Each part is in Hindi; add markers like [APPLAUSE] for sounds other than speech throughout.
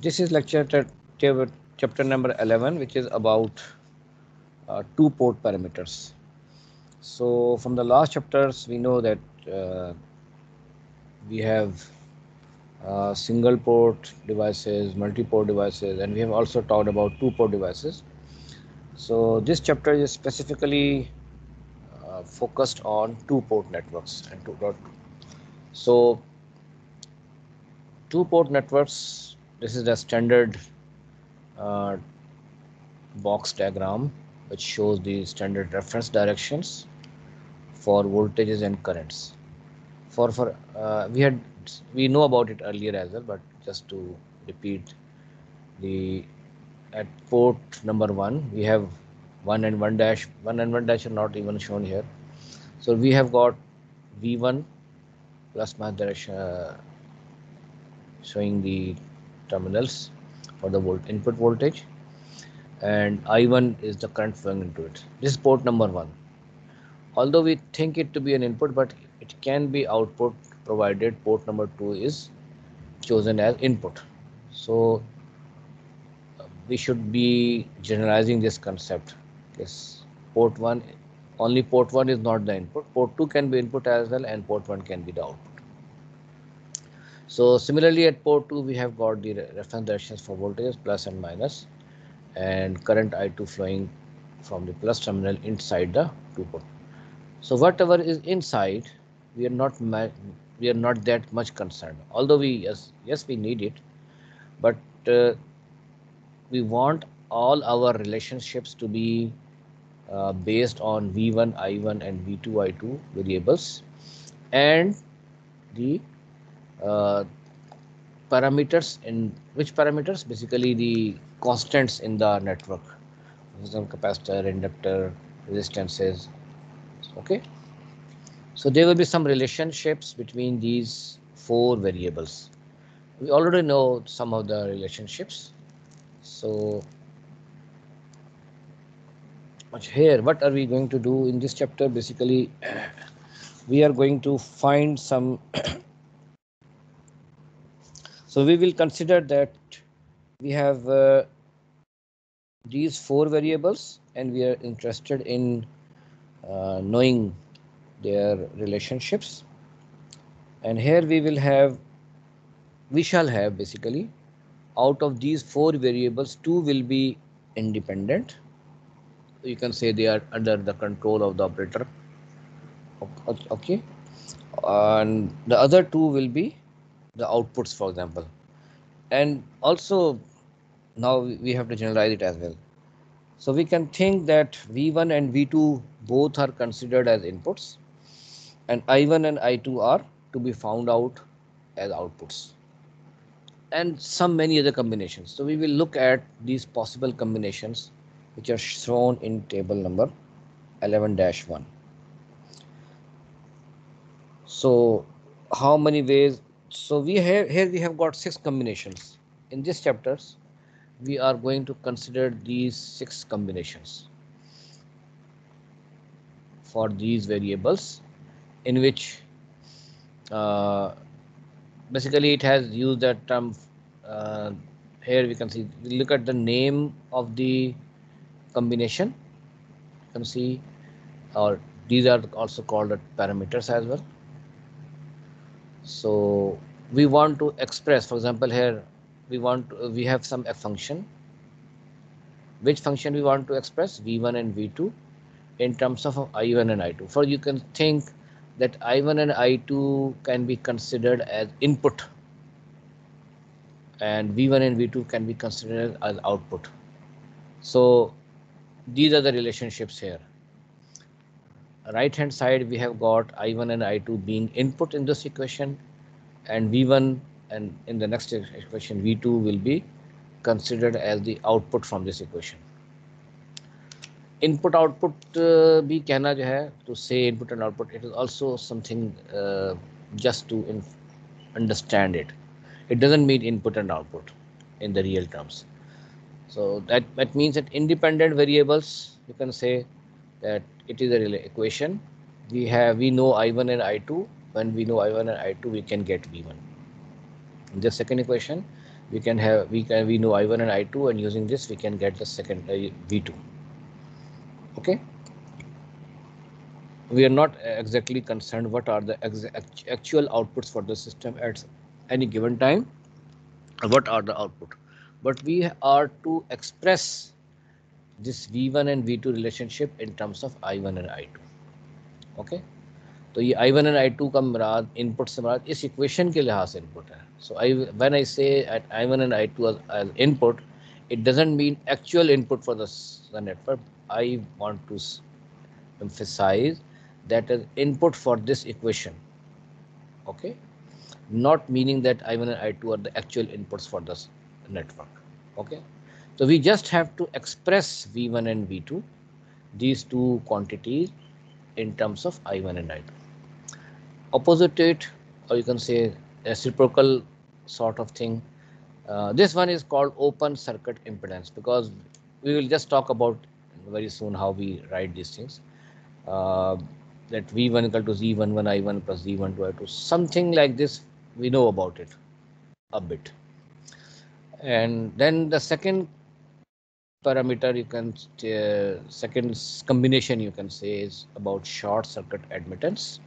This is lecture chapter number 11, which is about uh, two port parameters. So from the last chapters, we know that uh, we have uh, single port devices, multi-port devices, and we have also talked about two port devices. So this chapter is specifically uh, focused on two port networks and two dot. So two port networks this is the standard uh, box diagram which shows the standard reference directions for voltages and currents. For for uh, we had we know about it earlier as well but just to repeat the at port number one we have one and one dash one and one dash are not even shown here. So we have got v1 plus minus direction uh, showing the terminals for the volt input voltage and I1 is the current flowing into it. This is port number one. Although we think it to be an input, but it can be output provided port number two is chosen as input. So we should be generalizing this concept. Yes, port one, only port one is not the input. Port two can be input as well and port one can be the output. So similarly at port 2 we have got the reference directions for voltages plus and minus and current I2 flowing from the plus terminal inside the 2 port. So whatever is inside we are not we are not that much concerned although we yes yes we need it but uh, we want all our relationships to be uh, based on v1 i1 and v2 i2 variables and the uh, parameters in which parameters? Basically the constants in the network. Capacitor inductor resistances. Okay? So there will be some relationships between these four variables. We already know some of the relationships. So here what are we going to do in this chapter? Basically [CLEARS THROAT] we are going to find some [CLEARS THROAT] So we will consider that we have uh, these four variables and we are interested in uh, knowing their relationships. And here we will have, we shall have basically out of these four variables, two will be independent. You can say they are under the control of the operator. Okay. And the other two will be the outputs, for example. And also now we have to generalize it as well. So we can think that V1 and V2 both are considered as inputs and I1 and I2 are to be found out as outputs and some many other combinations. So we will look at these possible combinations which are shown in table number 11-1. So how many ways so we have here we have got six combinations. In this chapters we are going to consider these six combinations for these variables in which uh, basically it has used that term uh, here we can see look at the name of the combination. You can see or these are also called parameters as well so we want to express, for example, here we want to, we have some f function. Which function we want to express v1 and v2 in terms of i1 and i2. For you can think that i1 and i2 can be considered as input and v1 and v2 can be considered as output. So these are the relationships here right hand side we have got i1 and i2 being input in this equation and v1 and in the next equation v2 will be considered as the output from this equation. Input output uh, bhi kehna jo hai to say input and output it is also something uh, just to understand it. It doesn't mean input and output in the real terms. So that that means that independent variables you can say that it is a equation. We have we know I1 and I2. When we know I1 and I2, we can get V1. In the second equation, we can have we can we know i1 and i2 and using this we can get the second uh, v2 okay we are not exactly concerned what are the actual outputs for the system at any given time what are the output but we are to express this v1 and v2 relationship in terms of i1 and i2 okay तो ये I one and I two का मराद इनपुट से मराद इस इक्वेशन के लिहाज से इनपुट है सो I when I say at I one and I two as input it doesn't mean actual input for the, the network. I want to emphasize that is input for this equation. Okay, not meaning that I1 and I2 are the actual inputs for this network. Okay, So we just have to express V1 and V2, these two quantities in terms of I1 and I2 opposite it or you can say reciprocal sort of thing. Uh, this one is called open circuit impedance because we will just talk about very soon how we write these things. Uh, that v1 equal to z11 i1 plus z12 i2 something like this we know about it a bit. And then the second parameter you can uh, second combination you can say is about short circuit admittance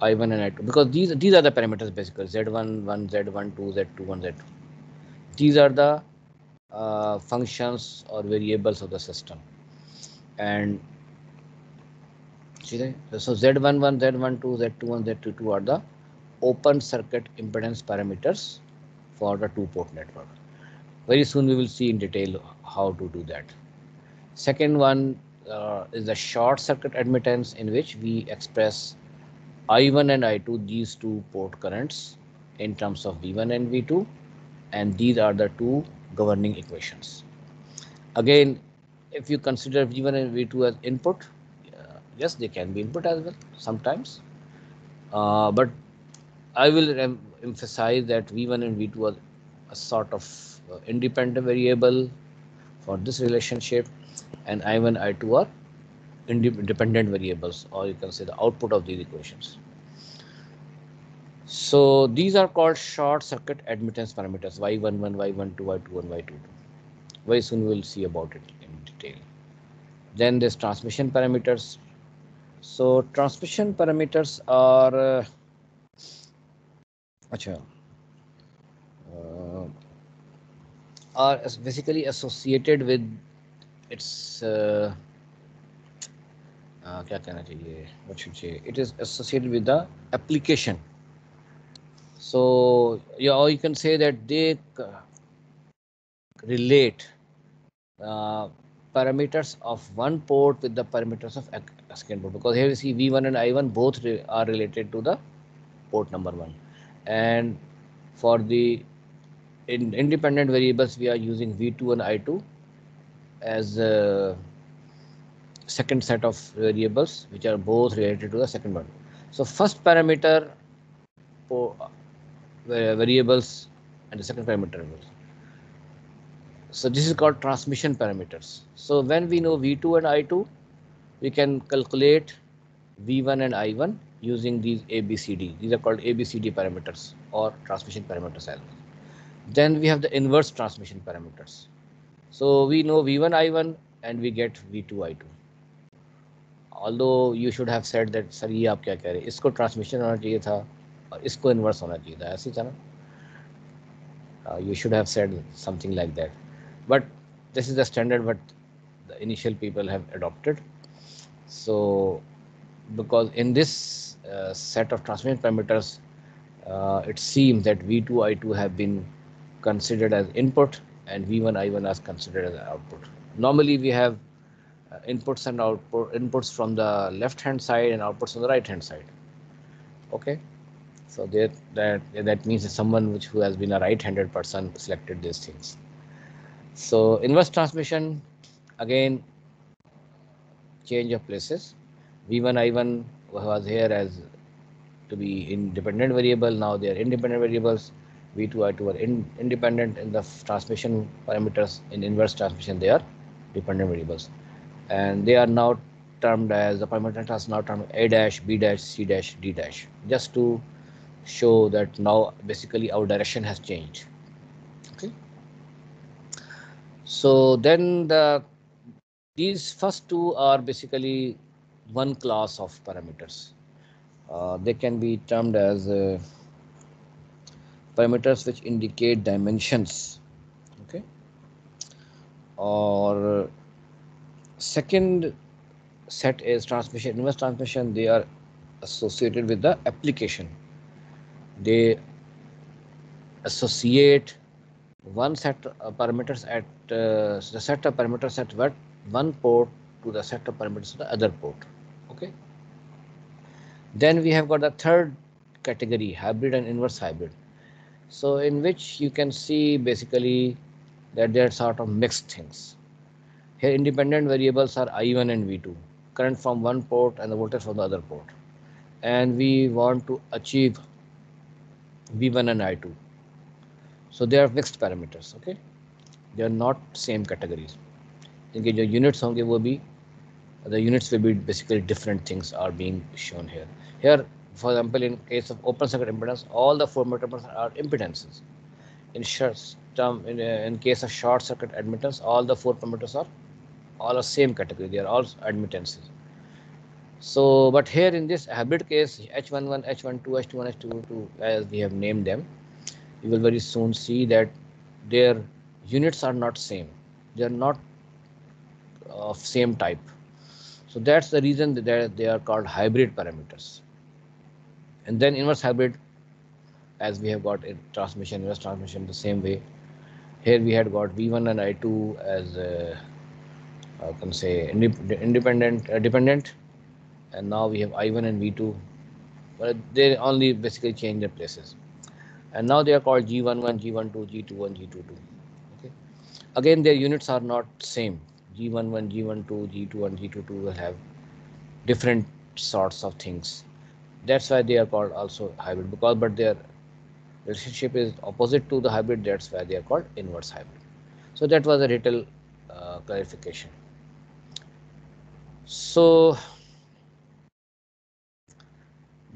I1 and I2 because these these are the parameters basically Z1, 1, Z1, 2, Z2, 1, Z2. These are the uh, functions or variables of the system. And see? So Z11, Z12, Z21, Z22 are the open circuit impedance parameters for the two-port network. Very soon we will see in detail how to do that. Second one uh, is the short circuit admittance in which we express I1 and I2, these two port currents in terms of V1 and V2, and these are the two governing equations. Again, if you consider V1 and V2 as input, uh, yes, they can be input as well sometimes. Uh, but I will em emphasize that V1 and V2 are a sort of uh, independent variable for this relationship and I1, I2 are independent variables or you can say the output of these equations. So these are called short circuit admittance parameters y11, y12, y21, y22. Very soon we will see about it in detail. Then there's transmission parameters. So transmission parameters are uh, are basically associated with its uh, uh, क्या कहना चाहिए what should say it is associated with the application so yeah or you can say that they relate uh, parameters of one port with the parameters of a second port because here you see v1 and i1 both re are related to the port number one and for the in independent variables we are using v2 and i2 as uh, second set of variables which are both related to the second one. So first parameter for uh, variables and the second parameter So this is called transmission parameters. So when we know V2 and I2, we can calculate V1 and I1 using these ABCD. These are called ABCD parameters or transmission parameters as well. Then we have the inverse transmission parameters. So we know V1, I1 and we get V2, I2 although you should have said that sir ये आप क्या कह रहे हैं इसको ट्रांसमिशन होना चाहिए था और इसको इन्वर्स होना चाहिए था ऐसी तरह you should have said something like that but this is the standard what the initial people have adopted so because in this uh, set of transmission parameters uh, it seems that v2 i2 have been considered as input and v1 i1 as considered as output. Normally we have uh, inputs and output inputs from the left hand side and outputs on the right hand side. Okay? So that that that means someone which who has been a right-handed person selected these things. So inverse transmission again change of places. V1 i1 was here as to be independent variable. Now they are independent variables v2 i2 are in, independent in the transmission parameters in inverse transmission they are dependent variables. And they are now termed as the parameter is now termed a dash b dash c dash d dash. Just to show that now basically our direction has changed. Okay. So then the these first two are basically one class of parameters. Uh, they can be termed as uh, parameters which indicate dimensions okay? Or second set is transmission inverse transmission they are associated with the application. They associate one set of parameters at uh, the set of parameters at what? One port to the set of parameters to the other port okay? Then we have got the third category hybrid and inverse hybrid so in which you can see basically that they're sort of mixed things here independent variables are i1 and v2 current from one port and the voltage from the other port and we want to achieve v1 and i2 so they are mixed parameters okay they are not same categories इनके जो units होंगे वो भी the units will be basically different things are being shown here here for example in case of open circuit impedance all the four parameters are impedances. In short term in, uh, in case of short circuit admittance all the four parameters are all the same category. They are all admittances. So but here in this hybrid case h11 h12 h21 h22 as we have named them you will very soon see that their units are not same. They are not of same type. So that's the reason that they are called hybrid parameters and then inverse hybrid as we have got in transmission inverse transmission the same way here we had got v1 and i2 as uh, I can say independent uh, dependent and now we have i1 and v2 but they only basically change their places and now they are called G11, G12, G21, G22. Okay. Again, their units are not same. G11, G12, G21, G22 will have different sorts of things that's why they are called also hybrid because but their relationship is opposite to the hybrid that's why they are called inverse hybrid. So that was a little uh, clarification. So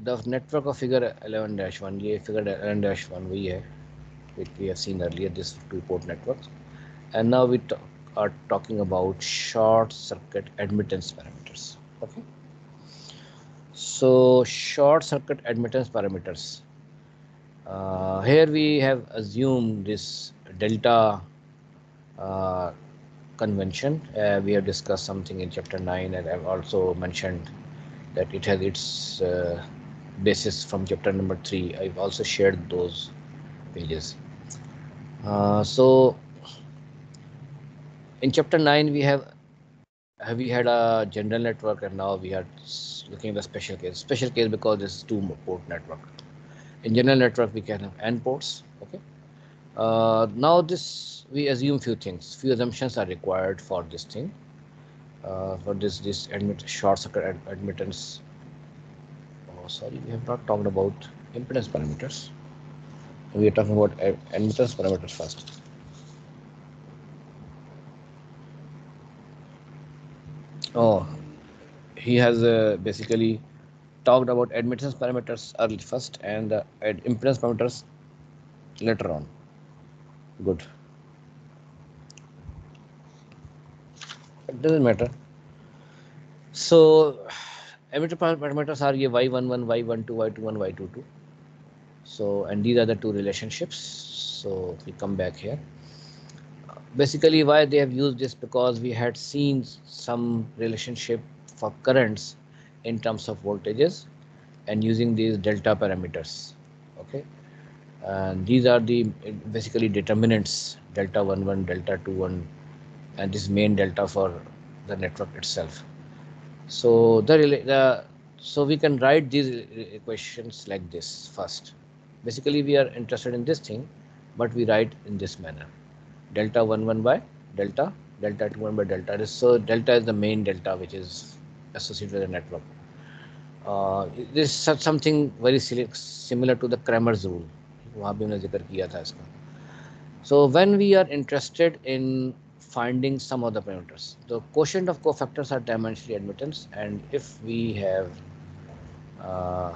the network of figure eleven dash one. yeah figure eleven dash one we have which we have seen earlier this two port networks. And now we are talking about short circuit admittance parameters. Okay? So short circuit admittance parameters uh, here we have assumed this delta uh, convention uh, we have discussed something in chapter 9 and I've also mentioned that it has its uh, basis from chapter number three. I've also shared those pages. Uh, so in chapter nine, we have have we had a general network and now we are looking at the special case. Special case because this is two port network. In general network, we can have n ports. Okay. Uh, now this we assume few things. Few assumptions are required for this thing. Uh, for this this admit short circuit ad admittance oh sorry we have not talked about impedance parameters we are talking about admittance parameters first oh. He has uh, basically talked about admittance parameters early first and uh, impedance parameters later on. Good. It doesn't matter. So emitter parameters are ye y11 y12 y21 y22 so and these are the two relationships. So we come back here basically why they have used this because we had seen some relationship for currents in terms of voltages and using these delta parameters okay? And these are the basically determinants delta 11 delta 21 and this main delta for the network itself. So the, the so we can write these equations like this first. Basically we are interested in this thing but we write in this manner delta 1 1 by delta delta 2 1 by delta so delta is the main delta which is associated with the network uh, this is something very similar to the Cramer's rule वहाँ भी हमने ज़िक्र किया था इसका so when we are interested in finding some of the parameters. The quotient of cofactors are dimensionally admittance and if we have uh,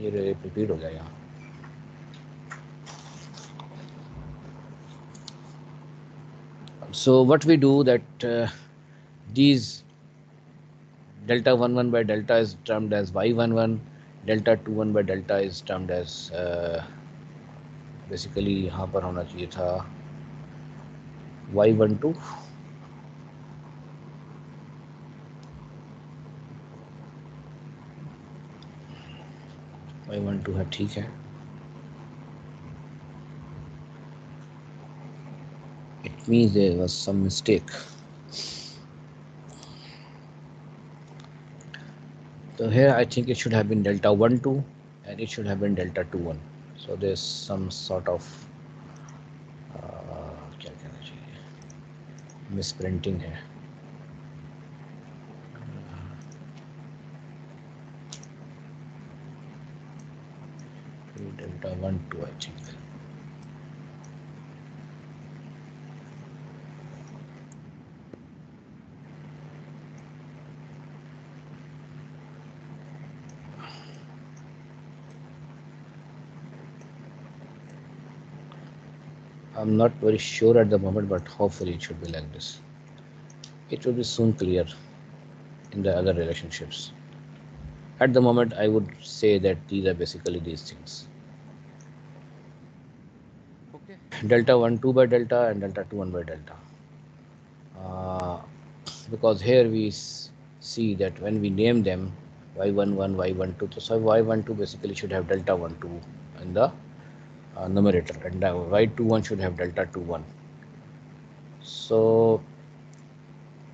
ये repeat हो गया so what we do that uh, these delta 1 1 by delta is termed as y11 delta 2 1 by delta is termed as uh, basically यहाँ पर होना चाहिए था y12 y12 है ठीक है means there was some mistake So here I think it should have been delta 1 2 and it should have been delta 2 1. So there's some sort of uh, misprinting here. delta 1 2 I think. I'm not very sure at the moment, but hopefully it should be like this. It will be soon clear in the other relationships. At the moment, I would say that these are basically these things. Okay. Delta 1 2 by delta and delta 2 1 by delta. Uh, because here we see that when we name them y11, y12, so y12 basically should have delta 1 2 in the uh, numerator. And uh, y21 should have delta 21 so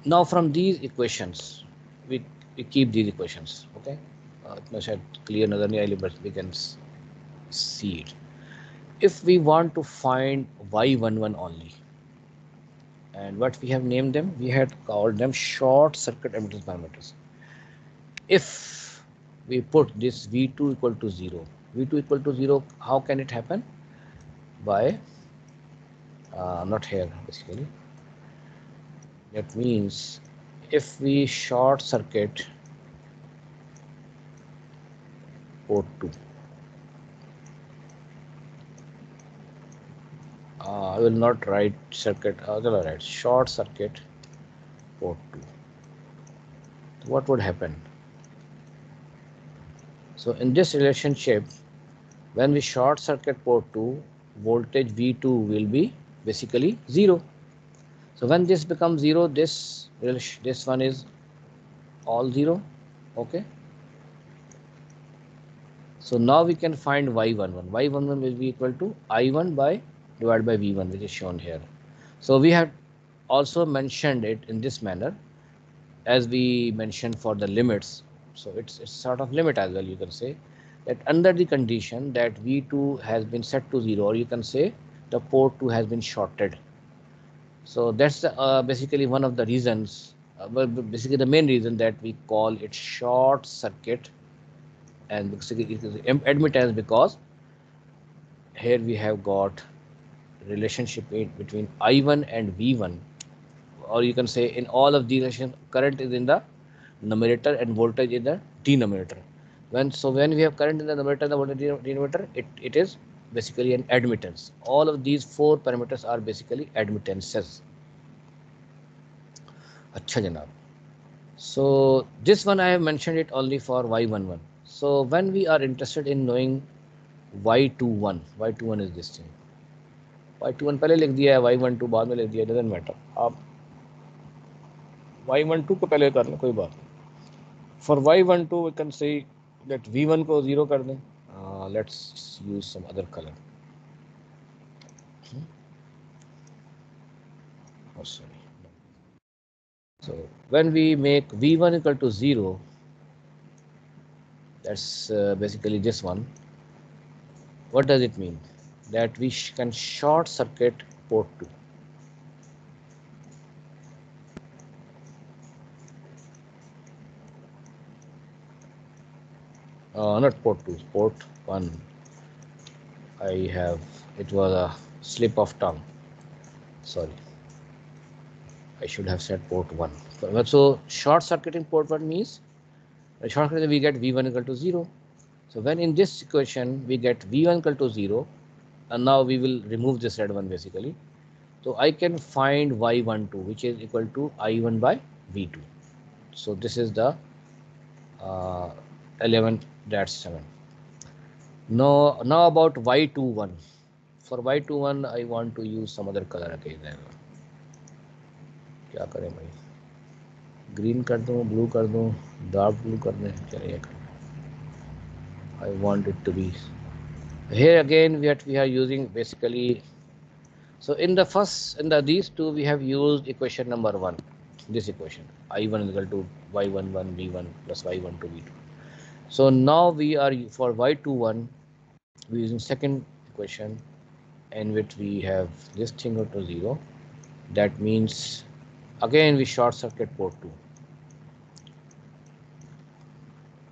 now from these equations we, we keep these equations okay? Uh, it must clear another but we can see it. If we want to find y11 only and what we have named them we had called them short circuit admittance parameters. If we put this v2 equal to 0 v2 equal to 0 how can it happen? By uh, not here basically. That means if we short circuit port 2 uh, I will not write circuit uh, I write short circuit port 2 what would happen so in this relationship, when we short circuit port 2, voltage V2 will be basically 0. So when this becomes 0, this, this one is all 0. Okay. So now we can find Y11. Y11 will be equal to I1 by divided by V1, which is shown here. So we have also mentioned it in this manner as we mentioned for the limits so it's, it's sort of limit as well, you can say. That under the condition that V2 has been set to zero, or you can say the port 2 has been shorted. So that's uh, basically one of the reasons, uh, basically the main reason that we call it short circuit. And admittance because here we have got relationship between I1 and V1 or you can say in all of these current is in the numerator and voltage in the denominator. When so when we have current in the numerator and the voltage in the denominator, it, it is basically an admittance. All of these four parameters are basically admittances. Achha janab. So this one I have mentioned it only for y11. So when we are interested in knowing y21, y21 is this thing. y21 पहले लिख दिया है y12 बाद में लिख दिया doesn't matter. आप y12 को पहले कर लें कोई बात नहीं for y12 we can say that v1 को zero कर दें uh, let's use some other color hmm? oh sorry so when we make v1 equal to 0 that's uh, basically this one what does it mean that we can short circuit port 2 Uh, not port 2 port 1 I have it was a slip of tongue. Sorry. I should have said port 1 so short circuiting port 1 means short circuit we get v1 equal to 0 so when in this equation we get v1 equal to 0 and now we will remove this red one basically. So I can find y12 which is equal to I1 by V2. So this is the uh, 11 that's 7. Now, now about y21. For y21 I want to use some other color again. क्या करें भाई ग्रीन कर दूँ ब्लू कर दूँ डार्क ब्लू कर दें चलिए I want it to be here again what we are using basically so in the first in the these two we have used equation number one this equation i1 is equal to y11 v1 plus y12 v2 so now we are for y21 we're using second equation in which we have this thing go to zero. That means again we short circuit port 2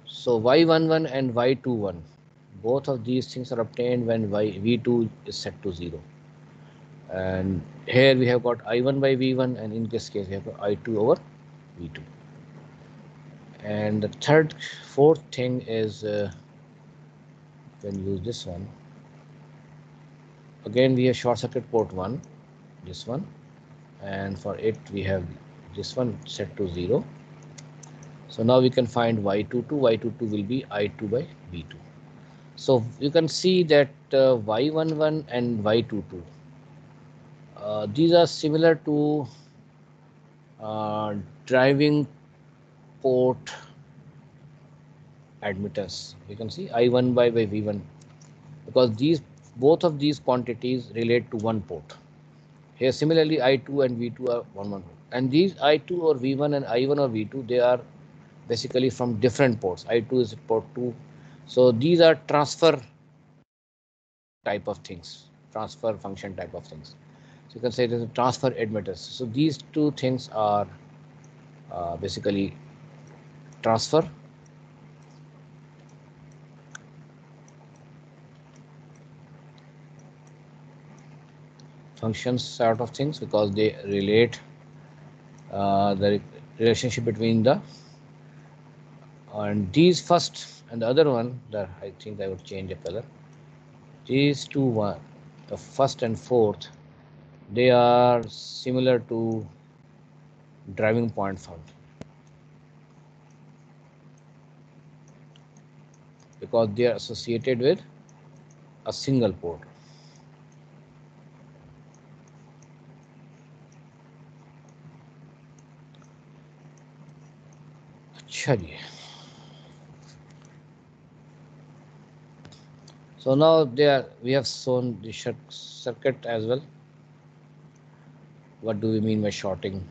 so y11 and y21 both of these things are obtained when y, v2 is set to 0 and here we have got i1 by v1 and in this case we have got i2 over v2 and the third fourth thing is uh, can use this one. Again we have short circuit port 1 this one. And for it we have this one set to 0 so now we can find y22 y22 will be i2 by v2 so you can see that uh, Y11 and Y22, uh, these are similar to uh, driving port admittance. You can see I1 by, by V1 because these both of these quantities relate to one port. Here similarly I2 and V2 are one one port. And these I2 or V1 and I1 or V2 they are basically from different ports. I2 is port 2 so these are transfer type of things, transfer function type of things. So you can say there's a transfer admittance. So these two things are uh, basically transfer. Functions sort of things because they relate uh, the relationship between the and these first and the other one that I think I would change the color. These two one the first and fourth they are similar to driving point function because they are associated with a single port अच्छा जी So now there we have shown the circuit as well. What do we mean by shorting?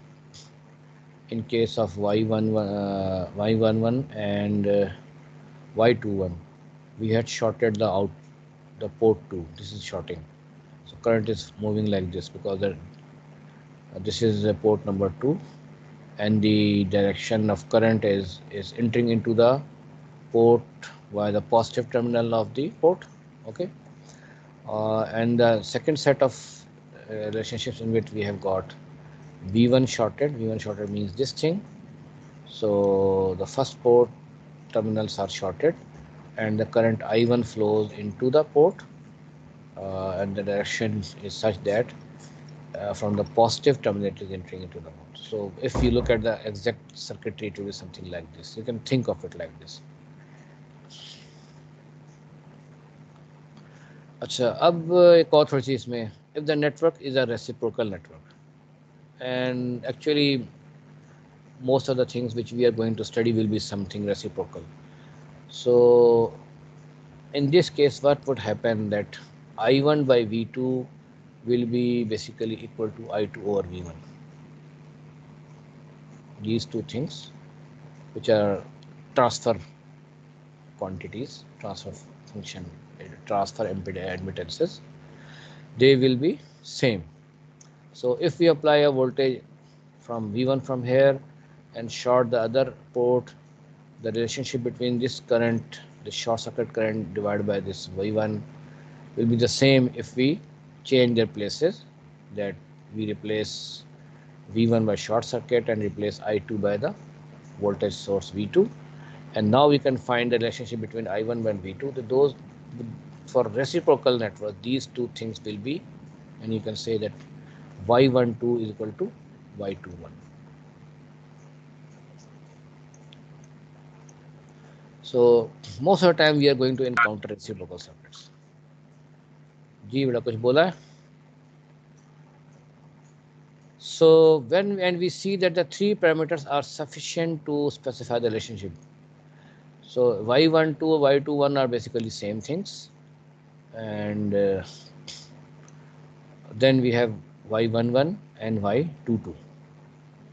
In case of Y11, uh, Y11 and uh, Y21, we had shorted the out the port 2. This is shorting. So current is moving like this because the, uh, this is the port number 2 and the direction of current is is entering into the port via the positive terminal of the port okay uh, and the second set of uh, relationships in which we have got v1 shorted v1 shorted means this thing so the first port terminals are shorted and the current i1 flows into the port uh, and the direction is such that uh, from the positive terminal it is entering into the port so if you look at the exact circuitry it will be something like this you can think of it like this अच्छा अब एक और थोड़ी सी इसमें if the network is a reciprocal network and actually most of the things which we are going to study will be something reciprocal. So in this case, what would happen that I1 by V2 will be basically equal to I2 over V1. These two things, which are transfer quantities, transfer function transfer admittances they will be same so if we apply a voltage from v1 from here and short the other port the relationship between this current the short circuit current divided by this Y1 will be the same if we change their places that we replace v1 by short circuit and replace i2 by the voltage source v2 and now we can find the relationship between i1 and v2 those for reciprocal network these two things will be and you can say that y12 is equal to y21 so most of the time we are going to encounter reciprocal circuits जी बेटा कुछ बोला है so when and we see that the three parameters are sufficient to specify the relationship so y12 y21 are basically same things and uh, then we have y11 and y22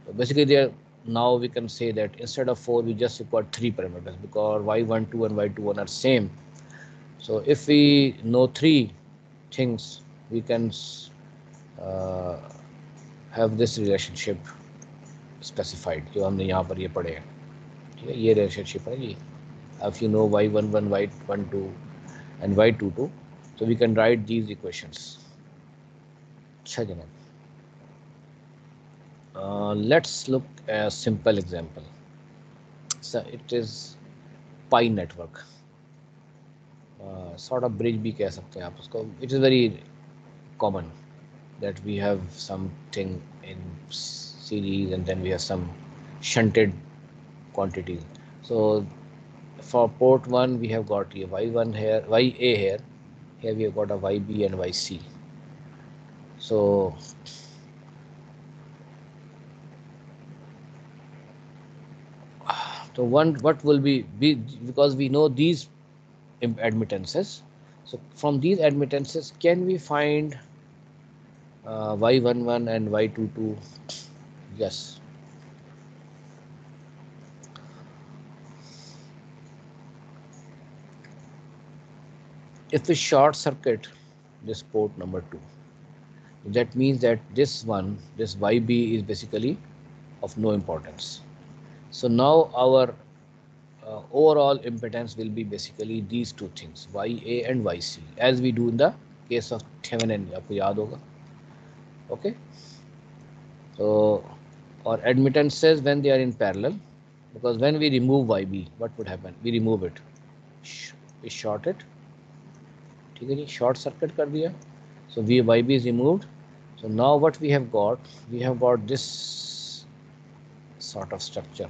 so basically they are now we can say that instead of four we just require three parameters because y12 and y21 are same so if we know three things we can uh, have this relationship specified जो हमने यहाँ पर ये पढ़े हैं ठीक है ये relationship है ये if you know y11 y12 and y22 so we can write these equations अच्छा जनाब uh, let's look a simple example. So it is pi network. Uh, sort of bridge bhi keh sakte aap usko it is very common that we have something in series and then we have some shunted quantities so for port 1 we have got a y1 here ya here. Here we have got a yb and yc so so one what will be, be because we know these admittances. So from these admittances can we find uh, y11 and y22 yes. If we short circuit this port number 2 that means that this one this yb is basically of no importance so now our uh, overall impedance will be basically these two things, YA and YC, as we do in the case of Thevenin. आपको याद होगा. Okay. So our admittance says when they are in parallel, because when we remove YB, what would happen? We remove it. We short it. ठीक है जी, short circuit कर दिया. So V YB is removed. So now what we have got? We have got this sort of structure.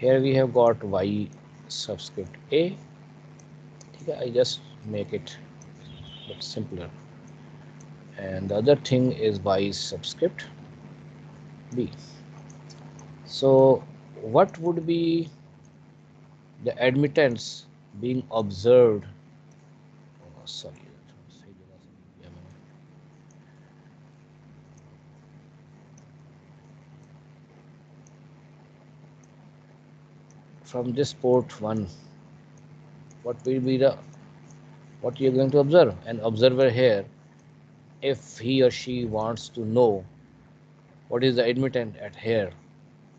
Here we have got y subscript a. I just make it bit simpler. And the other thing is y subscript b. So what would be the admittance being observed? Oh, sorry from this port 1 what will be the what you're going to observe? An observer here if he or she wants to know what is the admittance at here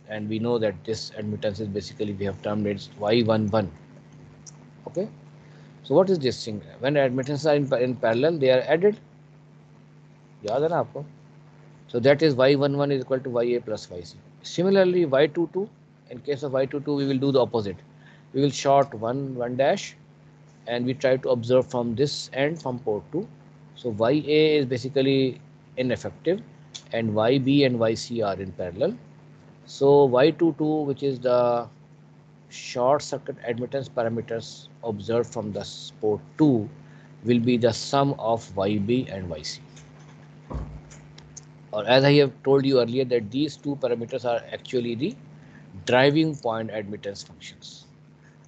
and we know that this admittance is basically we have termed it y11 okay? So what is this thing? When admittances are in, in parallel they are added. yaad hai na aapko so that is y11 is equal to ya plus yc similarly y22 in case of y22 we will do the opposite. We will short one one dash and we try to observe from this end from port 2 so ya is basically ineffective and yb and yc are in parallel. So y22 which is the short circuit admittance parameters observed from the port 2 will be the sum of yb and yc or as I have told you earlier that these two parameters are actually the driving point admittance functions.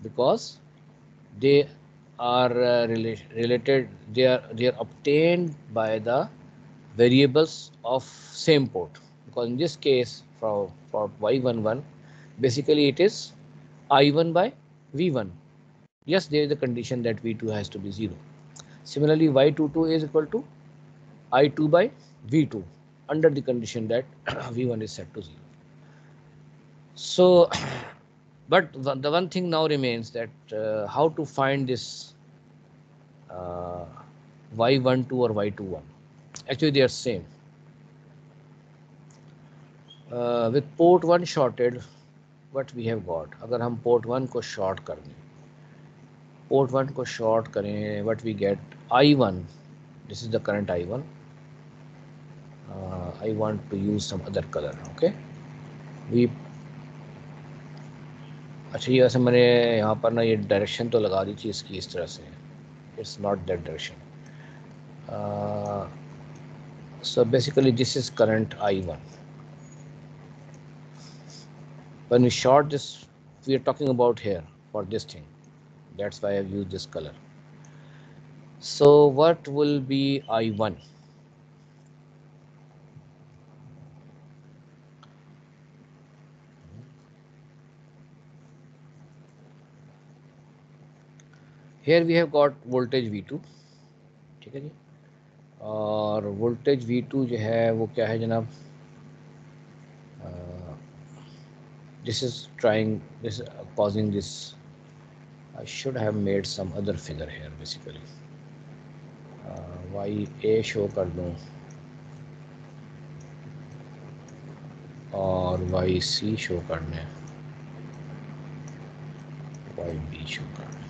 Because they are uh, rela related they are they are obtained by the variables of same port. Because in this case for for y11 basically it is i1 by v1 yes there is a condition that v2 has to be 0 similarly y22 is equal to i2 by v2 under the condition that [CLEARS THROAT] v1 is set to 0 so, [CLEARS THROAT] but the one thing now remains that uh, how to find this uh, y12 or y21. Actually, they are same. Uh, with port 1 shorted, what we have got? अगर हम port 1 को short कर दें port 1 को short करें what we get I1 this is the current I1 uh, I want to use some other color okay we अच्छा ये वैसे मैंने यहाँ पर ना ये डायरेक्शन तो लगा दी थी इसकी इस तरह से। It's not that direction so basically this is current I one one you short this we are talking about here for this thing that's why have use this colour so what will be I one here we have got voltage V two ठीक है जी? और वोल्टेज वी टू जो है, वो क्या है जनाब? This is trying this pausing this I should have made some other figure here basically Y A show कर दूँ। और वाई सी शो करने। वाई बी शो करने।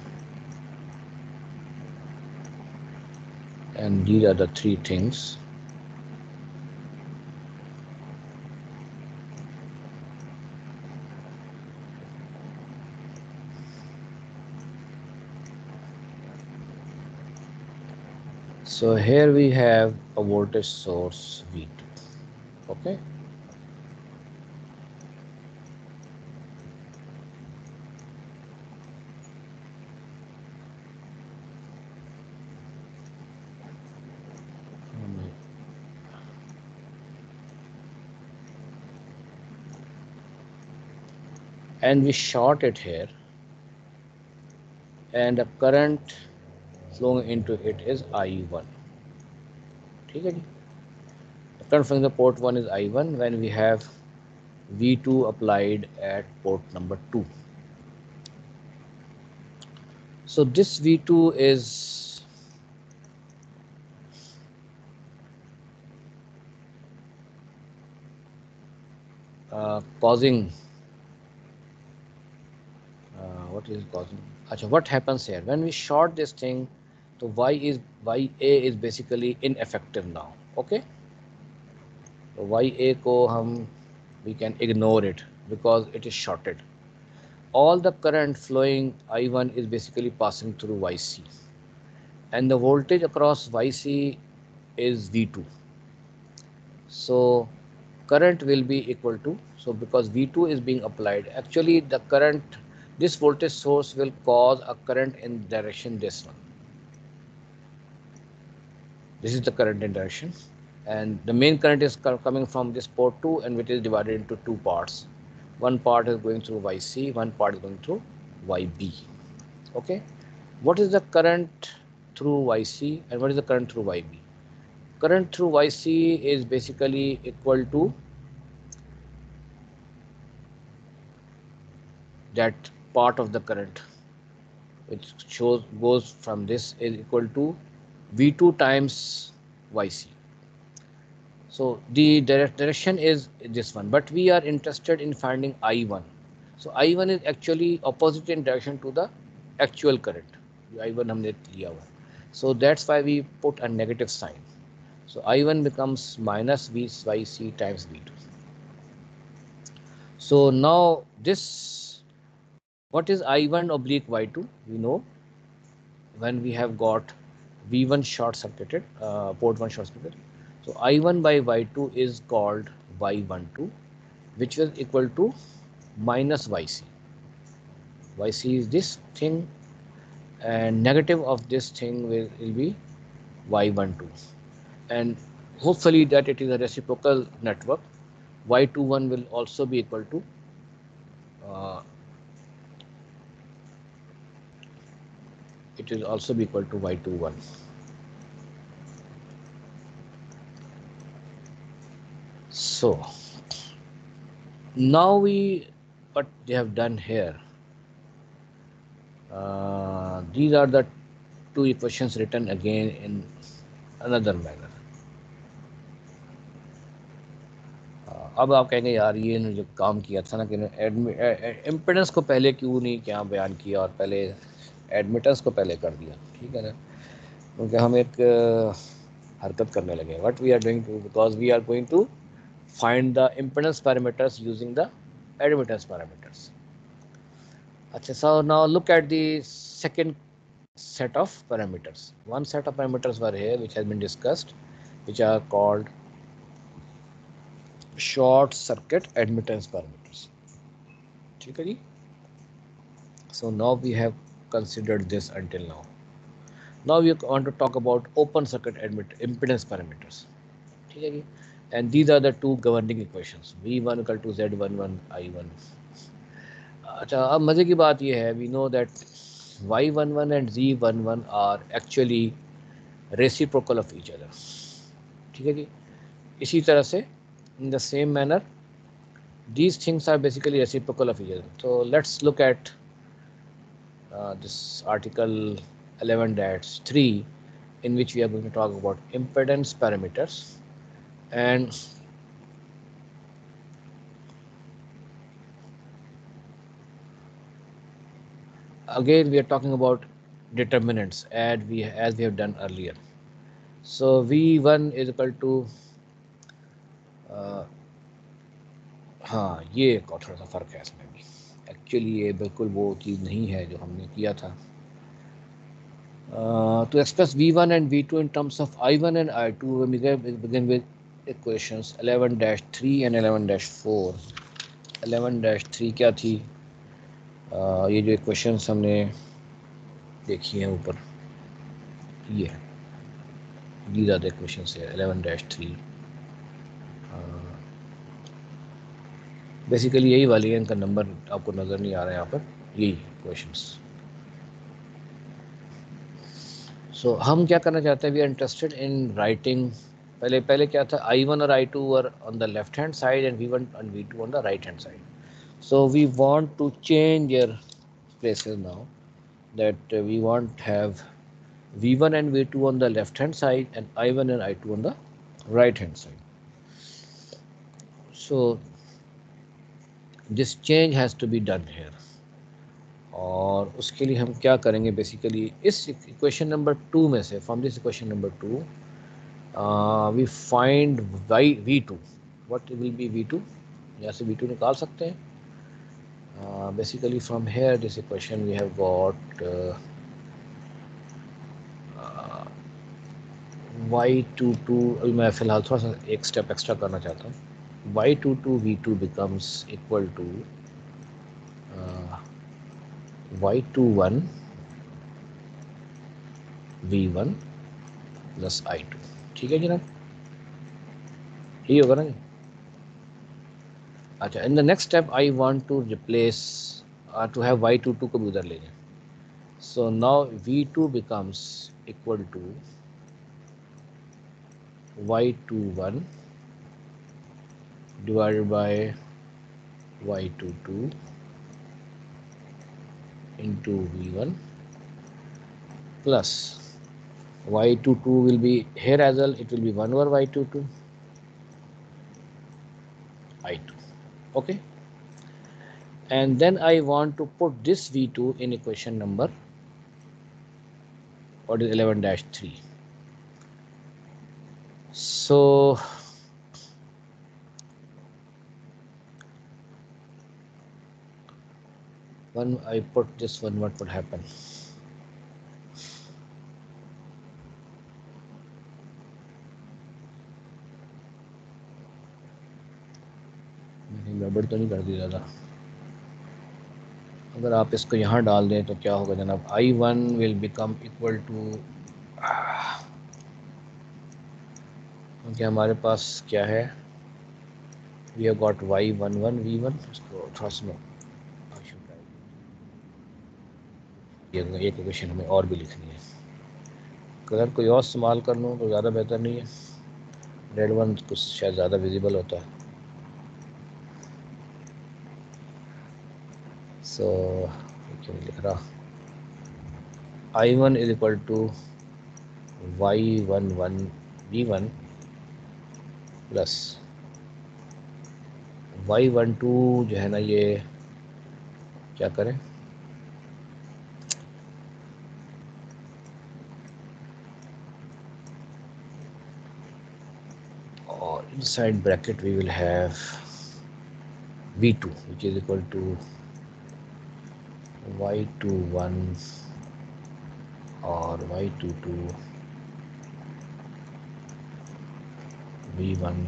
And these are the three things. So here we have a voltage source V2 okay and we short it here and the current flowing into it is I1 ठीक है जी the current from the port 1 is I1 when we have V2 applied at port number 2 so this V2 is uh, causing what is causing. Achha, what happens here? When we short this thing so y is ya is basically ineffective now okay? So ya ko hum we can ignore it because it is shorted. All the current flowing i1 is basically passing through yc and the voltage across yc is v2 so current will be equal to so because v2 is being applied actually the current this voltage source will cause a current in direction this one. This is the current in direction. And the main current is coming from this port 2 and which is divided into two parts. One part is going through yc one part is going through yb okay? What is the current through yc and what is the current through yb current through yc is basically equal to that part of the current which shows goes from this is equal to V2 times YC. So the direction is this one, but we are interested in finding I1. So I1 is actually opposite in direction to the actual current. I1 हमने लिया हुआ. So that's why we put a negative sign. So I1 becomes minus VYC times V2. So now this what is I1 oblique Y2? We know when we have got V1 short circuited, uh, port 1 short circuited. So I1 by Y2 is called Y12, which is equal to minus YC. YC is this thing and negative of this thing will, will be Y12. And hopefully that it is a reciprocal network. Y21 will also be equal to uh, it will also be equal to y21. So now we what they have done here. Uh, these are the two equations written again in another manner. अब आप कहेंगे यार ये जो काम किया था ना कि इम्पिडेंस को पहले क्यों नहीं क्या बयान किया और पहले एडमिटेंस को पहले कर दिया ठीक है ना क्योंकि हम एक हरकत करने लगे what we are doing to because we are going to find the impedance parameters using the admittance parameters अच्छा so now look at the second set of parameters one set of parameters were here which has been discussed which are called short circuit admittance parameters ठीक है जी so now we have considered this until now now we want to talk about open circuit admit impedance parameters है and these are the two governing equations v1 equal to z11 i1 अच्छा अब मज़े की बात यह है we know that y11 and z11 are actually reciprocal of each other ठीक है जी इसी तरह से in the same manner these things are basically reciprocal of each other so let's look at uh, this article 11-3 in which we are going to talk about impedance parameters and again we are talking about determinants as we as we have done earlier so v1 is equal to uh, हाँ ये एक और थोड़ा सा फ़र्क है इसमें भी एक्चुअली ये बिल्कुल वो चीज़ नहीं है जो हमने किया था। to express v1 and v2 in terms of i1 and i2 we begin with equations 11-3 and 11-4 11-3 क्या थी? आ, ये जो इक्वेशंस हमने देखी हैं ऊपर ये दीज आर द इक्वेशंस है 11-3 बेसिकली यही वाली है इनका नंबर आपको नज़र नहीं आ रहा है यहाँ पर। यही क्वेश्चन सो so, हम क्या करना चाहते हैं? We are interested in writing पहले पहले क्या था? आई वन और I two were on the left hand side and V one and V two on the right hand side so we want to change your places now that we want have v1 and v2 on the left hand side and i1 and i2 on the right hand side so this change has to be done here और उसके लिए हम क्या करेंगे बेसिकली इस इक्वेशन नंबर टू में से from this equation number two we find Y V two what will be V two यहाँ से वी टू निकाल सकते हैं। Basically from here this equation we have got Y two two अभी मैं फ़िलहाल थोड़ा सा एक स्टेप एक्स्ट्रा करना चाहता हूँ। Y two two V two becomes equal to Y two one V one plus I two ठीक है जनाब यही होगा ना अच्छा in the next step I want to replace to have Y two two को भी उधर ले जाए। So now V two becomes equal to Y two one divided by y22 into v1 plus y22 will be here as well. It will be 1 over y22 i2 okay? And then I want to put this v2 in equation number what is 11 dash 3 so when I put this one what would happen. गड़बड़ तो नहीं कर दी ज़्यादा। अगर आप इसको यहाँ डाल दें तो क्या होगा जनाब? I one will become equal to क्योंकि हमारे पास क्या है? We have got Y one one V one इसको थोड़ा सा ये एक इक्वेशन हमें और भी लिखनी है। कलर कोई और इस्तेमाल कर लूँ तो ज़्यादा बेहतर नहीं है। रेड वन कुछ शायद ज़्यादा विजिबल होता है। So क्यों लिख रहा? I one is equal to Y one one V one plus Y one two जो है ना ये क्या करें? Inside bracket we will have v2 which is equal to y21 or y22 v1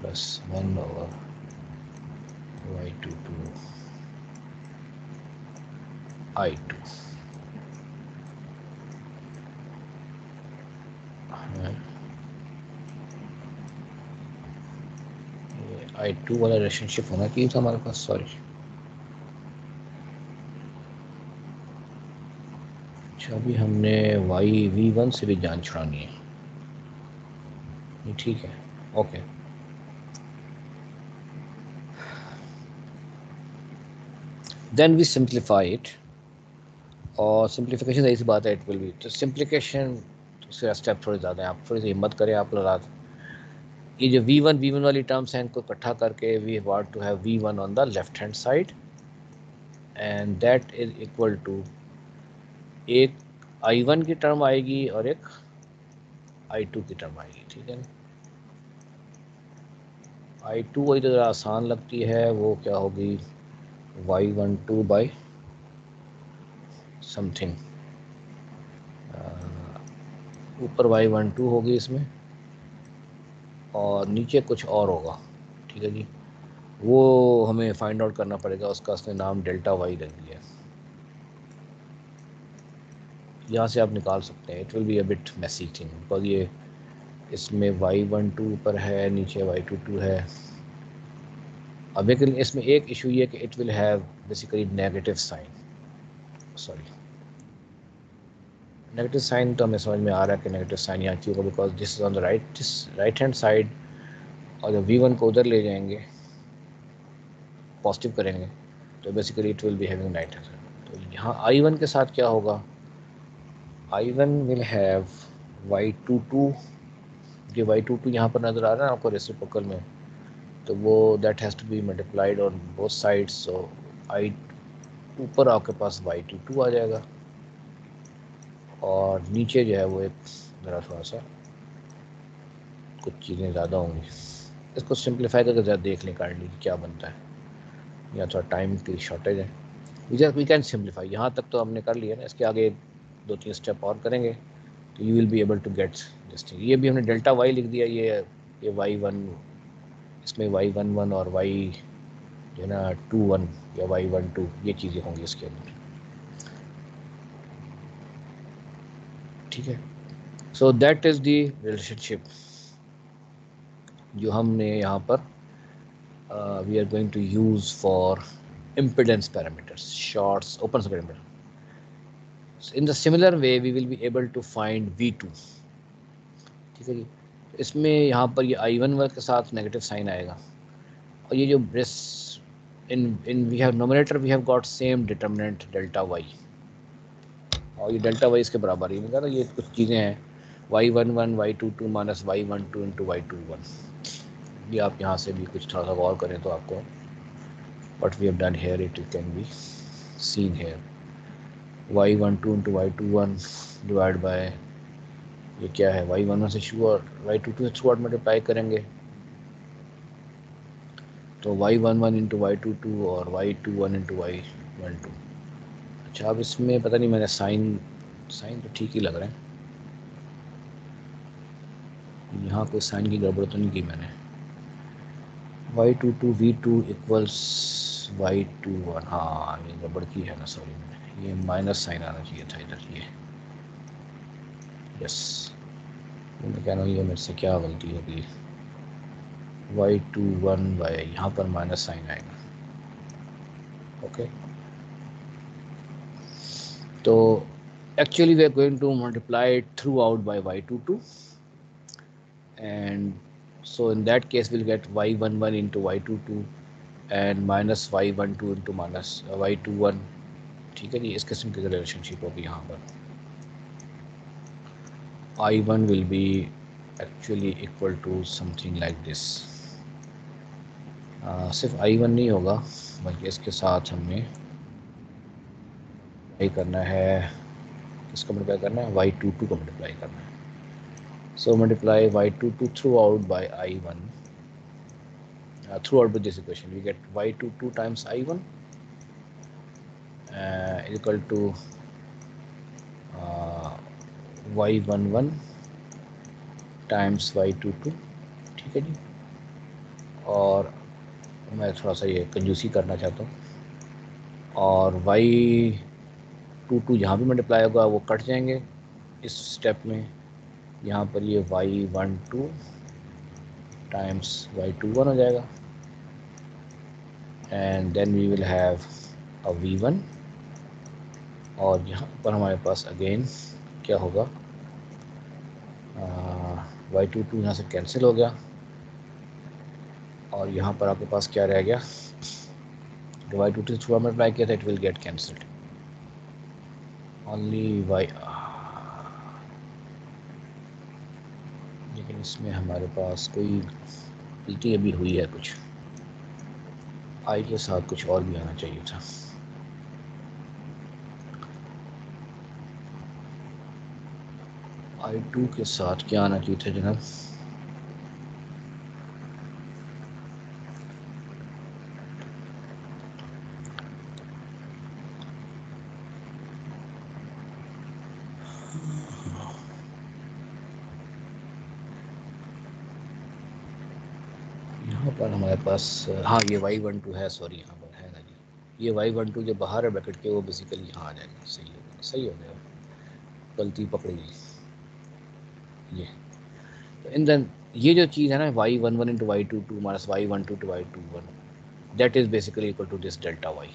plus 1 over y22 i2 I two वाला रिलेशनशिप होना चाहिए था हमारे पास सॉरी अच्छा अभी हमने वाई वी वन से भी जान छुड़ानी है। ठीक है। Okay then we simplify it और सिंप्लीफिकेशन ऐसी बात है इट विल बी तो सिंप्लीकेशन उसका स्टेप थोड़े ज़्यादा है। आप थोड़ी सी हिम्मत करें, आप लोग ये जो वी वन वी वन वाली टर्म्स हैं, इनको इकट्ठा करके we want to have V one on the left hand side and that is equal to एक आई वन की टर्म आएगी और एक आई टू की टर्म आएगी, ठीक है आई टू वही तो ज़रा आसान लगती है, वो क्या होगी? Y one two by something ऊपर वाई वन टू होगी इसमें। और नीचे कुछ और होगा। ठीक है जी? वो हमें फाइंड आउट करना पड़ेगा, उसका उसने नाम डेल्टा वाई रख दिया। यहाँ से आप निकाल सकते हैं। It will be a bit messy thing because ये इसमें वाई वन टू ऊपर है, नीचे वाई टू टू है। अब लेकिन इसमें एक इशू ये कि it will have basically negative sign sorry negative sign तो हमें समझ में आ रहा है कि नेगेटिव साइन यहाँ क्यों होगा? Because this is on the right this right hand side और जब वी वन को उधर ले जाएँगे पॉजिटिव करेंगे तो basically it will be having night तो यहाँ आई वन के साथ क्या होगा? I one will have Y two two जो वाई टू टू यहाँ पर नज़र आ रहा है आपको रेसिप्रोकल में तो वो that has to be multiplied on both sides so I ऊपर आपके पास वाई टू टू आ जाएगा। और नीचे जो है वो एक ज़रा थोड़ा सा कुछ चीज़ें ज़्यादा होंगी। इसको सिंप्लीफाई करके ज़्यादा देख लें काइंडली क्या बनता है। या थोड़ा टाइम की शॉर्टेज है। वी वी कैन सिंप्लीफाई यहाँ तक तो हमने कर लिया ना, इसके आगे दो तीन स्टेप और करेंगे तो you will be able to get this thing ये भी हमने डेल्टा वाई लिख दिया, ये ये वाई वन इसमें वाई वन वन और वाई जो है ना टू वन या वाई वन टू ये चीज़ें होंगी इसके अंदर। ठीक है। So that is the relationship जो हमने यहाँ पर we are going to use for impedance parameters, shorts, open parameter so in the similar way, we will be able to find v2 ठीक है जी। इसमें यहाँ पर ये आई वन के साथ नेगेटिव साइन आएगा। और ये जो brace in in we have nominator we have got same determinant delta Y और ये डेल्टा वाई इसके बराबर ही। निकला ये कुछ चीज़ें हैं। Y one one Y two two minus Y one two into Y two one ये आप यहाँ से भी कुछ थोड़ा सा गौर करें तो आपको what we have done here it can be seen here Y one two into Y two one divide by ये क्या है? वाई वन वन से शू और वाई टू टू से थ्रू मल्टीप्लाई करेंगे। तो Y one one into Y two two और Y two one into Y one two अच्छा अब इसमें पता नहीं मैंने साइन साइन तो ठीक ही लग रहे हैं। यहाँ कोई साइन की गड़बड़ तो नहीं की मैंने। Y two two V two equals Y two one हाँ ये गड़बड़ की है ना सॉरी मैंने ये माइनस साइन आना चाहिए था इधर, ये। यस मैं कह रहा हूँ, ये मेरे से क्या गलती होगी वाई टू वन वाई यहाँ पर माइनस साइन आएगा। Okay okay. तो actually we are going to multiply throughout by Y two two and so in that case will get Y one one into Y two two and minus Y one two into minus Y two one ठीक है जी, इस किस्म की रिलेशनशिप होगी यहाँ पर। I one will be actually equal to something like this सिर्फ़ आई वन नहीं होगा, बल्कि इसके साथ हमने मल्टीप्लाई करना है किसको मल्टीप्लाई करना है वाई टू टू को मल्टीप्लाई करना है। So multiply Y two two throughout by I one throughout by equation we get Y two two times I one equal to Y one one times Y two two ठीक है जी? और मैं थोड़ा सा ये कंजूसी करना चाहता हूँ। और वाई टू टू जहाँ भी मल्टीप्लाई होगा, वो कट जाएँगे। इस स्टेप में यहाँ पर ये Y one two times Y two one हो जाएगा। And then we will have a V one और यहाँ पर हमारे पास अगेन क्या होगा? वाई टू टू यहाँ से कैंसिल हो गया। और यहाँ पर आपके पास क्या रह गया? Y two two through multiply किया था it will get cancelled only Y लेकिन इसमें हमारे पास कोई गलती अभी हुई है कुछ? आई के साथ कुछ और भी आना चाहिए था। आई टू के साथ क्या आना चाहिए था, जनाब यहाँ पर हमारे पास हाँ ये वाई वन टू है सॉरी यहाँ पर है ना जी। ये वाई वन टू जो बाहर है बैकेट के, वो बेसिकली यहाँ आ जाएगा। सही हो गया, सही हो गया। गलती पकड़ी गई। ये। तो इन देन ये जो चीज़ है ना Y one one into Y two two minus Y one two two Y two one that is basically equal to this delta Y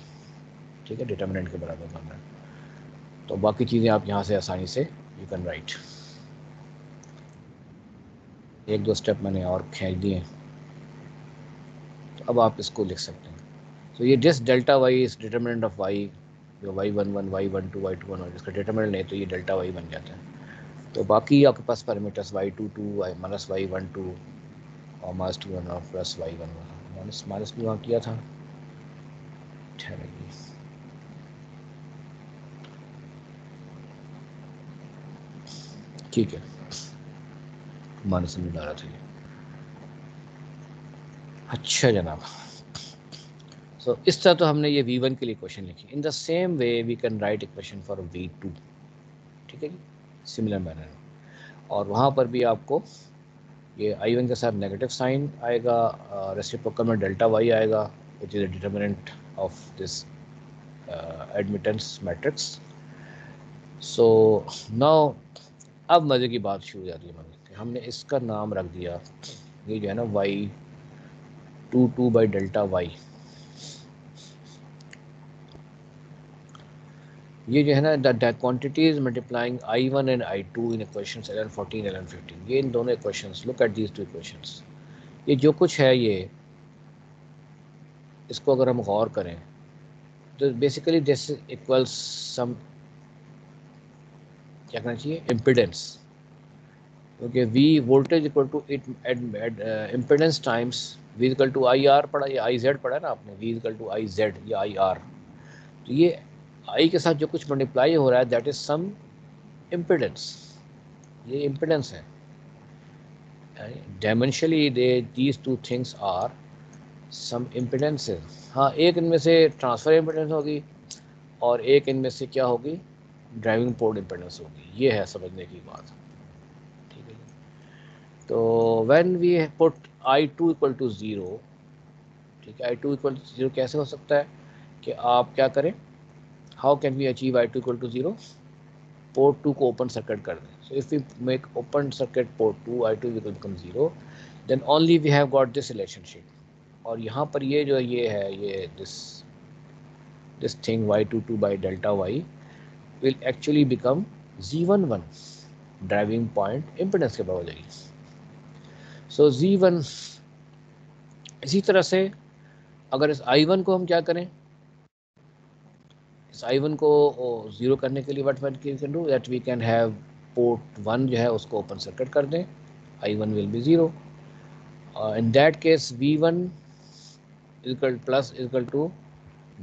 ठीक है? डिटर्मिनेंट के बराबर बनना है। तो बाकी चीज़ें आप यहाँ से आसानी से यू कैन राइट एक दो स्टेप मैंने और खींच दिए। तो अब आप इसको लिख सकते हैं। तो ये जिस delta Y is determinant of Y जो Y one one Y one two Y two one इसका डिटर्मिनेंट नहीं तो ये डेल्टा वाई बन जाता है। तो बाकी आपके पास parameters Y two two Y minus Y one two और माइनस टू वन और plus Y one one minus minus भी वहाँ किया था। ठीक है। माइनस नहीं डाला था ये। अच्छा जनाब। सो so, इस तरह तो हमने ये वी वन के लिए क्वेश्चन लिखी। In the same way we can write equation for V two ठीक है जी? सिमिलर मैनर और वहाँ पर भी आपको ये आई वन के साथ नेगेटिव साइन आएगा रेसिप्रोकल में डेल्टा वाई आएगा which is the determinant of this admittance matrix so now अब मज़े की बात शुरू हो जाती है हमने इसका नाम रख दिया। ये जो है ना Y two two by delta Y. ये जो है ना, the quantities multiplying I one and I two in equation eleven fourteen eleven fifteen ये इन दोनों equation look at these two equation ये जो कुछ है ये, इसको अगर हम गौर करें तो बेसिकली दिस इक्वल्स सम क्या कहना चाहिए? इम्पिडेंस क्योंकि V voltage equal to it impedance times V equal to I R पढ़ा, या आई जेड पढ़ा ना आपने? V equal to I Z या आई आर तो ये आई के साथ जो कुछ मल्टीप्लाई हो रहा है दैट इज़ सम इम्पिडेंस ये इम्पिडेंस है। Dimensionally they these two things are some impedances हाँ एक इनमें से ट्रांसफ़र इम्पिडेंस होगी और एक इनमें से क्या होगी? ड्राइविंग पोर्ट इम्पिडेंस होगी। ये है समझने की बात। तो when we put I two equal to zero ठीक है I two equal to zero कैसे हो सकता है कि आप क्या करें? How can we achieve I two equal to zero port two को ओपन सर्किट कर दें। So if you make open circuit port two I two equal become zero then only we have got this relationship और यहाँ पर ये जो ये है, ये this this thing Y two two by delta Y will actually become G one one driving point impedance के बराबर जाएगी। सो जी वन इसी तरह से अगर इस आई वन को हम क्या करें? इस आई वन को ज़ीरो करने के लिए what what can do that we can have port one जो है, उसको ओपन सर्किट कर दें। I one will be zero in that case V one equal plus equal two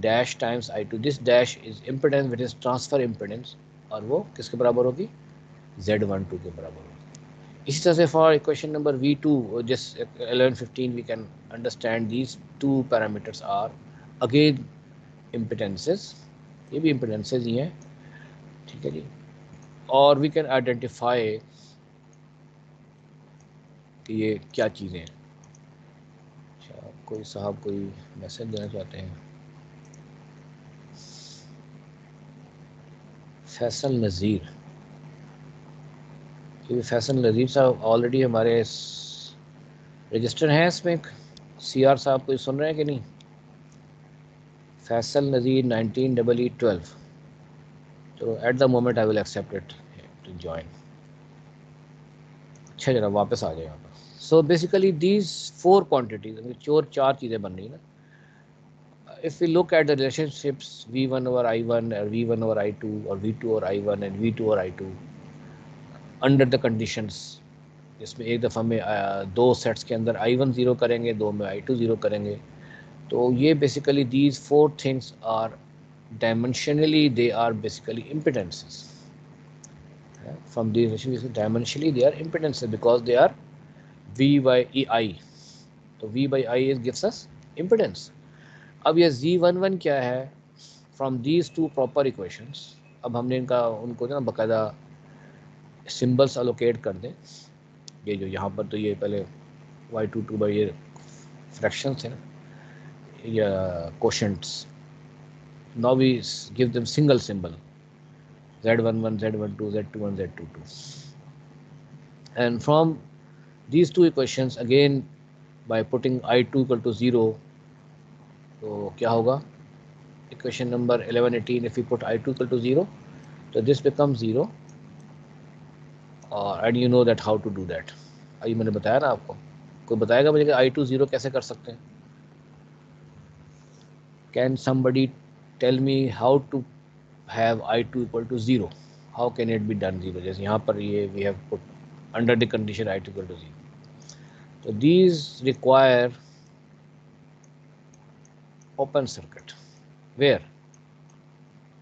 dash times I two this dash is impedance what is transfer impedance और वो किसके बराबर होगी? जेड वन टू के बराबर इसी तरह से for equation number V two जिस eleven fifteen we can understand these two parameters are again impedances ये भी इम्पिटेंसेस ही हैं, ठीक है जी? और वी कैन आइडेंटिफाई कि ये क्या चीज़ें हैं। अच्छा कोई साहब कोई मैसेज देना चाहते हैं? फैसल नज़ीर। क्योंकि फैसल नजीब साहब ऑलरेडी हमारे रजिस्टर हैं इसमें सी आर साहब कोई सुन रहे हैं कि नहीं? Faisal Nazir nineteen double E twelve. तो at the moment I will accept it to join अच्छा जरा वापस आ जाए यहाँ पर। So basically these four quantities चोर चार चीज़ें बन रही ना। और आई वन और वी वन और आई टू और वी टू और I one and V two और I two under the conditions जिसमें एक दफ़ा में दो सेट्स के अंदर आई वन ज़ीरो करेंगे, दो में आई टू ज़ीरो करेंगे। तो ये basically these four things are dimensionally they are basically impedances from these dimensionally they are impedance because they are V by I तो V by I is gives us impedance अब यह जी वन वन क्या है? From these two proper equations अब हमने इनका, उनको जो ना बाकायदा सिंबल्स अलोकेट कर दें। ये जो यहाँ पर तो ये पहले वाई टू टू बाई ये फ्रैक्शन है ना questions now we give them single symbol Z one one Z one two Z two one Z two two and from these two question again by putting I two equal to zero तो क्या होगा? Equation number eleven eighteen if you put I two equal to zero तो this become zero and you know that how to do that I मैंने बताया ना आपको। कोई बताएगा मुझे आई टू ज़ीरो कैसे कर सकते हैं? Can somebody tell me how to have I two equal to zero how can it be done zero जैसे यहाँ पर ये we have put under the condition I two equal to zero तो these require open circuit where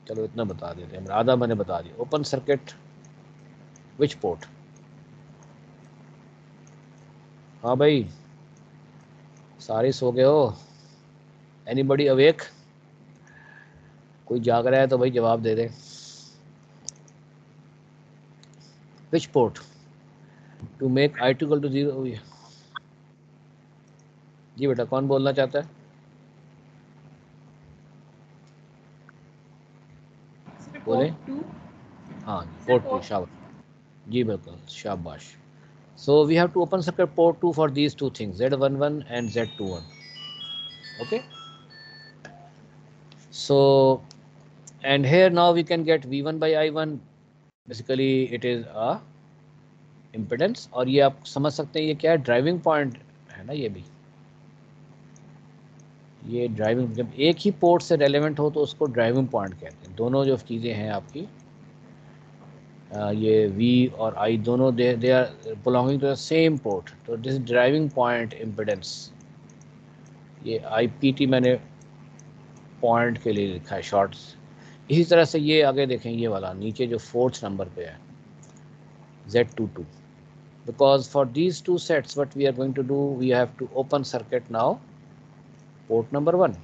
चलो इतना बता देते हैं। आधा मैंने बता दिया। ओपन सर्किट विच पोर्ट हाँ भाई। सारे सो गए हो। एनीबडी अवेक कोई जाग रहा है तो भाई जवाब दे दे। Which port to make I two two zero जी बेटा कौन बोलना चाहता है? बोले। हाँ पोर्ट टू शाबाश। जी बिल्कुल, शाबाश। So we have to open circuit port two for these two things Z one one and Z two one okay so, and here now we can get v1 by i1 basically, it is a impedance और ये आप समझ सकते हैं ये क्या है? ड्राइविंग पॉइंट है ना ये भी। ये ड्राइविंग जब एक ही पोर्ट से रेलेवेंट हो तो उसको ड्राइविंग पॉइंट कहते हैं। दोनों जो चीज़ें हैं आपकी ये V और I दोनों they they are belonging to the same port तो दिस ड्राइविंग पॉइंट इम्पिडेंस ये आई पी टी मैंने पॉइंट के लिए लिखा है शॉर्ट्स इसी तरह से ये आगे देखें, ये वाला, नीचे जो फोर्थ नंबर पे है Z two two because for these two sets we are going to do we have to open circuit now port number one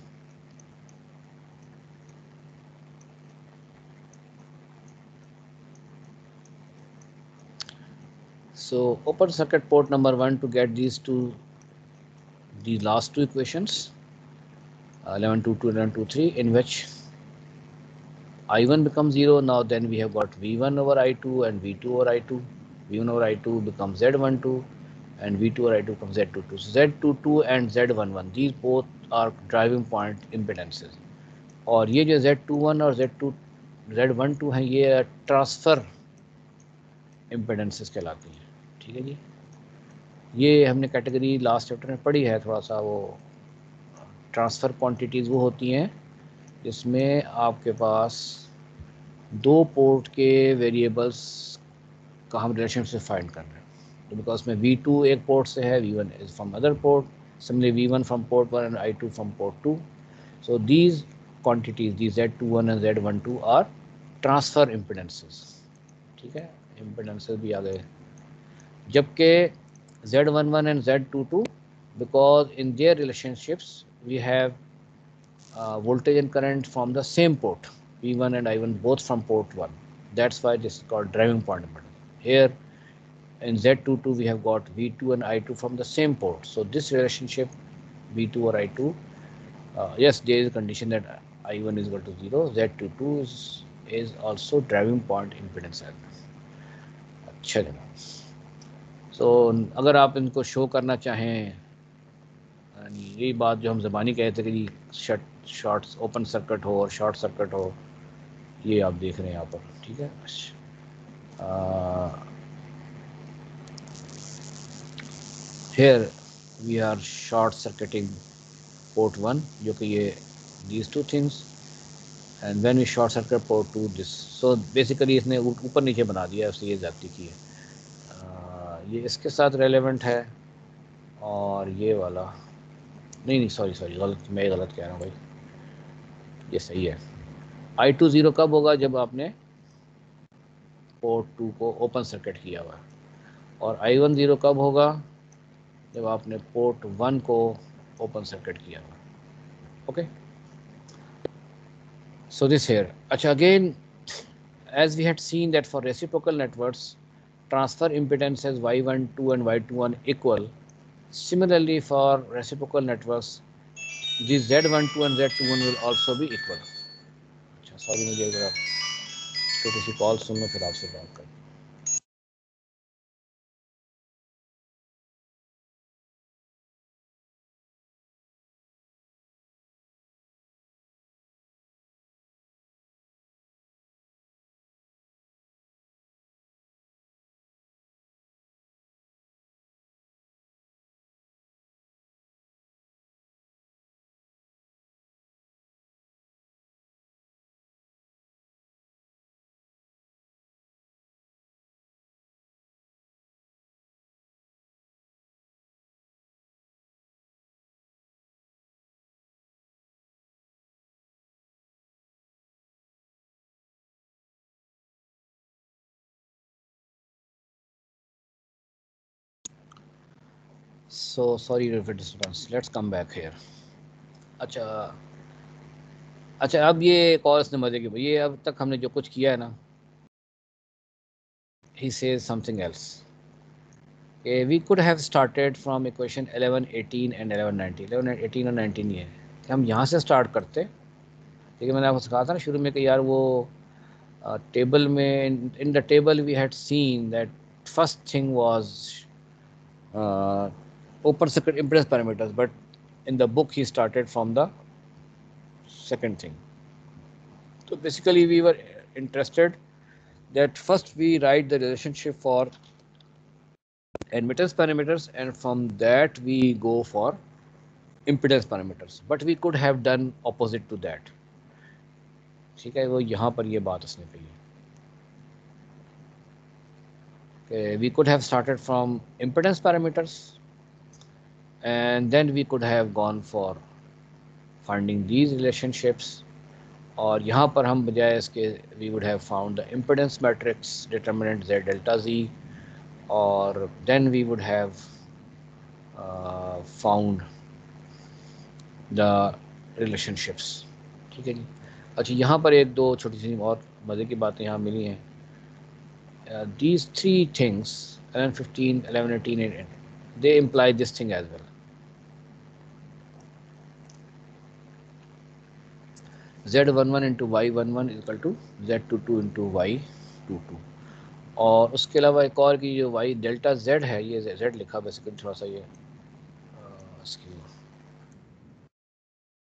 so open circuit port number one to get these two the last two equations 11 2 2 11 2 3 in which i1 becomes 0 now then we have got v1 over i2 and v2 over i2 v1 over i2 becomes z12 and v2 over i2 becomes z22 so z22 and z11 these both are driving point impedances और ये जो Z21 और Z2 Z12 हैं ये ट्रांसफ़र इम्पेडेंसेस कहलाती हैं ठीक है जी ये हमने कैटेगरी लास्ट चैप्टर में पढ़ी है, थोड़ा सा वो ट्रांसफ़र क्वांटिटीज़ वो होती हैं, जिसमें आपके पास दो पोर्ट के वेरिएबल्स का हम रिलेशनशिप फाइंड कर रहे हैं। तो बिकॉज़ में वी टू एक पोर्ट से है V one is from other port similarly V one from port one and I two from port two so these quantities, these z21 and z12 are transfer impedances ठीक है? Impedances भी आ गए। जबकि z11 and z22 because in their relationships we have uh, voltage and current from the same port v1 and i1 both from port 1 that's why this is called driving point impedance here in z22 we have got v2 and i2 from the same port so this relationship v2 or i2 uh, yes there is a condition that i1 is equal to 0 z22 is, is also driving point impedance अच्छा जनाब सो so, अगर आप इनको शो करना चाहें यही बात जो हम ज़बानी कहते थे कि शॉर्ट ओपन सर्किट हो और शॉर्ट सर्किट हो ये आप देख रहे हैं यहाँ पर ठीक है? here we are short circuiting port 1 जो कि ये these two things and when we short circuit port 2 this so basically इसने ऊपर नीचे बना दिया उसने ये जाती की है। ये इसके साथ रेलेवेंट है और ये वाला। नहीं नहीं सॉरी सॉरी गलत, मैं गलत कह रहा हूँ भाई। ये सही है। आई टू ज़ीरो कब होगा जब आपने पोर्ट टू को ओपन सर्किट किया हुआ और आई वन ज़ीरो कब होगा जब आपने पोर्ट वन को ओपन सर्किट किया हुआ ओके सो दिस हेयर अच्छा again as we had seen that for reciprocal networks transfer impedances y12 and y21 equal. Similarly, for reciprocal networks, the z12 and z21 will also be equal. अच्छा सॉरी मुझे एक छोटी सी कॉल सुन लो फिर आपसे बात कर so sorry for disturbance let's come back here अच्छा अच्छा अब ये और इसने मज़े की ये अब तक हमने जो कुछ किया है ना he says something else okay, we could have started from equation 11 18 and 11 19 11 18 और 19 ये कि हम यहाँ से स्टार्ट करते है मैंने आपको कहा था ना शुरू में कि यार वो टेबल uh, में in the table we had seen that first thing was open circuit impedance parameters but in the book he started from the second thing so basically we were interested that first we write the relationship for admittance parameters and from that we go for impedance parameters but we could have done opposite to that ठीक है वो यहाँ पर ये बात उसने कही okay, we could have started from impedance parameters and then we could have gone for finding these relationships. और यहाँ पर हम बजाय इसके we would have found the impedance matrix determinant z delta z. और then we would have found the relationships ठीक है जी? अच्छा यहाँ पर एक दो छोटी सी और मज़े की बातें यहाँ मिली हैं। These three things 11 15 11 18 they imply this thing as well. Z11 into Y one one equal to Z two two into Y two two और उसके अलावा एक और की जो वाई डेल्टा जेड है, ये जेड लिखा बेसिकली थोड़ा सा ये इसकी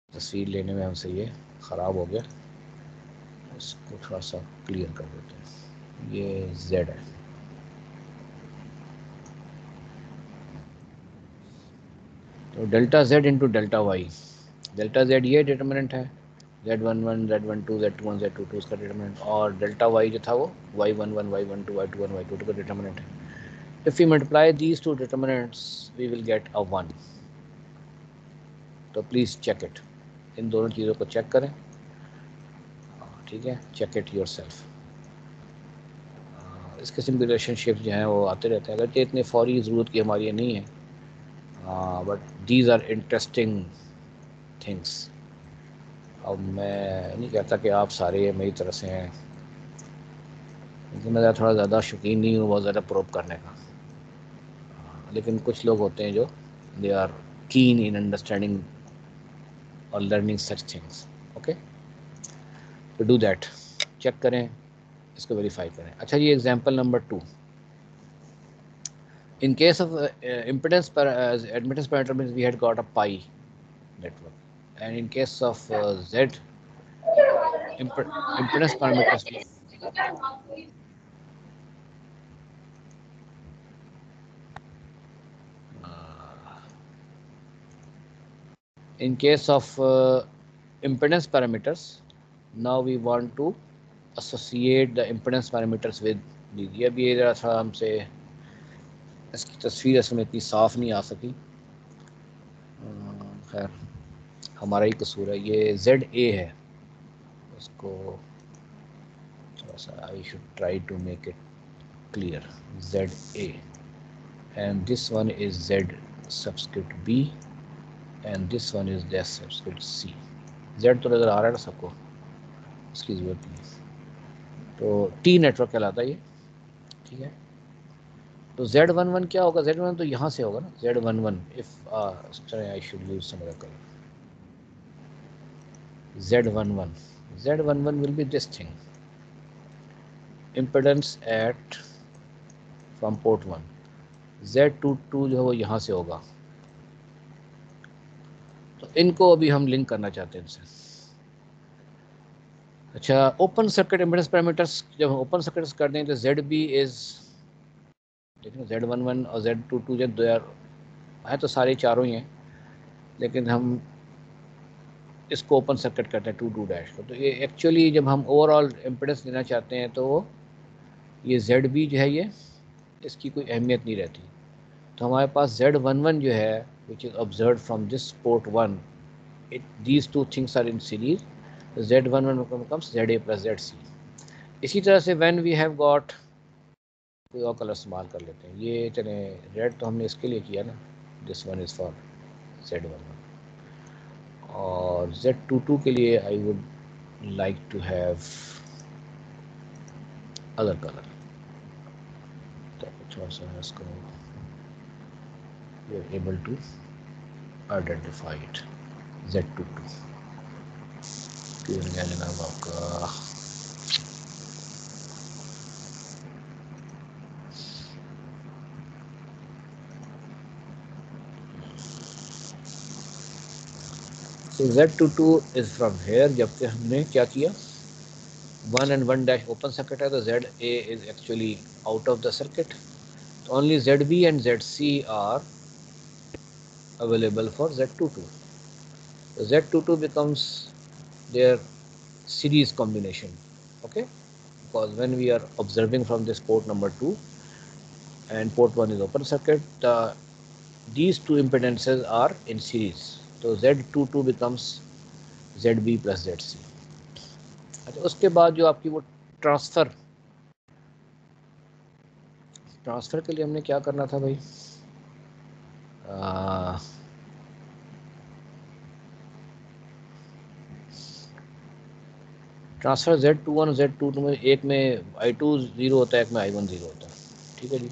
तस्वीर लेने में हमसे ये ख़राब हो गया। इसको थोड़ा सा क्लियर कर देते हैं। ये जेड है। तो delta Z into delta Y delta Z ये डिटर्मिनेंट है। Z one one Z one two Z two one Z two two उसका डिटर्मिनेंट और डेल्टा वाई जो था वो Y one one Y one two Y two one Y two two का डिटर्मिनेंट है। If you multiply these two determinants we will get a one तो प्लीज़ चेक इट इन दोनों चीज़ों को चेक करें। ठीक है? चेक इट योर सेल्फ इस किस्म की रिलेशनशिप जो हैं वो आते रहते हैं। अगर इतने फौरी ज़रूरत की हमारी नहीं है। But these are interesting things अब मैं नहीं कहता कि आप सारे मेरी तरह से हैं लेकिन मैं थोड़ा ज़्यादा शौकीन नहीं हूँ बहुत ज़्यादा प्रोप करने का। लेकिन कुछ लोग होते हैं जो they are keen in understanding और लर्निंग सच थिंग्स ओके तो डू दैट चेक करें इसको वेरीफाई करें। अच्छा ये example number two in case of uh, admittance parameter means we had got a pi network. and in case of uh, z imp impedance parameters in case of uh, impedance parameters now we want to associate the impedance parameters with ये भी ये जरा सा हमसे इसकी तस्वीर असल में इतनी साफ़ नहीं आ सकी खैर हमारा ही कसूर है। ये जेड ए है। उसको थोड़ा सा I should try to make it clear Z A and this one is Z subscript B and this one is that subscript C Z तो नज़र आ रहा है ना सबको? उसकी ज़रूरत नहीं तो टी नेटवर्क कहलाता है ये। ठीक है? तो जेड वन वन क्या होगा? जेड वन तो यहाँ से होगा ना? Z one one if I should use some colour Z one one Z one one will be this thing impedance at from port one Z two two जो है वो यहाँ से होगा। तो इनको अभी हम लिंक करना चाहते हैं इनसे। अच्छा ओपन सर्किट इम्पेडेंस पैरामीटर्स जब हम ओपन सर्किट कर दें तो जेड बी इज़ देखिए जेड वन वन और जेड टू टू जेड दो यार, है तो सारे चारों ही हैं। लेकिन हम इसको ओपन सर्किट करते हैं टू टू डैश को। तो ये एक्चुअली जब हम ओवरऑल इम्पेडेंस लेना चाहते हैं तो ये जेड बी जो है ये, इसकी कोई अहमियत नहीं रहती। तो हमारे पास जेड वन वन जो है, which is observed from this port 1 it, these two things are in series z11 becomes za plus zc इसी तरह से when वी हैव गॉट कोई और कलर इस्तेमाल कर लेते हैं। ये चले रेड तो हमने इसके लिए किया ना this one is for Z one one और Z22 के लिए I would like to have other colour तो थोड़ा सा able to identify it Z22 two two लेना आपका। so Z22 is from here जब से हमने क्या किया one and one dash open circuit है तो Z A is actually out of the circuit only ZB and ZC are available for Z22. So Z22 becomes their series combination, okay? Because when we are observing from this port number 2 and port 1 is open circuit, uh, these two impedances are in series. So Z22 B plus Z C अच्छा उसके बाद जो आपकी वो ट्रांसफ़र ट्रांसफ़र के लिए हमने क्या करना था भाई? Transfer Z two one Z two two में एक में आई टू ज़ीरो होता है, एक में आई वन ज़ीरो होता है। ठीक है जी?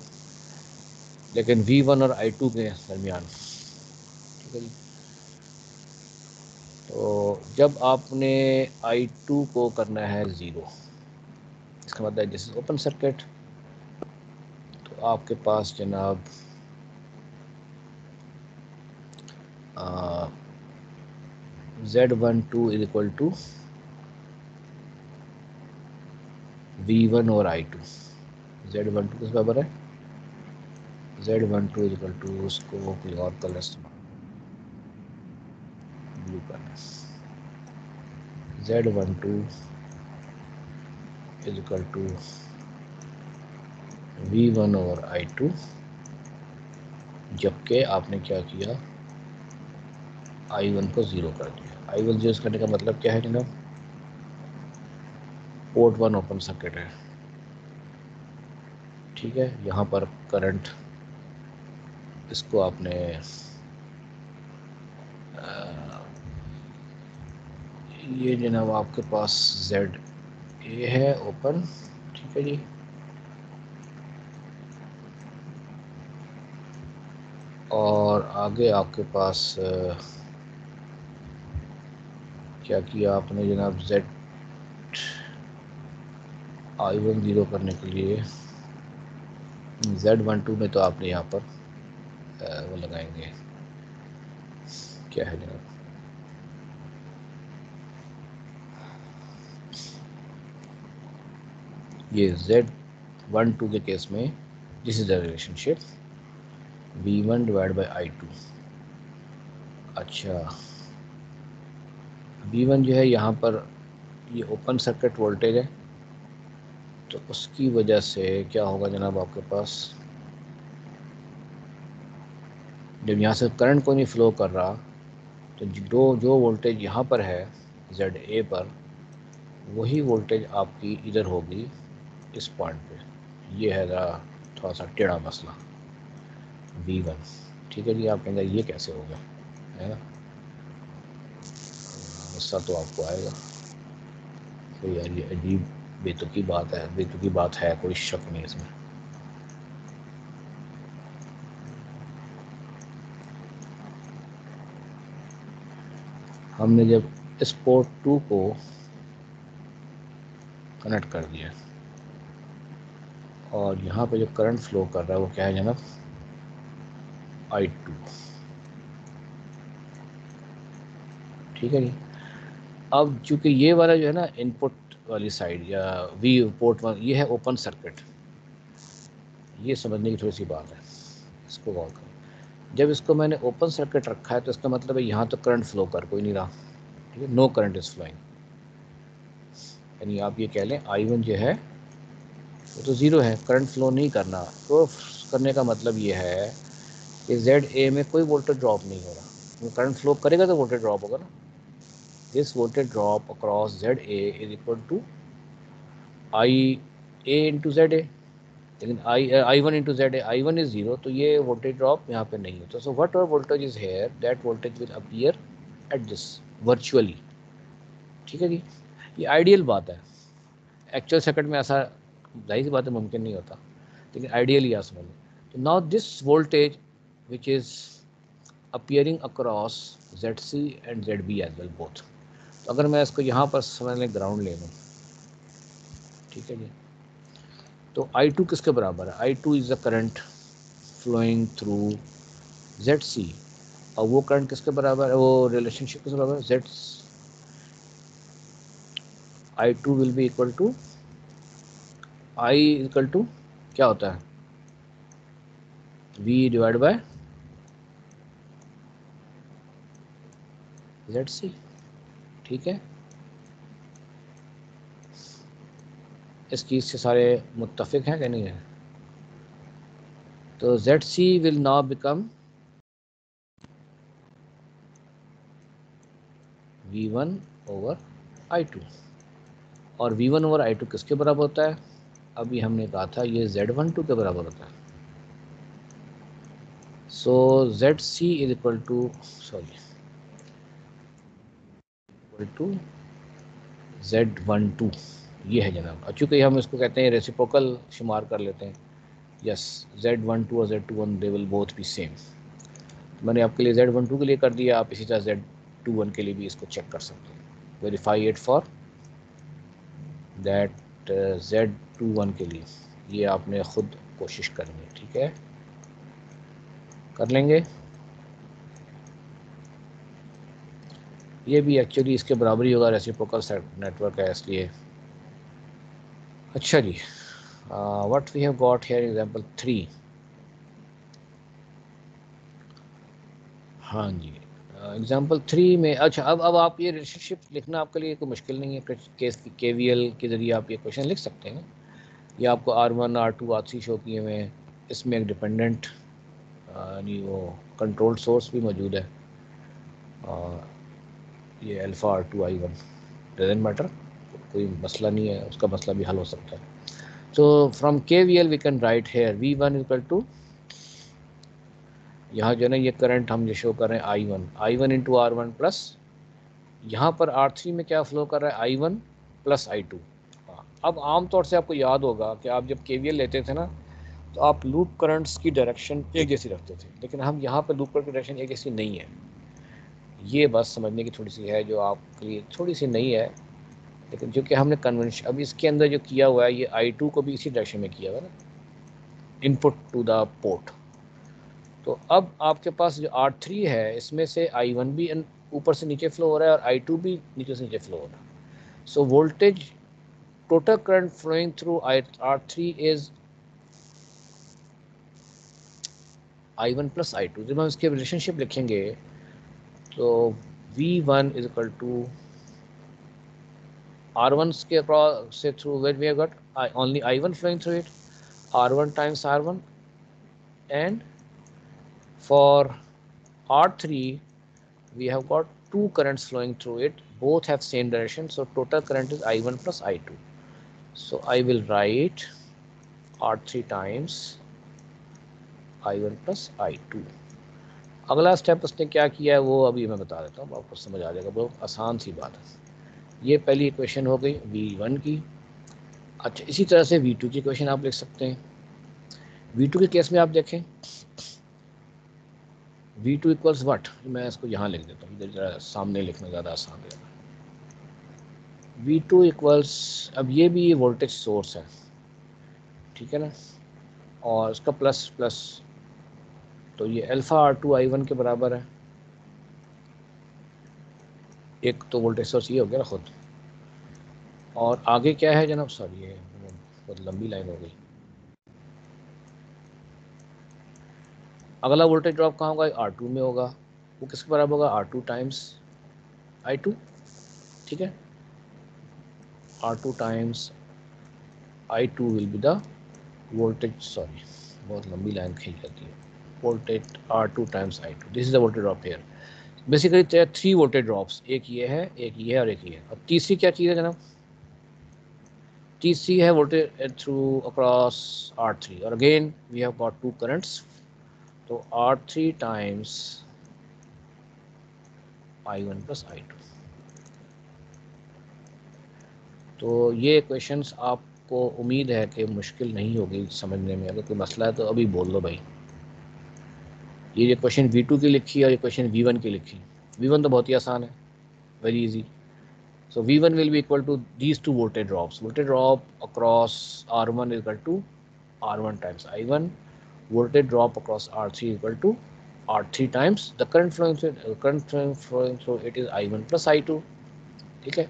लेकिन वी वन और आई टू के दरमियान। ठीक है जी? तो जब आपने आई टू को करना है ज़ीरो इसका मतलब दिस इज़ ओपन सर्किट तो आपके पास जनाब Z one two is equal to V one और I two Z one two किस बराबर है? Z one two is equal to उसको कोई और कलर इस्तेमाल blue colour Z one two is equal to V one और आई टू जबकि आपने क्या किया? आई वन को ज़ीरो कर दिया। आई वन यूज़ करने का मतलब क्या है जनाब पोर्ट वन ओपन सर्किट है। ठीक है, यहाँ पर करंट इसको आपने ये जनाब आपके पास जेड ए है ओपन ठीक है जी। और आगे आपके पास क्या किया आपने जनाब जेड आई वन ज़ीरो करने के लिए? जेड वन टू में तो आपने यहाँ पर वो लगाएँगे। क्या है जनाब? ये जेड वन टू के केस में this is the relationship V one divide by I two अच्छा। वी वन जो है यहाँ पर ये ओपन सर्किट वोल्टेज है। तो उसकी वजह से क्या होगा जनाब आपके पास? जब यहाँ से करंट को नहीं फ्लो कर रहा तो जो जो वोल्टेज यहाँ पर है जेड ए पर, वही वोल्टेज आपकी इधर होगी। इस पॉइंट पे। ये है ज़रा थोड़ा सा टेढ़ा मसला। वी वन ठीक है जी, आप कहेंगे, ये कैसे होगा है ना? मसला तो आपको आएगा। कोई अजीब, बेतुकी बात है। बेतुकी बात है, कोई शक नहीं इसमें। हमने जब इस पोर्ट टू को कनेक्ट कर दिया। और यहाँ पे जो करंट फ्लो कर रहा है, वो क्या है जनाब? आई टू ठीक है जी। अब चूँकि ये वाला जो है ना इनपुट वाली साइड या वी पोर्ट वन ये है ओपन सर्किट ये समझने की थोड़ी सी बात है। इसको गौर करें। जब इसको मैंने ओपन सर्किट रखा है तो इसका मतलब है यहाँ तो करंट फ्लो कर, कोई नहीं रहा। ठीक है? नो करंट इज़ फ्लोइंग यानी आप ये कह लें आई वन जो है वो तो ज़ीरो है करंट फ्लो नहीं करना। तो करने का मतलब ये है कि जेड ए में कोई वोल्टेज ड्रॉप नहीं हो रहा। करंट फ्लो करेगा तो वोल्टेज ड्रॉप होगा ना। This voltage drop across ZA is equal to I A Z A लेकिन I I one into Z A I one is zero तो ये वोल्टेज ड्रॉप यहाँ पे नहीं होता। सो वट और voltage is here that voltage will appear at this virtually ठीक है जी? ये आइडियल बात है। एक्चुअल सर्किट में ऐसा ज़ाहिर सी बात है मुमकिन नहीं होता, लेकिन आइडियली आप समझ तो now this voltage which is appearing across Z C and Z B as well both तो अगर मैं इसको यहाँ पर समझ लें ग्राउंड ले लूँ, ठीक है जी। तो आई टू किसके बराबर है? I two is the current flowing through Z C और वो करंट किसके बराबर है? वो रिलेशनशिप किसके बराबर है? Z I two will be equal to I equal to क्या होता है? V divide by Z C ठीक है? इस चीज़ से सारे मुतफिक हैं कि नहीं है? तो Z C will now become V one over I two और V one over I two किसके बराबर होता है? अभी हमने कहा था, ये जेड वन टू के बराबर होता है। So Z C is equal to sorry equal to Z one two ये है जनाब चूँकि हम इसको कहते हैं रेसिपोकल शुमार कर लेते हैं यस जेड वन टू और Z two one they will both be same मैंने आपके लिए जेड वन टू के लिए कर दिया, आप इसी तरह जेड टू वन के लिए भी इसको चेक कर सकते हैं। Verify it for that Z two one के लिए। ये आपने ख़ुद कोशिश करनी है, ठीक है? कर लेंगे। ये भी एक्चुअली इसके बराबर ही होगा रेसिप्रोकल नेटवर्क है इसलिए। अच्छा जी। What we have got here example three हाँ जी। एग्जांपल थ्री में अच्छा अब अब आप ये रिलेशनशिप लिखना आपके लिए कोई मुश्किल नहीं है केस की के वी एल के ज़रिए आप ये क्वेश्चन लिख सकते हैं। ये आपको R one R two R three show किए हुए हैं। इसमें एक डिपेंडेंट यानी वो कंट्रोल सोर्स भी मौजूद है। आ, ये alpha R two I one doesn't matter कोई मसला नहीं है उसका मसला भी हल हो सकता है। So from KVL we can write here V1 equal to यहाँ जो है ना, ये करंट हम जो शो कर रहे हैं I one I one into R one plus यहाँ पर आर थ्री में क्या फ्लो कर रहा है? I one plus I two अब आमतौर से आपको याद होगा कि आप जब के लेते थे ना तो आप लूप करंट्स की डायरेक्शन एक जैसी रखते थे। लेकिन हम यहाँ पर लूप करंट की डायरेक्शन एक जैसी नहीं है। ये बस समझने की थोड़ी सी है जो आपके लिए थोड़ी सी नहीं है, लेकिन जो कि हमने कन्वेंशन अब इसके अंदर जो किया हुआ है, ये आई टू को भी इसी डायरेक्शन में किया हुआ ना। इनपुट टू द पोर्ट तो अब आपके पास जो आर थ्री है, इसमें से आई वन भी ऊपर से नीचे फ्लो हो रहा है और आई टू भी नीचे से नीचे फ्लो हो रहा है। So voltage total current flowing through I R three is I one plus I two जब हम इसके रिलेशनशिप लिखेंगे तो V one is equal to R one के से through wait we got only I1 flowing through it R1 times R1 and for R3 we have got two currents flowing through it both have same direction so total current is I1 plus I2 so I will write R3 times I1 plus I2 अगला स्टेप उसने क्या किया है वो अभी मैं बता देता हूँ आपको समझ आ जाएगा बहुत आसान सी बात है ये पहली इक्वेशन हो गई V1 की अच्छा इसी तरह से V2 की इक्वेशन आप लिख सकते हैं V2 के केस में आप देखें V2 टू इक्वल्स वट मैं इसको यहाँ लिख देता हूँ। ज़रा सामने लिखना ज़्यादा आसान रहेगा V2 टू इक्वल्स अब ये भी ये वोल्टेज सोर्स है। ठीक है ना? और इसका प्लस प्लस तो ये alpha R two I one के बराबर है। एक तो वोल्टेज सोर्स ये हो गया ना खुद। और आगे क्या है जनाब? सॉरी, ये बहुत लंबी लाइन हो गई। अगला वोल्टेज ड्रॉप कहाँ होगा? आर टू में होगा। वो किसके बराबर होगा? R two times I two ठीक है? R two times I two will be the voltage sorry बहुत लंबी लाइन खींच जाती है। Voltage R two times I two this is the voltage drop here basically three voltage drops एक ये है, एक ये है और एक ये है। और तीसरी क्या चीज़ है जनाब? तीसरी है voltage through across R three और again we have got two currents तो R three times I one plus I two तो ये क्वेश्चंस आपको उम्मीद है कि मुश्किल नहीं होगी समझने में, अगर कोई मसला है तो अभी बोल दो भाई। ये जो क्वेश्चन वी टू की लिखी और ये क्वेश्चन वी वन की लिखी वी वन तो बहुत ही आसान है very easy so V one will be equal to these two voltage drops voltage drop across R one equal to R one times I one voltage drop across R3 equal to R3 times the current flowing through uh, current flowing through it is I1 plus I2. Okay.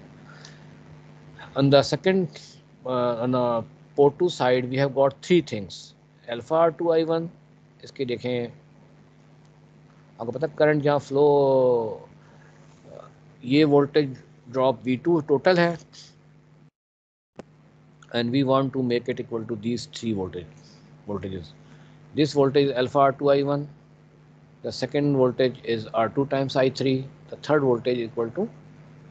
On the second uh, on the port 2 side we have got three things alpha R2 I1 इसकी देखें आपको पता करंट जहाँ फ्लो uh, ये वोल्टेज ड्रॉप V2 टोटल है and we want to make it equal to these three voltages this voltage is alpha r2 i1 the second voltage is r2 times i3 the third voltage equal to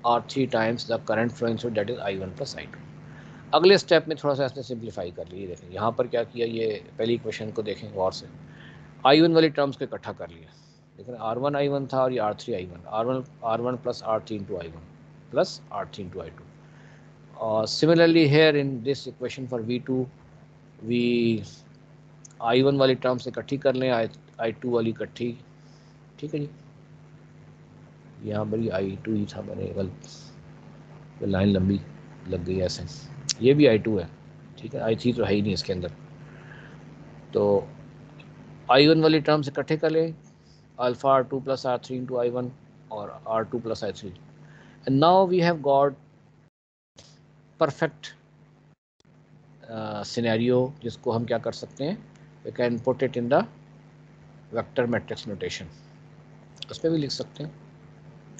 r3 times the current flowing through, that is i1 plus i2 अगले स्टेप में थोड़ा सा इसने सिंप्लीफाई कर लिया देखें। यहाँ पर क्या किया, ये पहली क्वेश्चन को देखें गौर से। आई वन वाली टर्म्स को इकट्ठा कर लिया। लेकिन आर वन आई वन था और ये R three I one R one R one plus R three into I one plus R three into I two और similarly here in this equation for V two V I one वाली टर्म्स इकट्ठी कर लें आई आई टू वाली इकट्ठी। ठीक है जी? यहाँ पर आई टू ही था मैंने गलत लाइन लंबी लग गई ऐसे। ये भी आई टू है ठीक है? आई थ्री तो है ही नहीं इसके अंदर। तो आई वन वाली टर्म्स इकट्ठे कर लें alpha r2 plus r3 into i1 or r2 plus i3 and now we have got perfect uh, scenario जिसको हम क्या कर सकते हैं? We can put it in the vector matrix notation उस पर भी लिख सकते हैं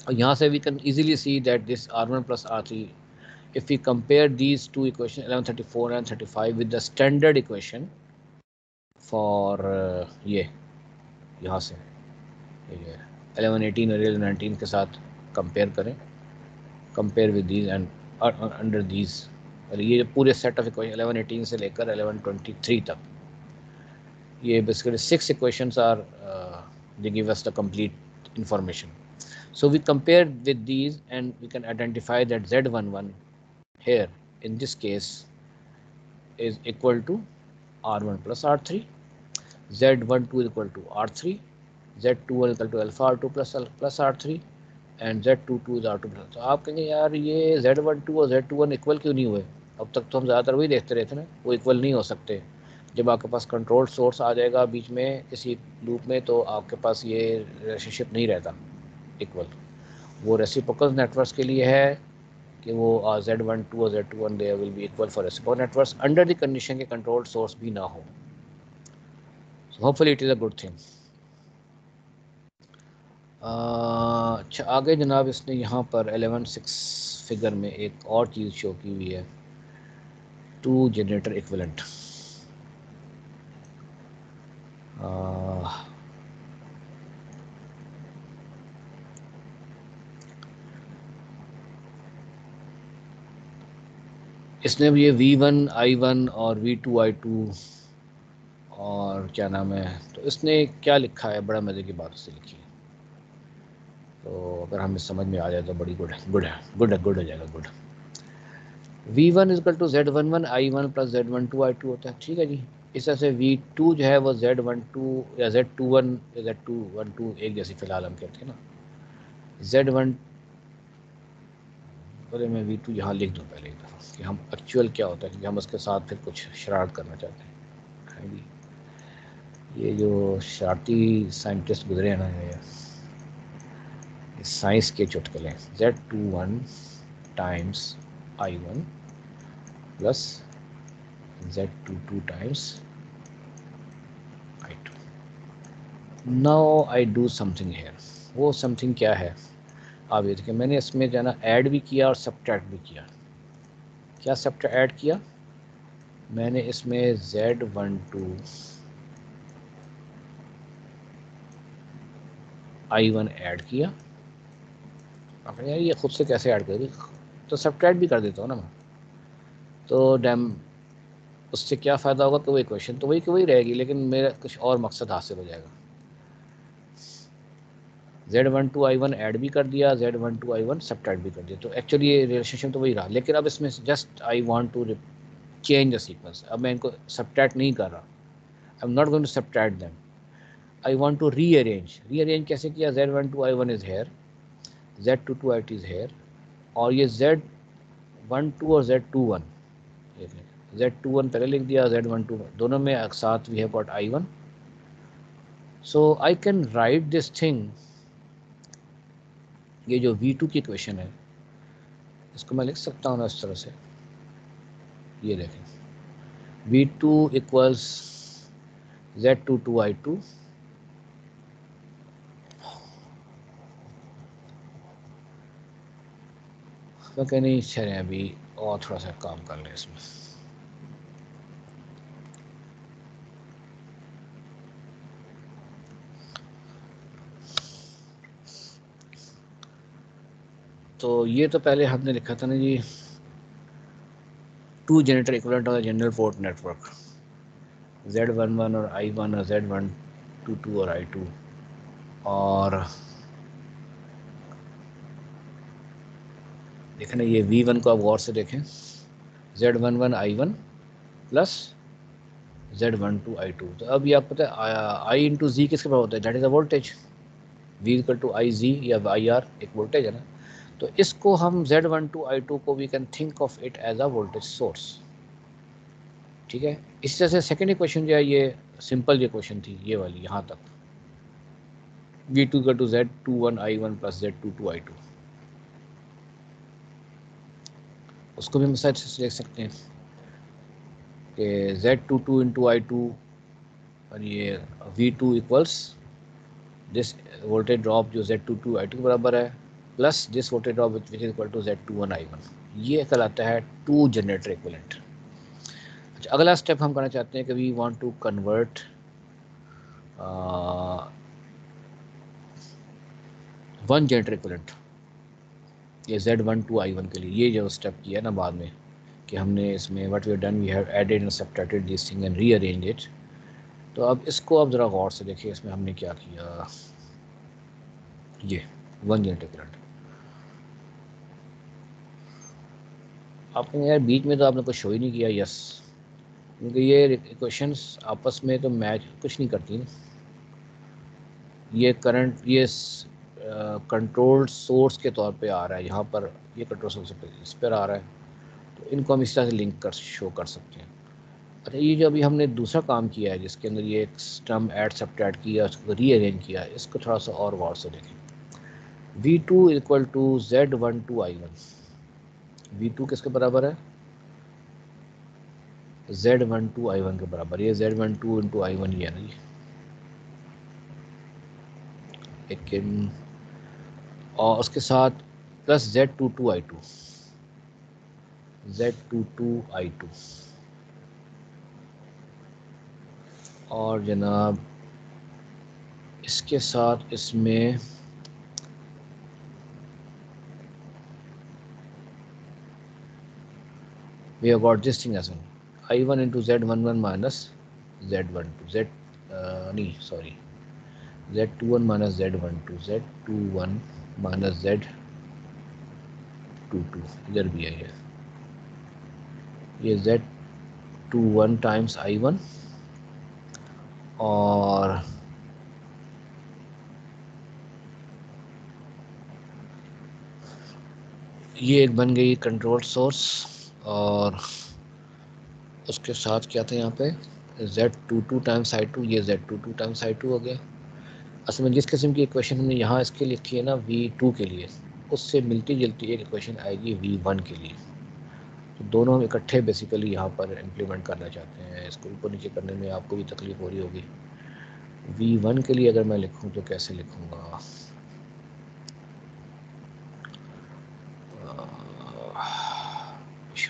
और यहाँ से we can easily see that this r1 plus r3 if we compare these two equations 1134 and 35 with the standard equation for uh, ये यहाँ से एलेवन एटीन और एलेवन नाइनटीन के साथ कंपेयर करें compare with these and under these ये set of equation eleven eighteen से लेकर eleven twenty थ्री तक ये basically six equations are they give us the complete information so we compare with these and we can identify that z11 here in this case is equal to r1 plus r3 z12 is equal to r3 z21 equal to alpha r2 plus plus r3 and Z two two R two plus तो आप कहेंगे यार ये जेड वन टू और जेड टू वन इक्वल क्यों नहीं हुए अब तक तो हम ज़्यादातर वही देखते रहते ना वो इक्वल नहीं हो सकते जब आपके पास कंट्रोल सोर्स आ जाएगा बीच में इसी लूप में तो आपके पास ये रिलेशनशिप नहीं रहता इक्वल वो रेसिप्रोकल नेटवर्क्स के लिए है कि वो जेड वन टू और Z two one they will be equal for reciprocal networks under the condition के कंट्रोल सोर्स भी ना हो. So hopefully it is a good thing अच्छा आगे जनाब इसने यहाँ पर एलेवन सिक्स फिगर में एक और चीज़ शो की हुई है. टू जनरेटर इक्वलेंट इसने भी ये वी वन आई वन और वी टू आई टू और क्या नाम है तो इसने क्या लिखा है, बड़ा मज़े की बात उससे लिखी है। तो अगर हमें समझ में आ जाए तो बड़ी गुड है गुड है गुड है गुड हो जाएगा good V one equal to Z one one I one plus Z one two I two होता है, ठीक है जी। इस तरह से वी टू जो है वो जेड वन टू या जेड टू वन या जेड टू वन टू एक जैसी फ़िलहाल हम कहते हैं ना। जेड वन बोले मैं वी टू यहाँ लिख दूँ पहले एक दफ़ा कि हम एक्चुअल क्या होता है क्योंकि हम उसके साथ फिर कुछ शरारत करना चाहते हैं। ये जो शरारती साइंटिस्ट गुजरे हैं ना, ये साइंस के चुटकले Z two one times I one plus Z two two times I two now I do something here वो समथिंग क्या है? आप ये देखिए, मैंने इसमें जो है ना ऐड भी किया और सब्ट्रैक्ट भी किया। क्या सब ऐड किया? मैंने इसमें Z one two I one add किया। यार, ये खुद से कैसे ऐड कर तो सब्ट्रैक्ट भी कर देता हूँ ना मैं। तो डैम उससे क्या फ़ायदा होगा? तो वही क्वेश्चन तो वही कि वही रहेगी, लेकिन मेरा कुछ और मकसद हासिल हो जाएगा। Z one two I one add भी कर दिया Z one two I one subtract भी कर दिया। तो एक्चुअली ये रिलेशनशिप तो वही रहा। लेकिन अब इसमें just I want to change the sequence अब मैं इनको सब्ट्रैक्ट नहीं कर रहा। I am not going to subtract them I want to rearrange rearrange कैसे किया? Z one two I one is here Z two two I T is here और ये जेड वन टू और Z two one Z two one पहले लिख दिया जेड वन टू दोनों में साथ we have got I one so I can write this thing ये जो वी टू की क्वेश्चन है, इसको मैं लिख सकता हूँ ना इस तरह से। ये देखें। V two equals Z two two I two मैं कह नहीं चले अभी, और थोड़ा सा काम कर लें इसमें। तो ये तो पहले हमने लिखा था ना जी two generator equivalent of general port network Z one one और आई वन और जेड वन टू टू और आई टू और देखें ना ये वी वन को आप गौर से देखें Z one one I one plus Z one two I two तो अब ये आप पता है आई इंटू जी किसके पास होता है? That is a voltage V equal to I G या आई आर एक वोल्टेज है ना? तो इसको हम Z one two I two को we can think of it as a voltage source ठीक है? इस तरह से सेकेंड इक्वेशन जो है, ये सिंपल ये क्वेश्चन थी, ये वाली, यहाँ तक। वी टू का two Z two one I one plus Z two two I two उसको भी हम साइड से देख सकते हैं कि Z two two into I two और ये V two equals this voltage drop जो Z two two I two के बराबर है plus this voltage drop which is equal to Z two one I one ये कहलाता है टू जनरेटर इक्वलेंट अच्छा अगला स्टेप हम करना चाहते हैं कि we want to convert one generator equivalent ये Z one two I one के लिए, ये जो स्टेप किया ना बाद में, कि हमने इसमें what we done we have added and subtracted this thing and rearrange it तो अब इसको अब ज़रा गौर से देखिए, इसमें हमने क्या किया? ये वन यूनिट करंट आपने यार बीच में तो आपने कुछ शो ही नहीं किया यस क्योंकि ये क्वेश्चंस आपस में तो मैच कुछ नहीं करती ना। ये करंट ये कंट्रोल सोर्स के तौर पे आ रहा है, यहाँ पर ये कंट्रोल सोर्स इस पर आ रहा है। तो इनको हम इस तरह से लिंक कर शो कर सकते हैं। अच्छा ये जो अभी हमने दूसरा काम किया है, जिसके अंदर ये एक स्टम एड सब्ट्रैक्ट किया, उसको रीअरेंज किया, इसको थोड़ा सा और गौर से देखें। V two equal to Z one two I one V two किसके बराबर है? Z one two I one के बराबर। ये Z one two into I one है ये। लेकिन और उसके साथ plus Z two two I two Z two two I two और जनाब, इसके साथ इसमें we have got this thing as well i1 into z11 minus z12 z uh, नहीं sorry z21 minus z12 z21 minus z22 इधर भी है ये ये z21 टाइम्स i1 और ये एक बन गई कंट्रोल सोर्स और उसके साथ क्या था यहाँ पे? Z two two times I two ये Z two two times I two हो गया। असल में जिस किस्म की इक्वेशन हमने यहाँ इसके लिखी है ना V2 के लिए, उससे मिलती जुलती एक इक्वेशन आएगी V1 के लिए। तो दोनों हम इकट्ठे बेसिकली यहाँ पर इम्प्लीमेंट करना चाहते हैं। इसको ऊपर नीचे करने में आपको भी तकलीफ़ हो रही होगी। V1 के लिए अगर मैं लिखूँ तो कैसे लिखूँगा?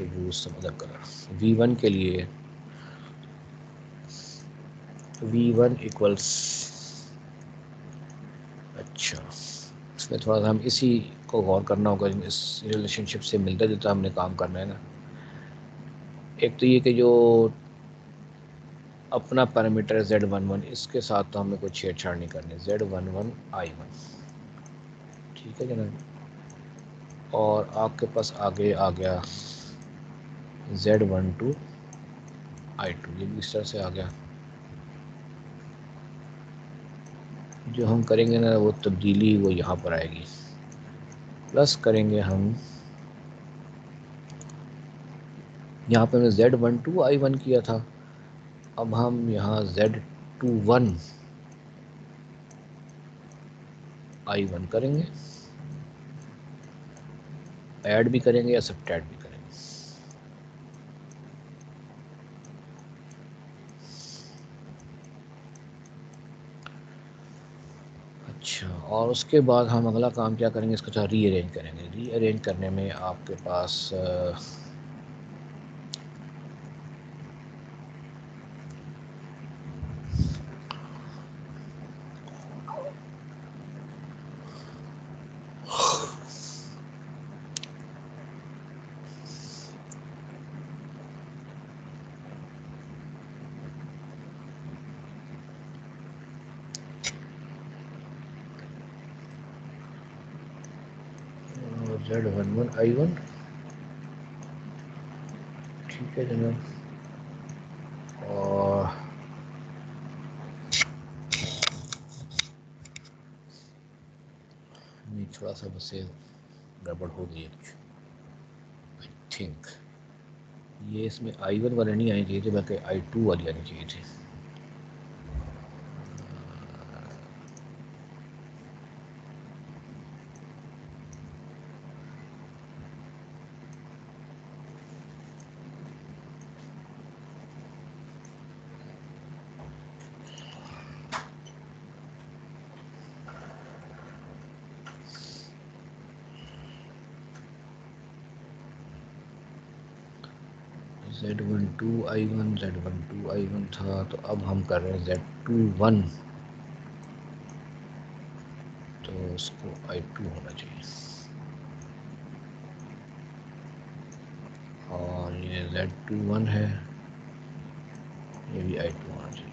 शुरू समझ कर। वी वन के लिए वी वन इक्वल्स अच्छा इसमें थोड़ा सा हम इसी को गौर करना होगा इस रिलेशनशिप से मिलता जुलता हमने काम करना है ना। एक तो ये कि जो अपना पैरामीटर है जेड वन वन इसके साथ तो हमें कोई छेड़छाड़ नहीं करनी। Z one one I one ठीक है जनाब और आपके पास आगे आ गया Z one two I two ये भी इस तरह से आ गया। जो हम करेंगे ना, वो तब्दीली वो यहाँ पर आएगी। प्लस करेंगे हम, यहाँ पे हमने Z one two I one किया था। अब हम यहाँ Z two one I one करेंगे। ऐड भी करेंगे या सब्ट्रैक्ट भी अच्छा और उसके बाद हम अगला काम क्या करेंगे? इसको थोड़ा रीअरेंज करेंगे। रीअरेंज करने में आपके पास Z one one I one ठीक है जनाब। और थोड़ा सा बस गड़बड़ हो गई आई थिंक ये इसमें आई वन वाले नहीं आनी चाहिए थे, बल्कि आई टू वाली आनी चाहिए थी Z one two I one Z one two I one था तो अब हम कर रहे हैं जेड टू वन तो उसको आई टू होना चाहिए। और ये जेड टू वन है, ये भी आई टू होना चाहिए।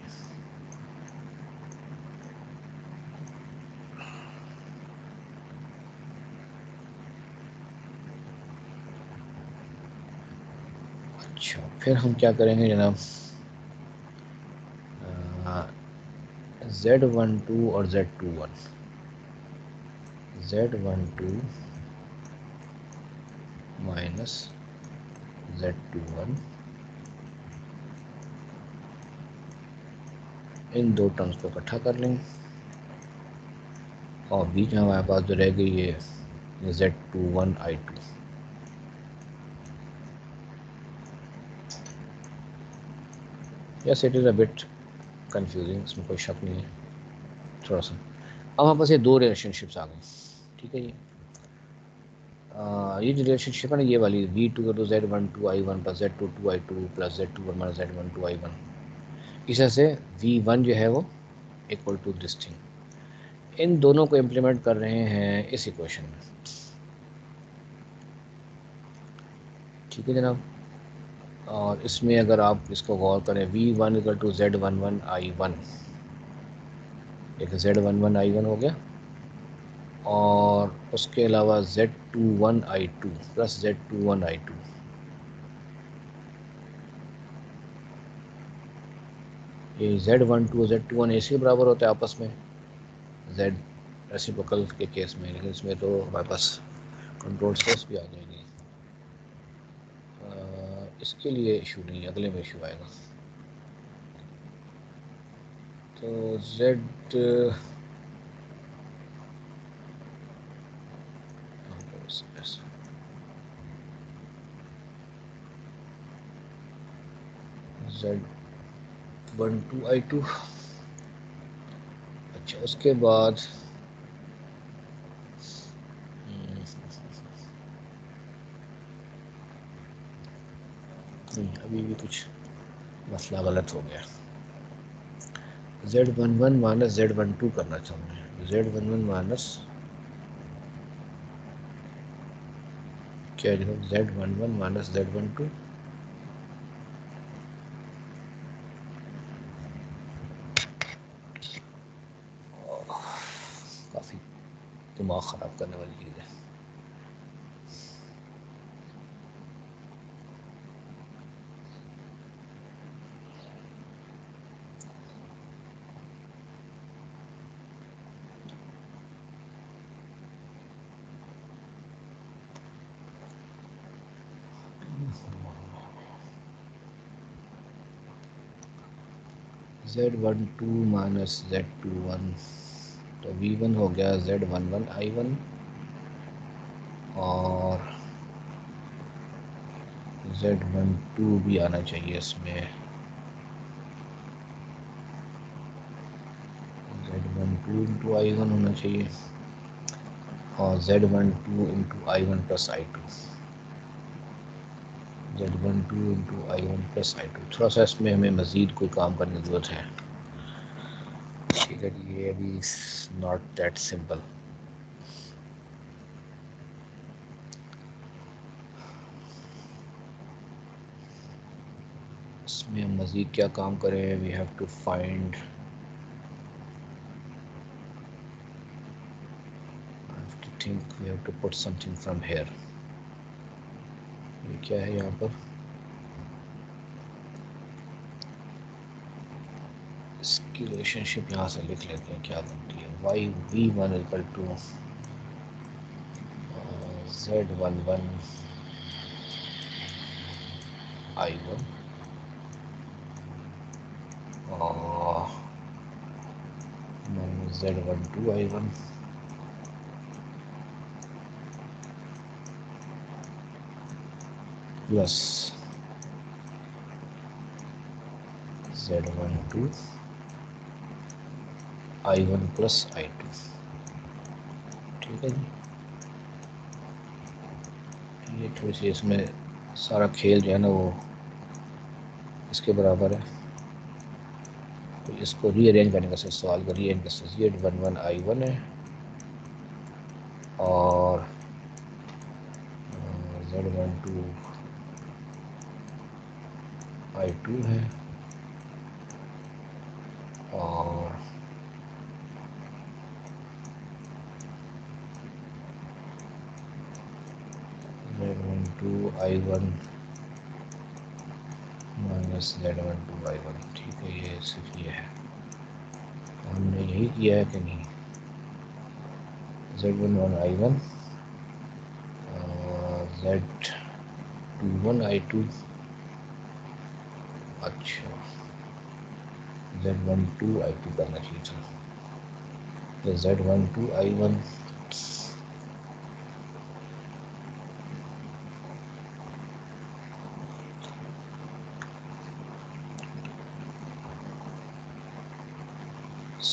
अच्छा फिर हम क्या करेंगे जनाब? जेड वन टू और Z two one Z one two minus Z two one इन दो टर्म्स को इकट्ठा कर लेंगे। और बीच में हमारे पास जो रह गई है Z two one I two yes it is a bit confusing इसमें कोई शक नहीं है, थोड़ा सा। अब हमारे पास ये दो रिलेशनशिप्स आ गई ठीक है ये ये जो रिलेशनशिप है ना, ये वाली V two two Z one two I one plus Z two two I two plus Z two one Z one two I one इस तरह से वी वन जो है वो इक्वल टू दिस थिंग इन दोनों को इम्प्लीमेंट कर रहे हैं इस इक्वेशन में। ठीक है जनाब? और इसमें अगर आप इसको गौर करें V one equal to Z one one I one एक Z one one I one हो गया और उसके अलावा Z two one I two plus Z two one I two ये Z one two Z two one ए बराबर होता है आपस में। जेड रेसिप्रोकल के केस में, लेकिन इसमें तो हमारे पास कंट्रोल स्पेस भी आ जाएगी। इसके लिए इशू नहीं है अगले में इशू आएगा। तो Z Z one two I two अच्छा उसके बाद नहीं अभी भी कुछ मसला गलत हो गया। Z one one minus Z one two करना चाहूँगा। जेड वन वन माइनस क्या जो Z one one minus Z one two. काफ़ी दिमाग ख़राब करने वाली चीज़ है Z one two minus Z two one तो वी वन हो गया Z one one I one और जेड वन टू भी आना चाहिए इसमें। Z one two into I one होना चाहिए और Z one two into I one plus I two Z one two into I one plus I two थोड़ा सा इसमें हमें मज़ीद कोई काम करने की ज़रूरत है। ठीक है ये अभी नॉट दैट सिंपल इसमें हम मज़ीद क्या काम करें we have to find we have to put something from here ये क्या है यहाँ पर? इसकी रिलेशनशिप यहाँ से लिख लेते हैं, क्या बनती है? Y V one equal to Z one one I one और Z one two I one plus z12 i1 plus i2 ठीक है जी। ये थोड़ी सी इसमें सारा खेल जो है ना वो इसके बराबर है। तो इसको रीअरेंज करने का सवाल को रीअरेंज कर वन वन आई वन है और Z one two I two है और Z one two I one minus Z one two I one ठीक है ये सिर्फ़ ये है हमने यही किया है कि नहीं? Z one one I one Z two one I two अच्छा। Z one two I two करना चाहिए था। Z one two I one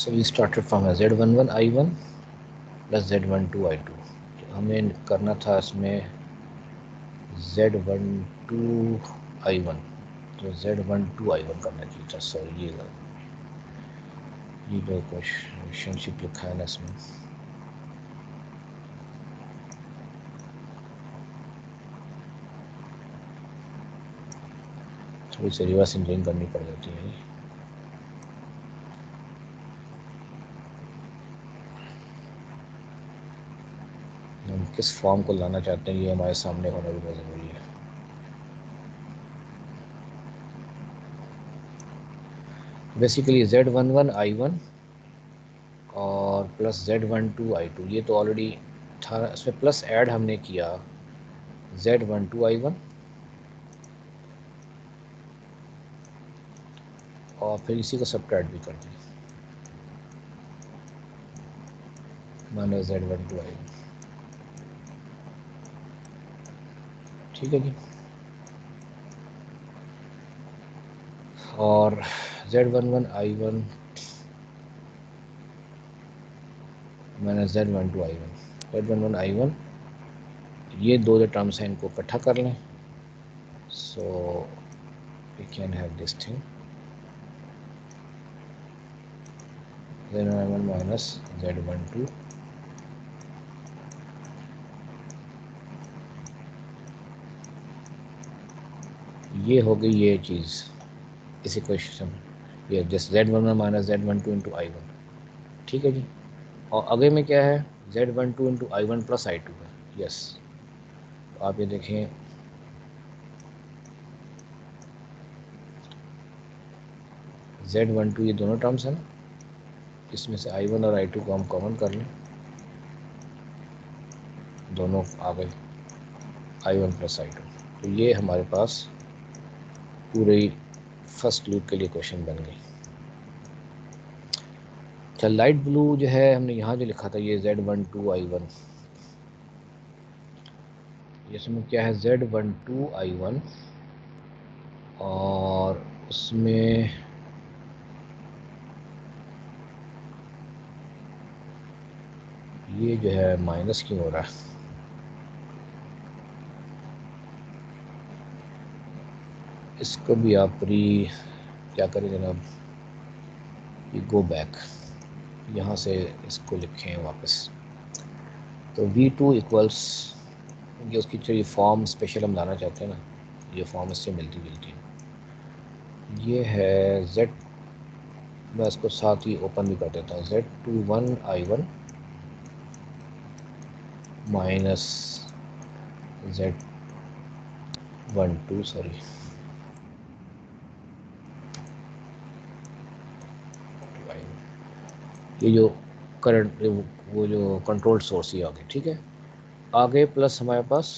so we started from a z11 i1 plus z12 i2 हमें करना था इसमें z12 i1 तो z12 i1 करना चाहिए था सॉरी ये ये जो क्वेश्चनशिप लिखा है ना इसमें। थोड़ी सी रिवर्स इंजीनियरिंग करनी पड़ जाती है हम किस फॉर्म को लाना चाहते हैं, ये हमारे सामने होना भी बहुत ज़रूरी है। Basically Z one one I one और plus Z one two I two ये तो ऑलरेडी था, इसमें प्लस ऐड हमने किया Z one two I one और फिर इसी को सब्ट्रैक्ट भी कर दिया। Minus Z one two I one ठीक है जी। और Z one one I one minus Z one two I one Z one one I one ये दो जो टर्म्स हैं, इनको इकट्ठा कर लें। So we can have this thing Z one one minus Z one two ये हो गई ये चीज़। इस इक्वेशन ये just Z one one minus Z one two into I one ठीक है जी? और आगे में क्या है? Z one two into I one plus I two है। यस तो आप ये देखें जेड वन टू ये दोनों टर्म्स हैं ना? इसमें से आई वन और आई टू को हम कॉमन कर लें। दोनों आ गए। I one plus I two तो ये हमारे पास पूरे फ़र्स्ट लूप के लिए क्वेश्चन बन गई। अच्छा लाइट ब्लू जो है, हमने यहाँ जो लिखा था, ये Z one two I one इसमें क्या है? Z one two I one और उसमें ये जो है, माइनस क्यों हो रहा है? इसको भी आप री, क्या करें जनाब? ये गो बैक यहाँ से इसको लिखें वापस. तो v2 टू इक्वल्स ये उसकी जो ये फॉर्म स्पेशल हम लाना चाहते हैं ना, ये फॉर्म इससे मिलती जुलती है. ये है z, मैं इसको साथ ही ओपन भी कर देता हूँ. Z two one I one minus Z one two sorry ये जो करंट वो जो कंट्रोल सोर्स ही आगे, ठीक है? आगे प्लस हमारे पास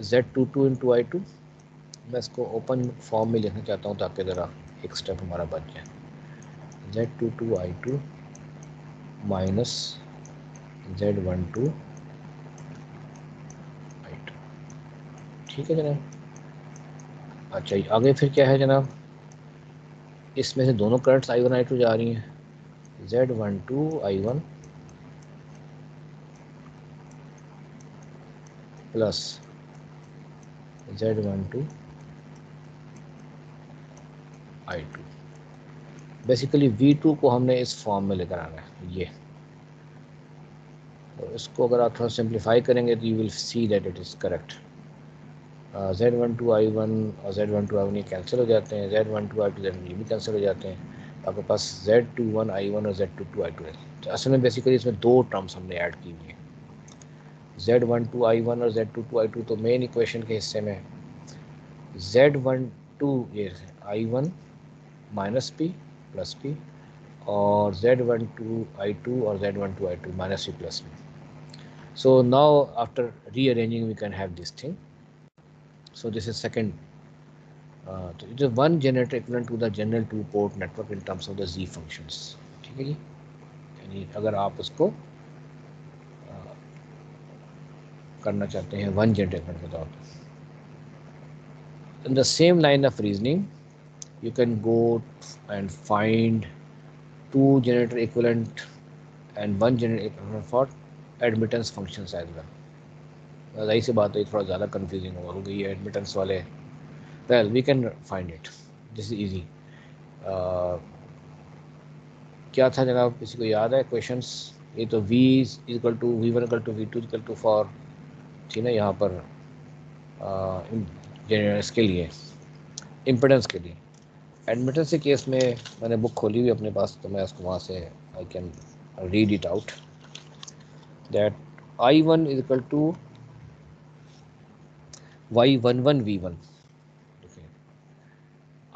Z two two into I two मैं इसको ओपन फॉर्म में लिखना चाहता हूँ ताकि ज़रा एक स्टेप हमारा बच जाए। Z two two I two minus Z one two I two ठीक है जनाब? अच्छा आगे फिर क्या है जनाब? इसमें से दोनों currents I one I two जा रही हैं। Z one two I one plus Z one two I two basically V two को हमने इस फॉर्म में लेकर आना है, ये। और इसको अगर आप थोड़ा सिंप्लीफाई करेंगे तो you will see that it is correct Z one two I one और Z one two I one ये कैंसिल हो जाते हैं। Z one two I two Z ये भी कैंसिल हो जाते हैं। आपके पास Z two one I one और Z two two I two तो असल में बेसिकली इसमें दो टर्म्स हमने ऐड की हुई हैं। Z one two I one और Z two two I two तो मेन इक्वेशन के हिस्से में जेड वन टू ये I one minus P plus P और Z one two I two और Z one two I two minus P plus P so now after rearranging we can have this thing so this is second uh, so it is one generator equivalent to the general two port network in terms of the z functions ठीक है जी यानी अगर आप उसको करना चाहते हैं वन जनरेटर के तौर पर in the same line of reasoning you can go and find two generator equivalent and one generator equivalent for admittance functions as well ज़ाहिर सी बात है थोड़ा ज़्यादा कन्फ्यूजिंग हो गई है एडमिटेंस वाले well we can find it this is easy क्या था जनाब? किसी को याद है? क्वेश्चन ये तो v is equal to V one two V two equal to four थी ना यहाँ पर इसके लिए इम्पिडेंस के लिए। एडमिटेंस के केस में मैंने बुक खोली हुई अपने पास तो मैं उसको वहाँ से I can read it out that I one is equal to Y one one V one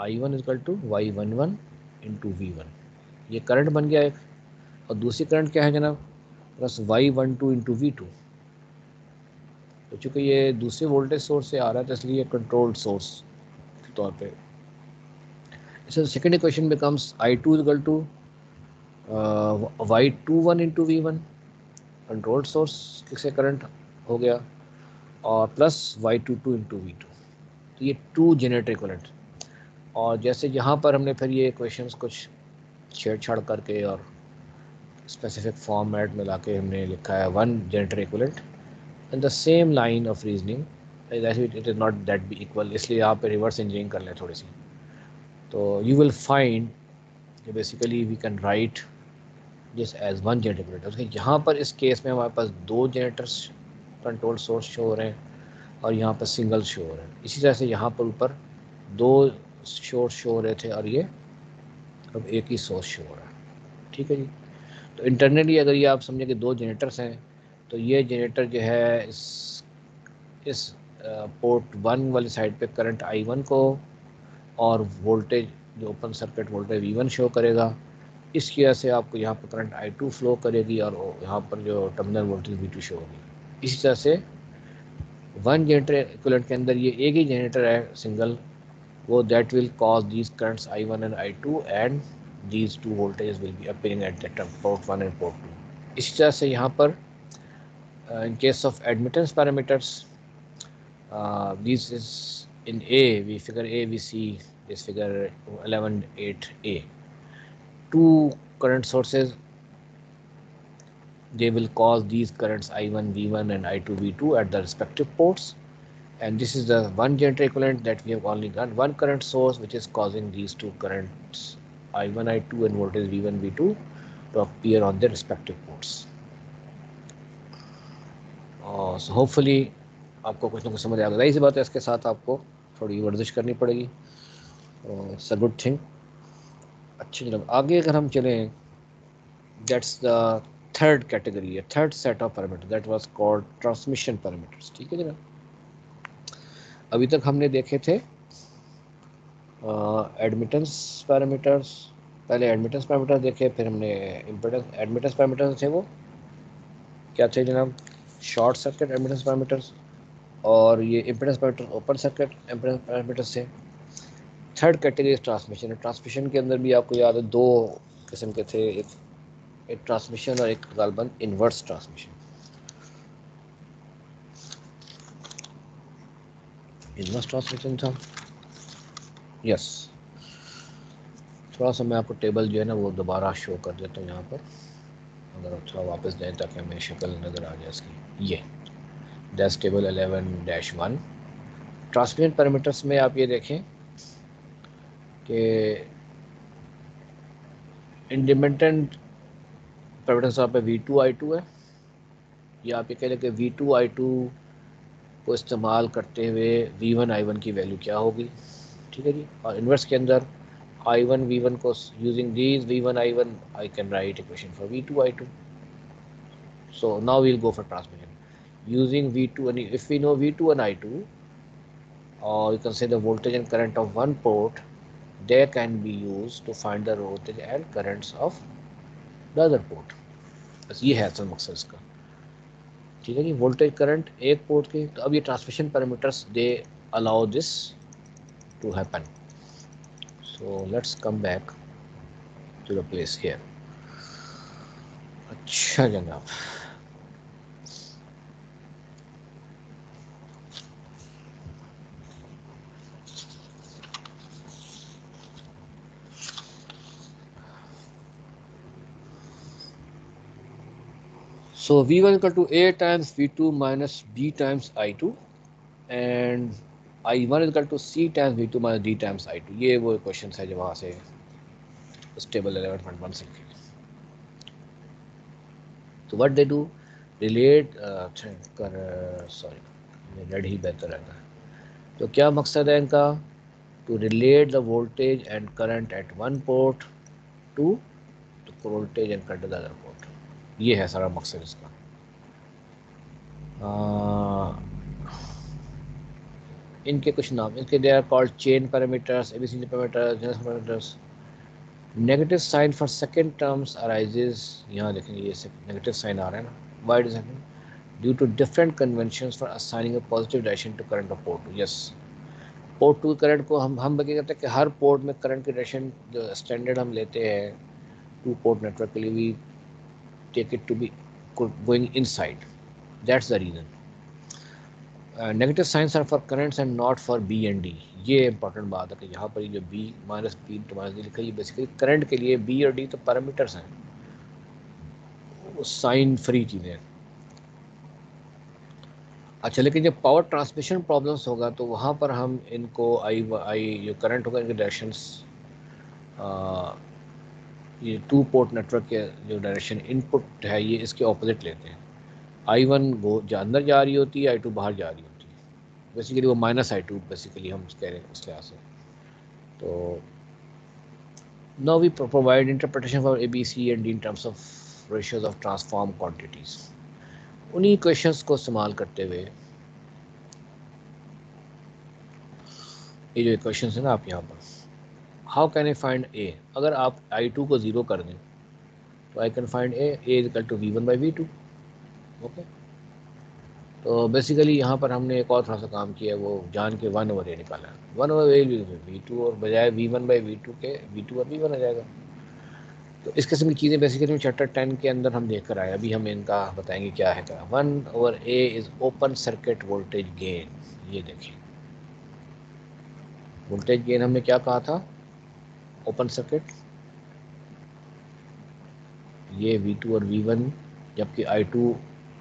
I one is equal to Y one one into V one ये करंट बन गया एक। और दूसरी करंट क्या है जनाब? Plus Y one two into V two तो चूँकि ये दूसरे वोल्टेज सोर्स से आ रहा है तो इसलिए कंट्रोल्ड सोर्स के तौर पे। इससे second equation becomes I two is equal to Y two one into V one controlled source से करंट हो गया? और plus Y two two into V two तो ये टू जनरेटर इक्वलेंट और जैसे यहाँ पर हमने फिर ये क्वेश्चंस कुछ छेड़छाड़ करके और स्पेसिफिक फॉर्मेट में ला के हमने लिखा है one generator equivalent in the same line of reasoning it is not that be equal इसलिए यहाँ पे रिवर्स इंजीनियरिंग कर लें थोड़ी सी तो you will find basically we can write जिस एज वन जनरेटर उसके यहाँ पर इस केस में हमारे पास दो जनरेटर्स कंट्रोल सोर्स शो हो रहे हैं और यहाँ पर सिंगल शो हो रहे हैं। इसी तरह से यहाँ पर ऊपर दो सोर्स शो हो रहे थे और ये अब एक ही सोर्स शो हो रहा है। ठीक है जी? तो इंटरनली अगर ये आप समझें कि दो जनरेटर्स हैं तो ये जनरेटर जो है इस इस पोर्ट वन वाली साइड पे करंट आई वन को और वोल्टेज जो open circuit voltage V one show करेगा। इसकी वजह से आपको यहाँ पर करंट आई टू फ्लो करेगी और यहाँ पर जो terminal voltage V two show होगी। इसी तरह से वन जनरेटर इक्वलेंट के अंदर ये एक ही जनरेटर है सिंगल वो that will cause these currents I one and I two and these two voltage will be appearing at that port one and port two इसी तरह से यहाँ पर case of admittance parameters uh, this is in A we figure A we see this figure 11 8 A. Two current sources they will cause these currents I1 V1 and I2 V2 at the respective ports and this is the one generator equivalent that we have only got one current source which is causing these two currents I1 I2 and voltage V1 V2 to appear on their respective ports और सो होपफुली आपको कुछ ना कुछ समझ आ गया इसी बात है इसके साथ आपको थोड़ी वर्जिश करनी पड़ेगी इट्स अ गुड थिंग अच्छी जनाब आगे अगर हम चलें दैट्स द थर्ड कैटेगरी है third set of parameter that was called transmission parameters ठीक है जनाब अभी तक हमने देखे थे एडमिटेंस पैरामीटर्स पहले एडमिटेंस पैरामीटर्स देखे, फिर हमने इम्पिडेंस एडमिटेंस पैरामीटर्स थे वो। क्या थे जनाब शॉर्ट सर्किट एमिडेंस पैरामीटर्स और ये impedance parameter open circuit admittance parameters से थर्ड कैटेगरी ट्रांसमिशन ट्रांसमिशन के अंदर भी आपको याद है, दो किस्म के थे। एक एक ट्रांसमिशन और एक गालबन इन्वर्स ट्रांसमिशन इन्वर्स ट्रांसमिशन था? यस थोड़ा सा मैं आपको टेबल जो है ना, वो दोबारा शो कर देता हूँ यहाँ पर। अगर थोड़ा वापस जाए ताकि हमें शक्ल नज़र आ जाए इसकी। ये। This table eleven dash one transmission parameters में आप ये देखें कि इंडिपेंडेंट प्रोविडेंस वहाँ पे वी टू आई टू है। या आप ये कह लें कि वी टू आई टू को इस्तेमाल करते हुए वी वन आई वन की वैल्यू क्या होगी? ठीक है जी? और इन्वर्स के अंदर आई वन वी वन को using these V one I one I can write equation for V two I two so now we'll go for transmission using V two and if we know V two and I two और you can say the voltage and current of one port they can be used to find the voltage and currents of the port बस ये है असल मकसद इसका। ठीक है जी वोल्टेज करंट एक पोर्ट के तो अब ये transmission parameters they allow this to happen so let's come back to the place here अच्छा जनाब। So V1 equal to A times V2 minus B times I2 and I1 is equal to C times V2 minus D times I2 ये वो क्वेश्चन है जो वहाँ से स्टेबल एलेवन पॉइंट वन से तो व्हाट दे डू रिलेट कर सॉरी रेड ही बेहतर रहता है। तो क्या मकसद है इनका? To relate the voltage and current at one port to voltage and current the other port ये है सारा मकसद इसका। आ, इनके कुछ नाम इनके they are called chain parameters ABCD parameters general parameters negative sign for second terms arises यहाँ देखेंगे ये नेगेटिव साइन आ रहा है ना। Why does due to different conventions for assigning a positive direction to current of port yes port two current को हम हम क्या कहते हैं कि हर पोर्ट में करंट की डायरेक्शन जो स्टैंडर्ड हम लेते हैं टू पोर्ट नेटवर्क के लिए भी take it to be going inside. That's the reason. Negative signs are for currents and not for B and D. ये इंपॉर्टेंट बात है कि यहाँ पर जो B minus B two minus D लिखा है बेसिकली करंट के लिए B और D तो पैरामीटर्स हैं। साइन फ्री चीज़ें अच्छा लेकिन जब पावर ट्रांसमिशन प्रॉब्लम्स होगा तो वहाँ पर हम इनको आई आई जो करंट होगा, इनके डायरेक्शंस ये टू पोर्ट नेटवर्क के जो डायरेक्शन इनपुट है, ये इसके ऑपोजिट लेते हैं। आई वन वो जो अंदर जा रही होती है आई टू बाहर जा रही होती है। बेसिकली वो माइनस आई टू बेसिकली हम कह रहे हैं। उस लिहाज से तो no we provide interpretation for A B C and in terms of ratios of transform quantities उन्हीं क्वेश्चंस को इस्तेमाल करते हुए, ये जो क्वेश्चन है ना, आप यहाँ पर। How can I find A अगर आप आई टू को ज़ीरो कर दें तो I can find A A is equal to V one by V two okay तो बेसिकली यहाँ पर हमने एक और थोड़ा सा काम किया है वो जान के वन ओवर ए निकाला। One over A V two और बजाय V one by V two के वी टू और वी वन आ जाएगा। तो इस किस्म की चीज़ें बेसिकली चैप्टर टेन के अंदर हम देख कर आए। अभी हम इनका बताएँगे क्या है। क्या one over A is open circuit voltage gain ये देखें वोल्टेज गेन हमने क्या कहा था? ओपन सर्किट ये V2 और V1 जबकि I2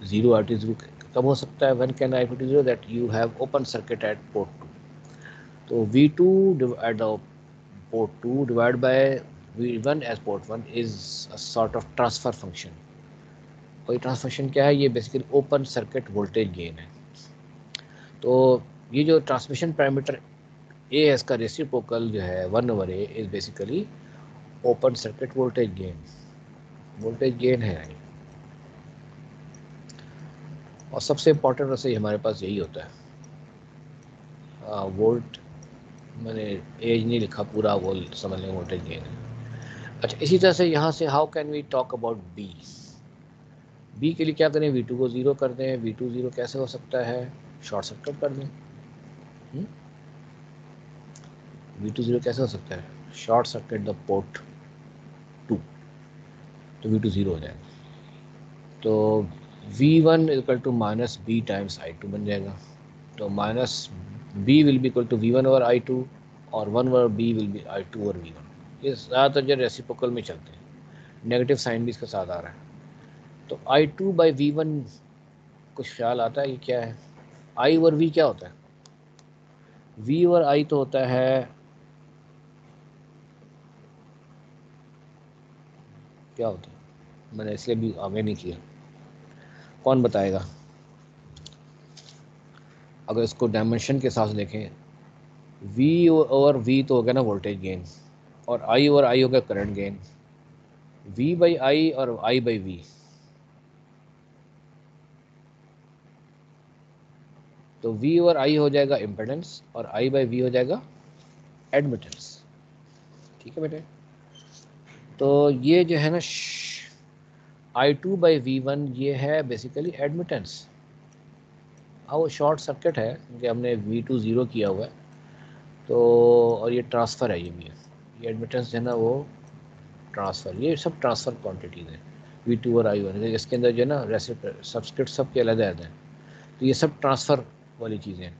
ज़ीरो आई टू कब हो सकता है? One can I two zero that you have open circuit at port two तो V two at the port two divide by V one as port one is a sort of transfer function और ये ट्रांसफ़र फ़ंक्शन क्या है? ये basically open circuit voltage gain है। तो ये जो ट्रांसमिशन पैरामीटर ए एस का रेसिप्रोकल जो है one over A is basically open circuit voltage gain voltage gain है और सबसे इम्पोर्टेंट वैसे हमारे पास यही होता है। वोल्ट मैंने एज नहीं लिखा, पूरा वो समझ लें वोल्टेज गेन है। अच्छा इसी तरह से यहाँ से how can we talk about B B के लिए क्या करें? वी टू को ज़ीरो कर दें। वी टू ज़ीरो कैसे हो सकता है? शॉर्ट सर्किट कर दें। हुँ? वी टू ज़ीरो कैसे हो सकता है? Short circuit the port two तो वी टू ज़ीरो हो जाएगा। तो V one equal to minus B times I two बन जाएगा। तो minus B will be equal to V one over I two और one over B will be I two और वी वन ये ज़्यादातर जो रेसिपोकल में चलते हैं। नेगेटिव साइन भी इसके साथ आ रहा है। तो I two by V one कुछ ख्याल आता है ये क्या है? आई ओवर वी क्या होता है? वी ओवर आई तो होता है क्या होता है? मैंने इसलिए भी आगे नहीं किया। कौन बताएगा? अगर इसको डायमेंशन के साथ देखें वी ओवर वी तो हो गया ना वोल्टेज गेन और आई ओवर आई हो गया current gain V by I और आई बाई वी तो वी और आई हो जाएगा इम्पेडेंस और आई बाई वी हो जाएगा एडमिटेंस ठीक है बेटे? तो ये जो है ना I two by V one ये है बेसिकली एडमिटेंस हाँ वो शॉर्ट सर्किट है क्योंकि हमने वी टू ज़ीरो किया हुआ है। तो और ये ट्रांसफ़र है ये भी ये एडमिटेंस जो है ना, वो ट्रांसफ़र ये सब ट्रांसफ़र क्वान्टिटीज़ हैं। वी टू और आई वन इसके अंदर जो है ना रेसिप सब्सक्रिप्ट सब के अलग अलग हैं। तो ये सब ट्रांसफ़र वाली चीज़ें हैं।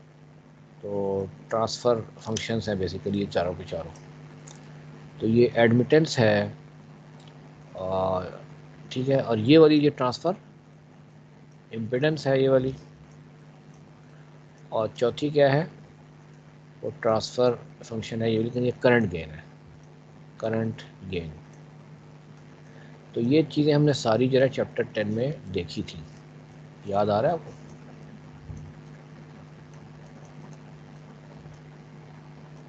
तो ट्रांसफ़र फ़ंक्शंस हैं बेसिकली ये चारों के चारों। तो ये एडमिटेंस है ठीक है, और ये वाली ये ट्रांसफ़र इम्पिडेंस है ये वाली। और चौथी क्या है? वो ट्रांसफ़र फ़ंक्शन है ये लेकिन ये करंट गेन है। करंट गेन तो ये चीज़ें हमने सारी जरा चैप्टर टेन में देखी थी। याद आ रहा है आपको?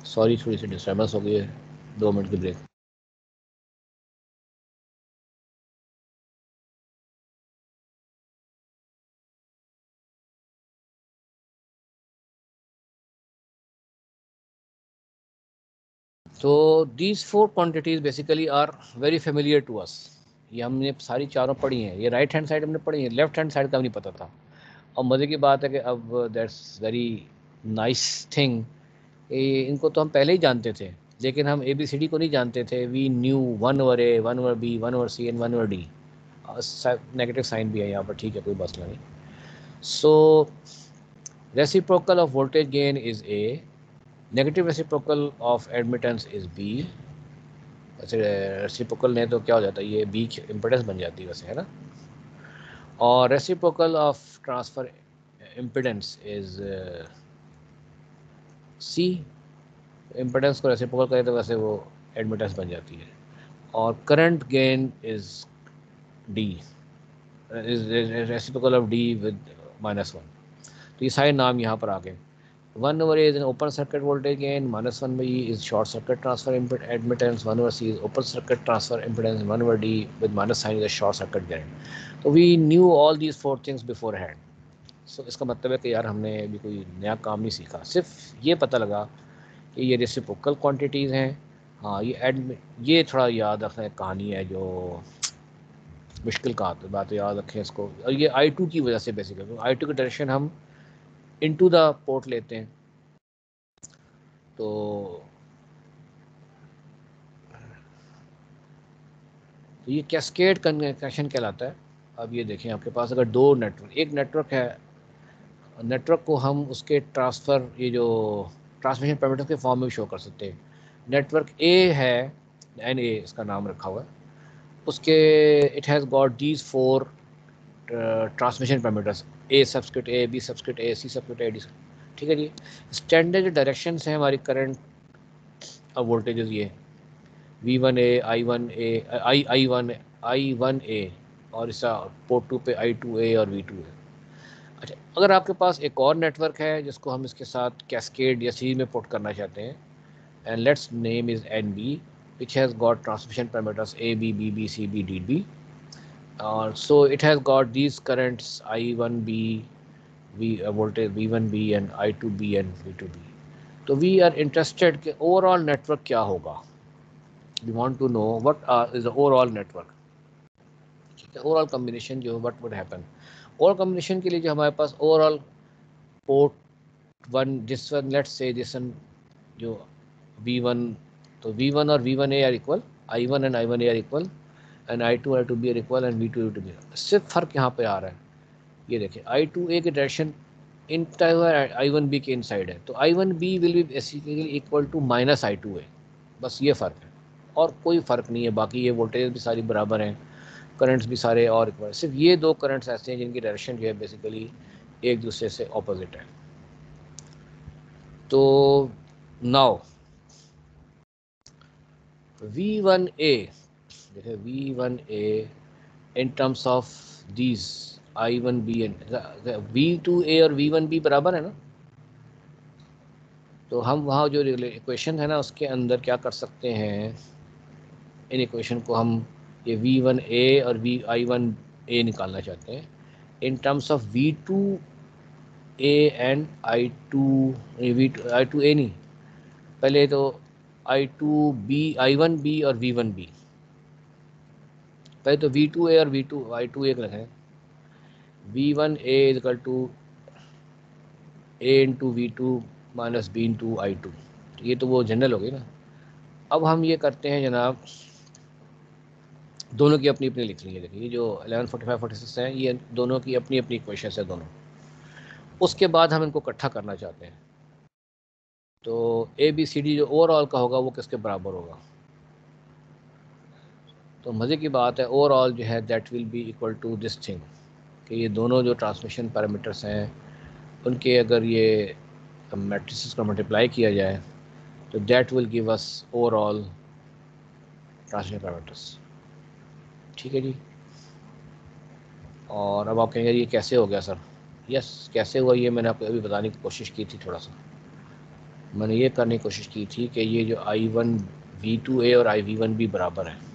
सॉरी थोड़ी सी डिस्टर्बेंस हो गई है। दो मिनट की ब्रेक तो these four quantities basically are very familiar to us ये हमने सारी चारों पढ़ी हैं। ये राइट हैंड साइड हमने पढ़ी है। लेफ़्ट हैंड साइड का भी नहीं पता था। और मज़े की बात है कि अब दैट्स वेरी नाइस थिंग इनको तो हम पहले ही जानते थे, लेकिन हम ए बी सी डी को नहीं जानते थे। We knew one over A one over B one over C and one over D negative sign भी है यहाँ पर। ठीक है, कोई मसला नहीं। So reciprocal of voltage gain is A negative reciprocal of admittance is B वैसे रेसिप्रोकल नहीं तो क्या हो जाता है? ये बी इम्पिडेंस बन जाती है वैसे, है ना? और reciprocal of transfer impedance is C impedance को रेसिप्रोकल करें तो वैसे वो एडमिटेंस बन जाती है। और current gain is D reciprocal of D with minus one तो ये सारे नाम यहाँ पर आ गए। One over A is an open circuit voltage gain minus one B is short circuit transfer admittance one over C is open circuit transfer impedance one over D with minus sign is a short circuit gain तो we knew all these four things beforehand so इसका मतलब है कि यार हमने अभी कोई नया काम नहीं सीखा। सिर्फ़ ये पता लगा कि ये रेसिप्रोकल क्वांटिटीज़ हैं। हाँ ये एडमिट ये थोड़ा याद रखना कहानी है जो मुश्किल का बात याद रखें इसको। और ये आई टू की वजह इनटू द पोर्ट लेते हैं। तो तो ये कैस्केड कनेक्शन कहलाता है। अब ये देखें, आपके पास अगर दो नेटवर्क एक नेटवर्क है नेटवर्क को हम उसके ट्रांसफ़र ये जो ट्रांसमिशन पैरामीटर के फॉर्म में शो कर सकते हैं। नेटवर्क ए है एन ए इसका नाम रखा हुआ है। उसके it has got these four transmission parameters A subscript A B subscript A C subscript A D ठीक है जी? स्टैंडर्ड डायरेक्शन हैं हमारी करंट अब वोल्टेजेस ये V one A I one A I I one I one A और इसका पोर्ट टू पे आई टू ए और वी टू ए अच्छा अगर आपके पास एक और नेटवर्क है जिसको हम इसके साथ कैस्केड या सीरीज़ में पोर्ट करना चाहते हैं and let's name is an B which has got transmission parameters A B B B C B D B और so it has got these currents I one B V voltage V one B and I two B and V two B तो वी आर इंटरेस्टेड कि ओवरऑल नेटवर्क क्या होगा? We want to know what is overall network ठीक है ओवरऑल कम्बिनेशन जो वट वुड हैपन और कम्बिनेशन के लिए जो हमारे पास ओवरऑल पोर्ट वन जिस वन लेट्स से जिस वन जो वी वन तो वी वन और V one A are equal I one and I one A are equal and I two I two B are equal and V two U two B सिर्फ़ फ़र्क यहाँ पे आ रहा है। ये देखिए आई टू ए के direction in I one B के इन साइड है। तो I one B will be basically equal to minus I two A बस ये फ़र्क है। और कोई फ़र्क नहीं है। बाकी ये वोल्टेज भी सारी बराबर हैं। करंट्स भी सारे और सिर्फ़ ये दो करंट्स ऐसे हैं जिनकी डायरेक्शन जो है बेसिकली एक दूसरे से ऑपोजिट है। तो नाउ वी वन ए देखिए V one A in terms of these I one B and V two A और वी वन बी बराबर है ना? तो हम वहाँ जो इक्वेशन है ना, उसके अंदर क्या कर सकते हैं? इन इक्वेशन को हम ये वी वन ए और वी आई वन ए निकालना चाहते हैं। In terms of V two A and I two V I two A नहीं। पहले तो I two B I one B और वी वन बी पहले तो वी टू ए और वी टू आई टू एक रखें V one A two A into V two minus B into I two ये तो वो जनरल हो गई ना। अब हम ये करते हैं जनाब, दोनों की अपनी अपनी लिख ली है देखिए जो eleven forty five forty six हैं, ये दोनों की अपनी अपनी क्वेश्चन है दोनों। उसके बाद हम इनको इकट्ठा करना चाहते हैं। तो ए बी सी डी जो ओवरऑल का होगा, वो किसके बराबर होगा? तो मज़े की बात है ओवरऑल जो है that will be equal to this thing कि ये दोनों जो ट्रांसमिशन पैरामीटर्स हैं, उनके अगर ये मैट्रिसेस को मल्टीप्लाई किया जाए तो that will give us overall transmission parameters ठीक है जी? और अब आप कहेंगे, ये कैसे हो गया, सर? यस कैसे हुआ, ये मैंने आपको अभी बताने की कोशिश की थी थोड़ा सा। मैंने ये करने की कोशिश की थी कि ये जो I one V two A और आई वी वन बी बराबर है।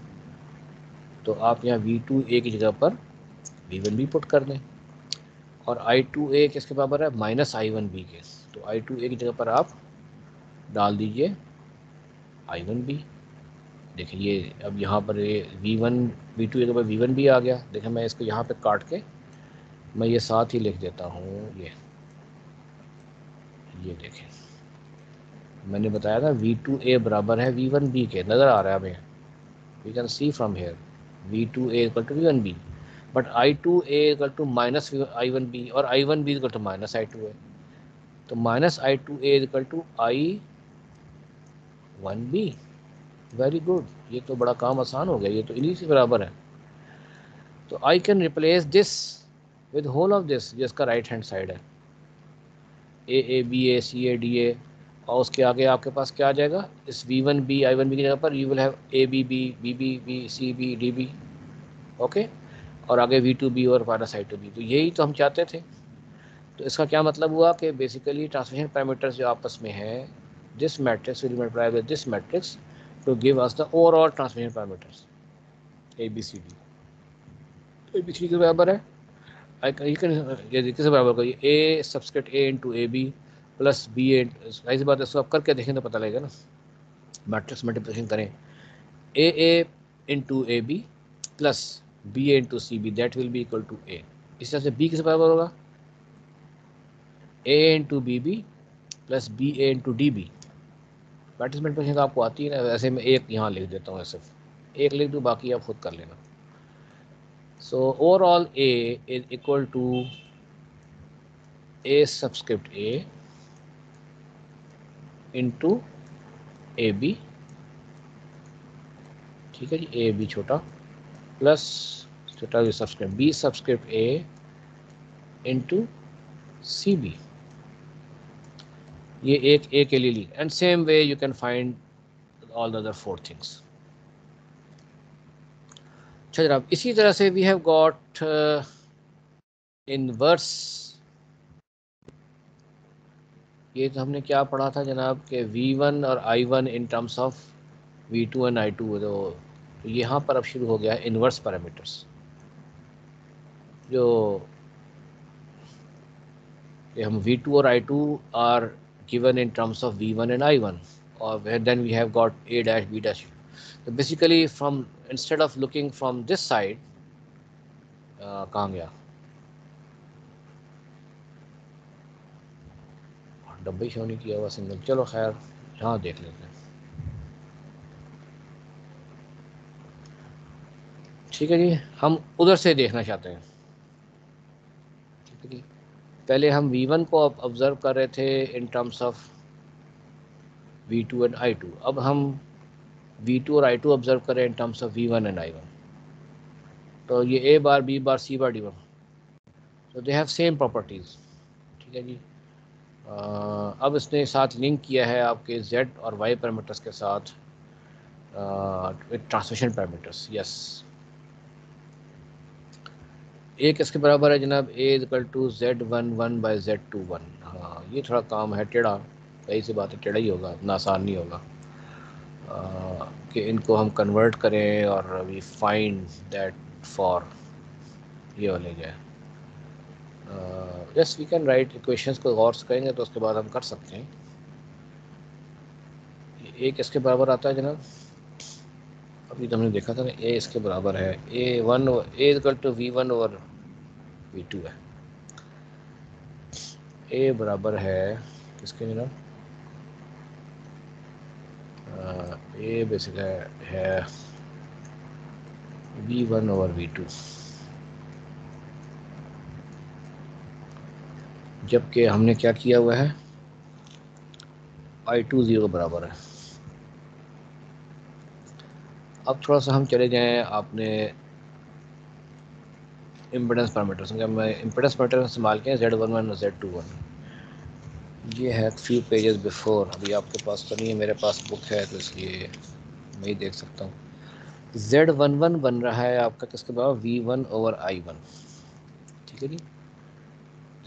तो आप यहाँ वी टू ए की जगह पर वी वन बी पुट कर दें। और आई टू ए किसके बराबर है? माइनस आई वन बी के तो आई टू ए की जगह पर आप डाल दीजिए आई वन बी देखिए, ये अब यहाँ पर ये V one V two A के वी वन बी आ गया। देखिए, मैं इसको यहाँ पे काट के मैं ये साथ ही लिख देता हूँ, ये। ये देखें। मैंने बताया था वी टू ए बराबर है वी वन बी के। नज़र आ रहा है हमें। We can see from here V two A equal to V one B but I one B और I one B equal to minus I two A तो minus I two A equal to I one B very good ये तो बड़ा काम आसान हो गया. ये तो इन्हीं से बराबर है. तो I can replace this with whole of this जिसका राइट हैंड साइड है. A A B A C A D A और उसके आगे आपके पास क्या आ जाएगा? इस V one B I one B की जगह पर you will have A B B B C B D B okay B okay और आगे वी टू बी और माइनस आई टू बी तो यही तो हम चाहते थे। तो इसका क्या मतलब हुआ कि बेसिकली ट्रांसमिशन पैरामीटर्स जो आपस में है this matrix will multiply with this matrix to give us overall transmission parameters, A, B, C, D तो A, B, C, D के बराबर है। You can, ये किसके बराबर का ये A subscript A into A B plus B A ऐसी बात है इसको आप करके देखें तो पता लगेगा ना। मैट्रिक्स मल्टीप्लिकेशन करें। A A into A B plus B A into C B that will be equal to A इस तरह से बी किस बराबर होगा? A into B B plus B A into D B participant patient आपको आती है ना वैसे मैं एक यहाँ लिख देता हूँ, ऐसे। एक लिख दूँ, बाकी आप खुद कर लेना। So overall A is equal to A subscript A into A B ठीक है जी ए बी छोटा प्लस छोटा subscript B subscript A into C B ये एक ए के लिए ली। And same way you can find all the other four things अच्छा जनाब, इसी तरह से we have got inverse ये तो हमने क्या पढ़ा था जनाब के वी वन और I one in terms of V two and I two यहाँ पर अब शुरू हो गया है इन्वर्स पैरामीटर्स जो ये हम वी टू और I two are given in terms of V one and I one और then we have got A dash B dash तो basically from instead of looking from this side कहाँ गया? डब्बे शो नहीं किया हुआ सिंगल चलो खैर, यहाँ देख लेते हैं। ठीक है जी, हम उधर से देखना चाहते हैं। ठीक है जी। पहले हम V1 को ऑब्ज़र्व कर रहे थे इन terms of V2 and I2 अब हम V2 और I2 ऑब्ज़र्व करें इन terms of V1 and I1 तो ये A bar B bar C bar D1 तो दे हैव सेम प्रॉपर्टीज़ ठीक है जी। अब इसने साथ लिंक किया है आपके Z और Y पैरामीटर्स के साथ ट्रांसमिशन पैरामीटर्स यस ए किसके बराबर है जनाब A two Z one one by Z two one हाँ ये थोड़ा काम है, टेढ़ा। कई सी बात है टेढ़ा ही होगा, इतना आसान नहीं होगा। कि इनको हम कन्वर्ट करें और वी फाइंड दैट फॉर ये वाले जाए yes we can write equations को गौर से करेंगे तो उसके बाद हम कर सकते हैं। एक इसके बराबर आता है जनाब। अभी तो हमने देखा था ना ए इसके बराबर है। A one A two V one over V two है। ए बराबर है किसके जनाब? ए बेसिक है, V one over V two. जबकि हमने क्या किया हुआ है? आई टू ज़ीरो बराबर है। अब थोड़ा सा हम चले जाएँ आपने इम्पेडेंस पैरामीटर्स मैं इम्पेडेंस पैरामीटर इस्तेमाल किया Z one one Z two one ये है फ्यू पेजेस बिफोर अभी आपके पास तो नहीं है, मेरे पास बुक है तो इसलिए मैं ही देख सकता हूँ। जेड वन वन बन रहा है आपका किसके बाद V one over I one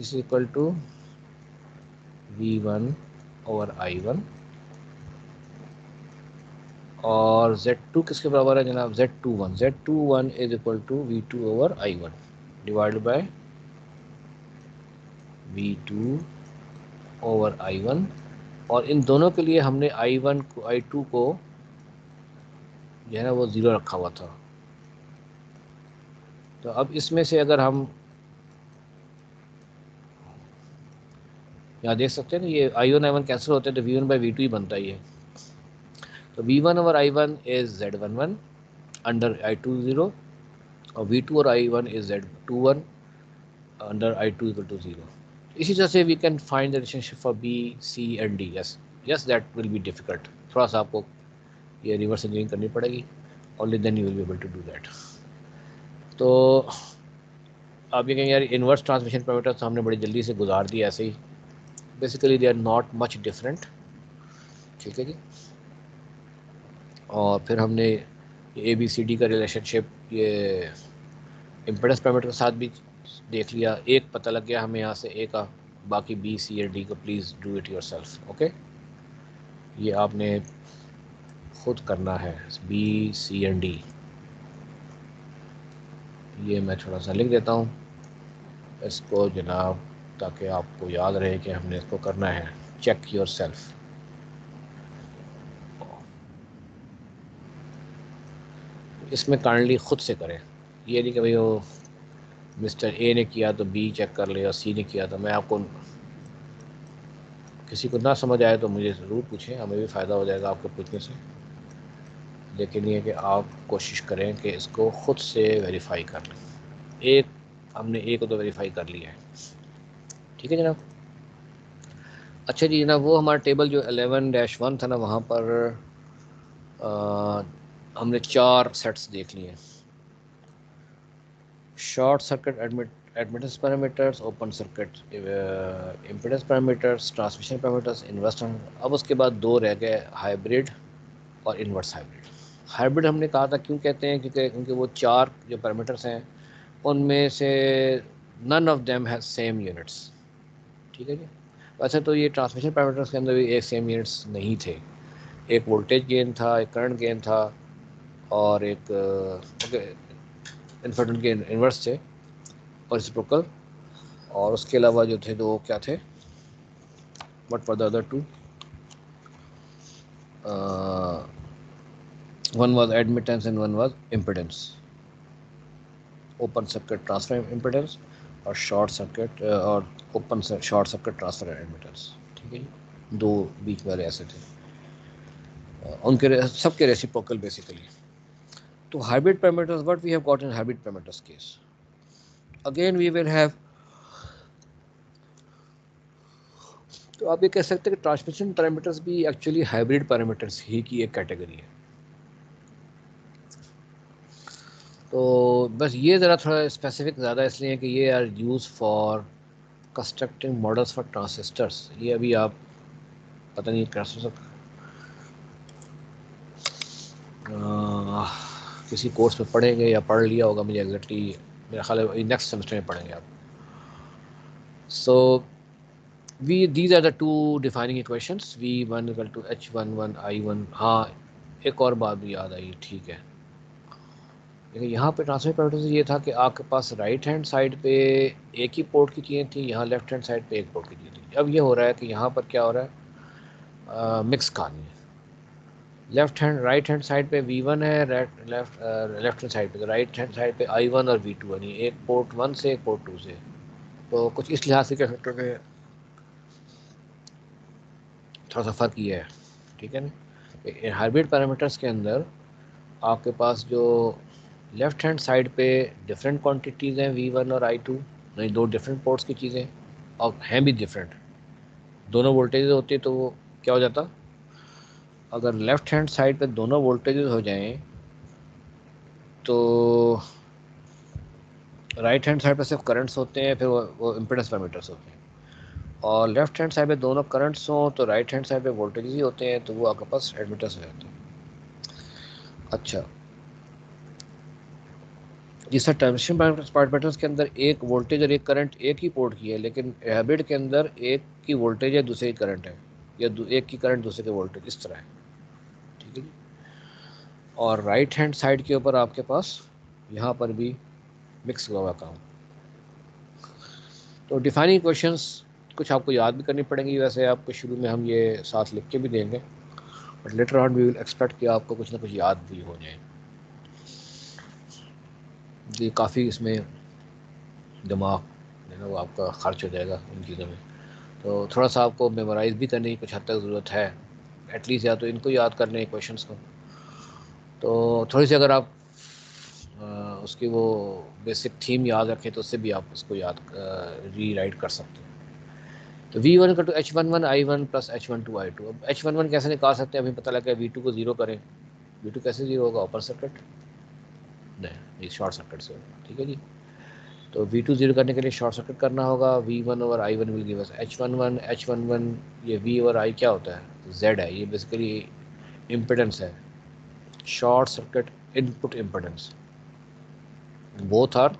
two V one over I one और Z2 किसके बराबर है जनाब? Z21 Z21 is equal to V two over I one divide by V two over I one और इन दोनों के लिए हमने आई वन को आई टू को जो है ना, वो ज़ीरो रखा हुआ था। तो अब इसमें से अगर हम यहाँ देख सकते हैं ना, ये I one I one cancel होते हैं तो V one by V two ही बनता ही है तो V one over I one is Z one one under I two zero और वी टू और I one is Z two one under I two equal to zero इसी तरह से we can find the relationship for B C and D yes yes that will be difficult थोड़ा सा आपको ये रिवर्स इंजीनियरिंग करनी पड़ेगी। Only then you will be able to do that तो आप ये कहेंगे, यार इन्वर्स ट्रांसमिशन पैरामीटर्स हमने बड़ी जल्दी से गुजार दिया ऐसे ही। Basically they are not much different ठीक है जी? और फिर हमने ए बी सी डी का रिलेशनशिप ये इम्पेडेंस पैरामीटर के साथ भी देख लिया। एक पता लग गया हमें यहाँ से ए का, बाकी बी सी और डी को please do it yourself okay ये आपने खुद करना है बी सी एंड डी ये मैं थोड़ा सा लिख देता हूँ। इसको जनाब ताकि आपको याद रहे कि हमने इसको करना है। चेक योर सेल्फ इसमें काइंडली ख़ुद से करें। ये नहीं कि भाई वो मिस्टर ए ने किया तो बी चेक कर ले और सी ने किया तो मैं आपको किसी को ना समझ आए तो मुझे ज़रूर पूछें, हमें भी फ़ायदा हो जाएगा आपको पूछने से। लेकिन ये कि आप कोशिश करें कि इसको ख़ुद से वेरीफाई कर लें। एक, हमने ए को तो वेरीफाई कर लिया है। ठीक है जनाब। अच्छा जी जनाब वो हमारा टेबल जो एलेवन डैश वन था ना वहाँ पर आ, हमने चार सेट्स देख लिए। Short circuit admit admittance parameters open circuit impedance parameters transmission parameters inverse अब उसके बाद दो रह गए हाइब्रिड और इन्वर्स हाइब्रिड हाइब्रिड हमने कहा था क्यों कहते हैं? क्योंकि क्योंकि वो चार जो पैरामीटर्स हैं उनमें से none of them has same units ठीक है जी। वैसे तो ये ट्रांसमिशन पैरामीटर्स के अंदर भी एक सेम यूनिट्स नहीं थे। एक वोल्टेज गेन था, एक करंट गेन था और एक इन्फर्टेंट के इन्वर्स थे और रेसिप्रोकल और उसके अलावा जो थे दो क्या थे? But for the other two one was admittance and one was impedance open circuit transfer impedance और शॉर्ट सर्किट और open short circuit transfer admittance ठीक है दो बीच वाले ऐसे थे। उनके सबके reciprocal basically to hybrid parameters, what we have got in hybrid parameters case? Again, we will have तो आप ये कह सकते हैं कि ट्रांसमिशन पैरामीटर्स भी एक्चुअली हाइब्रिड पैरामीटर्स ही की एक कैटेगरी है। तो बस ये ज़रा थोड़ा स्पेसिफिक ज़्यादा इसलिए है कि ये are use for constructing models for transistors ये अभी आप पता नहीं कर सकते किसी कोर्स में पढ़ेंगे या पढ़ लिया होगा मुझे एग्जैक्टली मेरा ख्याल है नेक्स्ट सेमेस्टर में पढ़ेंगे आप। So so, we these are the two defining equations. V1 one to h11 i1 हाँ एक और बात भी याद आई ठीक है। लेकिन यहाँ पे ट्रांसफ़र पैरामीटर ये था कि आपके पास राइट हैंड साइड पे एक ही पोर्ट की चीज़ें थी, यहाँ लेफ़्ट हैंड साइड पे एक पोर्ट की चीज़ थी। अब ये हो रहा है कि यहाँ पर क्या हो रहा है? मिक्स कहानी है। Left hand right hand side पे v1 है लेफ़्ट लेफ़्ट हैंड साइड पे राइट हैंड साइड पे i1 और वी v2 यानी एक पोर्ट वन से एक पोर्ट टू से। तो कुछ इस लिहाज से कह सकते हो थोड़ा सा फ़र्क ये है, ठीक है ना? हाइब्रिड पैरामीटर्स के अंदर आपके पास जो लेफ़्ट हैंड साइड पे डिफरेंट क्वांटिटीज़ हैं वी वन और आई टू नहीं दो डिफरेंट पोर्ट्स की चीज़ें और हैं भी डिफरेंट दोनों वोल्टेज होती तो वो क्या हो जाता? अगर लेफ़्ट हैंड साइड पे दोनों वोल्टेज हो जाएँ तो राइट हैंड साइड पे सिर्फ़ करंट्स होते हैं फिर वो, वो इम्पिडेंस पैरामीटर्स होते हैं। और लेफ़्ट हैंड साइड पे दोनों करंट्स हों तो राइट हैंड साइड पे वोल्टेज ही होते हैं तो वो आपके पास एडमिटर्स हो जाते हैं। अच्छा जिस ट्रांसमिशन पैरामीटर्स के अंदर एक वोल्टेज और एक करंट एक ही पोर्ट की है, लेकिन हैबिट के अंदर एक की वोल्टेज है दूसरे की करंट है, या एक की करंट दूसरे के वोल्टेज इस तरह है। ठीक है जी? और राइट हैंड साइड के ऊपर आपके पास यहाँ पर भी मिक्स हुआ हुआ काम। तो डिफाइनिंग क्वेश्चंस कुछ आपको याद भी करनी पड़ेंगी, वैसे आपको शुरू में हम ये साथ लिख के भी देंगे but later on we will expect कि आपको कुछ ना कुछ याद भी हो जाए। ये काफ़ी इसमें दिमाग है वो आपका खर्च हो जाएगा इन चीज़ों में। तो थोड़ा सा आपको मेमोराइज भी करने की कुछ हद तक ज़रूरत है। एटलीस्ट या तो इनको याद करने क्वेश्चंस को। तो थोड़ी सी अगर आप आ, उसकी वो बेसिक थीम याद रखें तो उससे भी आप उसको याद री राइट कर सकते हैं। तो वी वन का two H one one I one plus H one two I two अब एच वन वन कैसे निकाल सकते हैं? अभी पता लगा वी टू को ज़ीरो करें। वी टू कैसे ज़ीरो होगा? ओपन सर्किट नहीं शॉर्ट सर्किट से होगा, ठीक है जी? तो वी टू ज़ीरो करने के लिए शॉर्ट सर्किट करना होगा वी वन और I one will give us H one one H one one ये वी और आई क्या होता है? जेड है, ये बेसिकली इम्पिडेंस है। Short circuit input impedance both are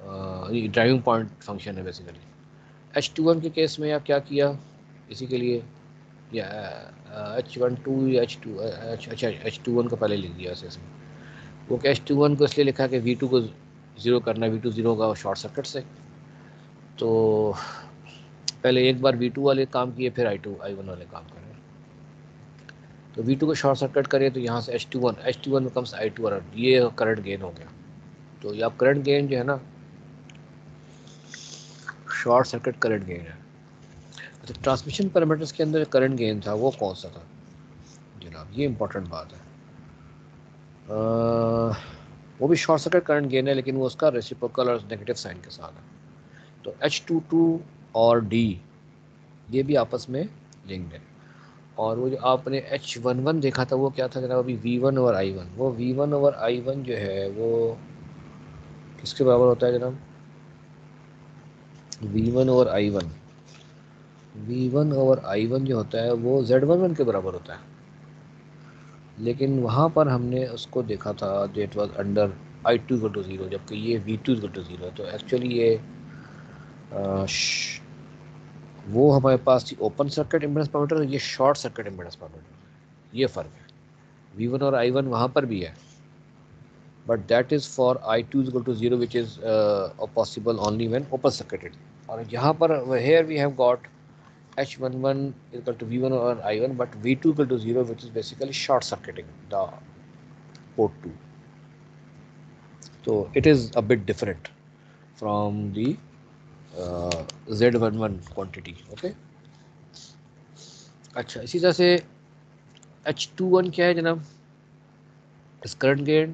driving point function है बेसिकली एच टू वन के केस में आप क्या किया? इसी के लिए, या एच वन टू या एच टू अच्छा एच टू वन को पहले लिख दिया इसमें। वो एच टू वन को इसलिए लिखा कि वी टू को ज़ीरो करना वी टू ज़ीरो होगा शॉर्ट सर्किट से। तो पहले एक बार वी टू वाले काम किए, फिर आई टू आई वन वाले काम करें। तो वी टू को शॉर्ट सर्किट करें तो यहाँ से H two one H two one comes I two और ये करंट गेन हो गया। तो ये आप करंट गेन जो है ना शॉर्ट सर्किट करंट गेन है। अच्छा ट्रांसमिशन पैरामीटर्स के अंदर करंट गेन था, वो कौन सा था? जनाब, ये इंपॉर्टेंट बात है। वो भी शॉर्ट सर्किट करंट गेन है, लेकिन वो उसका रेसिप्रोकल और नेगेटिव साइन के साथ है। तो एच टू टू और डी ये भी आपस में लिंक्ड है। और वो जो आपने एच वन वन देखा था, वो क्या था जनाब? अभी वी वन और आई वन वो वी वन और आई वन जो है, वो किसके बराबर होता है जनाब? वी वन और आई वन वी वन और आई वन जो होता है, वो जेड वन वन के बराबर होता है। लेकिन वहाँ पर हमने उसको देखा था it was under I two two zero जबकि ये वी टू टू ज़ीरो है। तो एक्चुअली ये आ, वो हमारे पास थी ओपन सर्किट इम्पेडेंस पैरामीटर ये शॉर्ट सर्किट इम्पेडेंस पैरामीटर ये फ़र्क है। वी वन और आई वन वहाँ पर भी है। But is for i2 is equal to 0 which is uh, possible only when open circuited और यहाँ पर here we have got h11 is equal to v1 or i1 but v2 equal to 0 which is basically short circuiting the port 2 so it is a bit different from the uh, z11 quantity okay अच्छा इसी तरह से H21 क्या है जनाब इस करंट गेन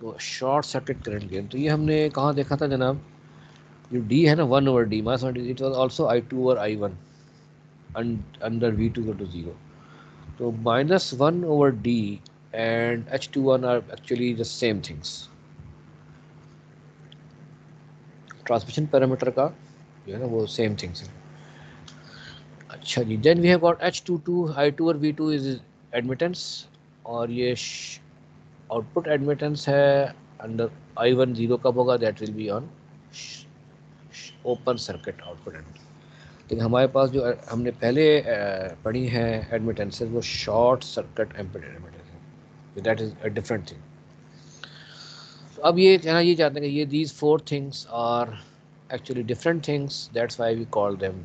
तो शॉर्ट सर्किट करंट गेन तो ये हमने कहाँ देखा था जनाब जो डी है ना one over D minus it was also I two over I one under V two two zero तो minus one over D and H two one are actually the same things transmission parameter का, जो है ना, वो सेम थिंग्स है. अच्छा जी then we have got H two two I two और वी टू इज़ एडमिटेंस और ये आउटपुट एडमिटेंस है अंडर आई वन ज़ीरो कब होगा that will be on open circuit output लेकिन हमारे पास जो, हमने पहले पढ़ी हैं एडमिटेंसेज वो short circuit admittance that is a different thing अब ये कहना ये चाहते हैं कि ये these four things are actually different things that's why we call them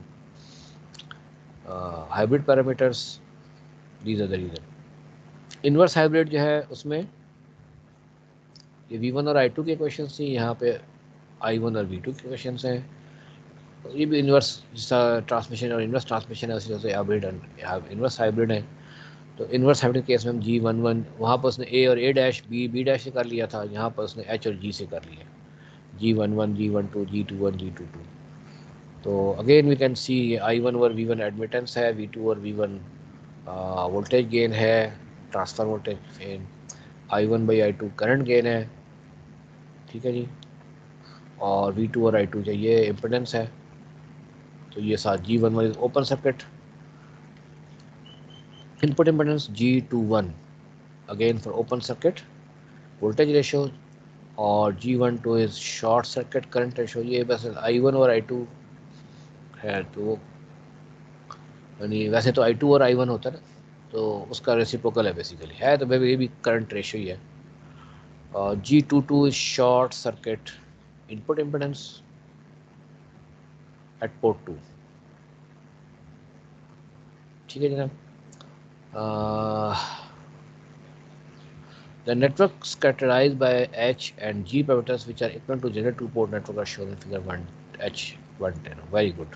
hybrid parameters these are the reason inverse hybrid जो है, उसमें ये वी वन और आई टू के क्वेश्चन थी यहाँ पे आई वन और वी टू के क्वेश्चन हैं। ये भी इन्वर्स ट्रांसमिशन और इन्वर्स ट्रांसमिशन है, उसी तरह से हाइब्रिड इन्वर्स हाइब्रिड है। तो इन्वर्स हाइब्रिड केस में हम जी वन वन वहाँ पर उसने ए और A dash B B dash से कर लिया था, यहाँ पर उसने एच और जी से कर लिया। G one one G one two G two one G two two तो again we can see I one और वी वन एडमिटेंस है वी टू और वी वन वोल्टेज गेन है transfer voltage gain I one by I two current gain है। ठीक है जी? और वी टू और आई टू चाहिए ये इम्पोर्टेंस है। तो ये साथ G one one is open circuit input importance G two one again for open circuit voltage ratio और G one two is short circuit current ratio ये बस आई वन और आई टू है तो वो यानी वैसे तो आई टू और आई वन होता है ना तो उसका रेसिप्रोकल है बेसिकली है तो भाई ये भी करंट रेशो ही है। G two two is short circuit input impedance at port two ठीक है जनाब the network characterise by H and G parameters which are equal to general two port network are shown figure one H one very good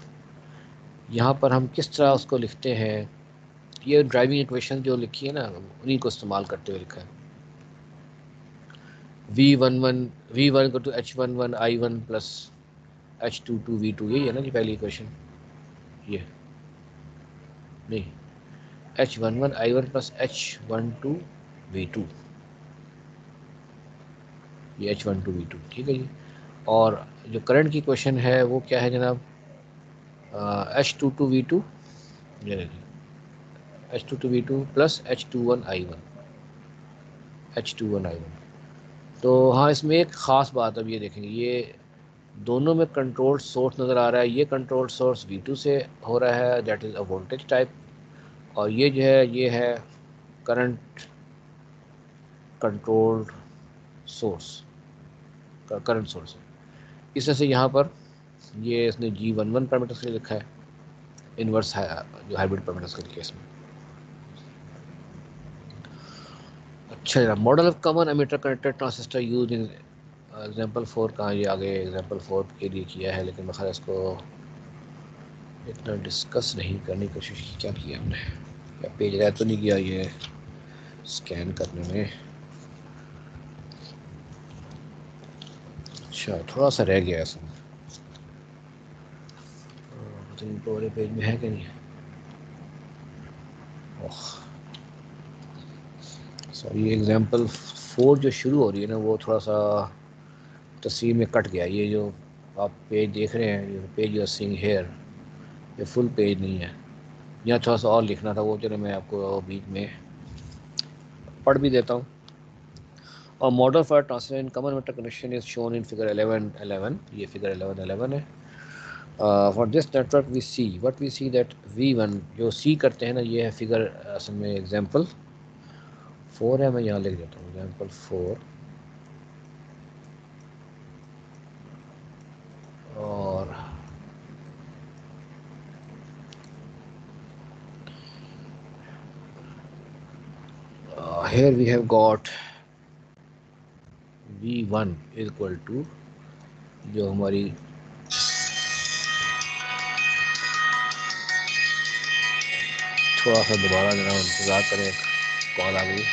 यहाँ पर हम किस तरह उसको लिखते हैं? ये ड्राइविंग इक्वेशन जो लिखी है ना, उन्हीं को इस्तेमाल करते हुए लिखा है। V one one V one two H one one I one plus H two two V two यही है ना जी पहली इक्वेशन ये। नहीं। H one one I one plus H one two V two ये H one two V two ठीक है जी? और जो करंट की क्वेश्चन है, वो क्या है जनाब? H two two V two H two two V two plus H two one I one H two one I one तो हाँ इसमें एक ख़ास बात अब ये देखेंगे। ये दोनों में कंट्रोल सोर्स नज़र आ रहा है। ये कंट्रोल सोर्स वी टू से हो रहा है। That is a voltage type और ये जो है, ये है current controlled source current source इस तरह से यहाँ पर ये इसने जी वन वन पैरामीटर्स के लिए लिखा है। इन्वर्स है जो हाइब्रिड पैरामीटर्स के केस में। अच्छा model of common emitter connected transistor use in example four कहाँ ये आगे एग्जांपल फोर के लिए किया है, लेकिन मैं इसको इतना डिस्कस नहीं करने की कोशिश की क्या किया हमने। या पेज रह तो नहीं किया ये स्कैन करने में? अच्छा थोड़ा सा रह गया इसमें तो पेज में है कि नहीं? सॉरी एग्जांपल फोर जो शुरू हो रही है ना, वो थोड़ा सा तस्वीर में कट गया। ये जो आप पेज देख रहे हैं, ये पेज यू सिंग हेयर ये फुल पेज नहीं है। यहाँ थोड़ा सा और लिखना था वो, चलो मैं आपको बीच में पढ़ भी देता हूँ। और model for translation in common meter connection is shown in figure 11 11 ये फिगर 11 11 है। For this network we see what we see that V one जो सी करते हैं ना, ये है फिगर असल में एग्ज़ाम्पल फोर है, मैं यहाँ लिख देता हूँ। एग्ज़ाम्पल फोर और here we have got v1 is equal to जो हमारी थोड़ा सा दोबारा जरा इंतज़ार करें कॉल आ गई।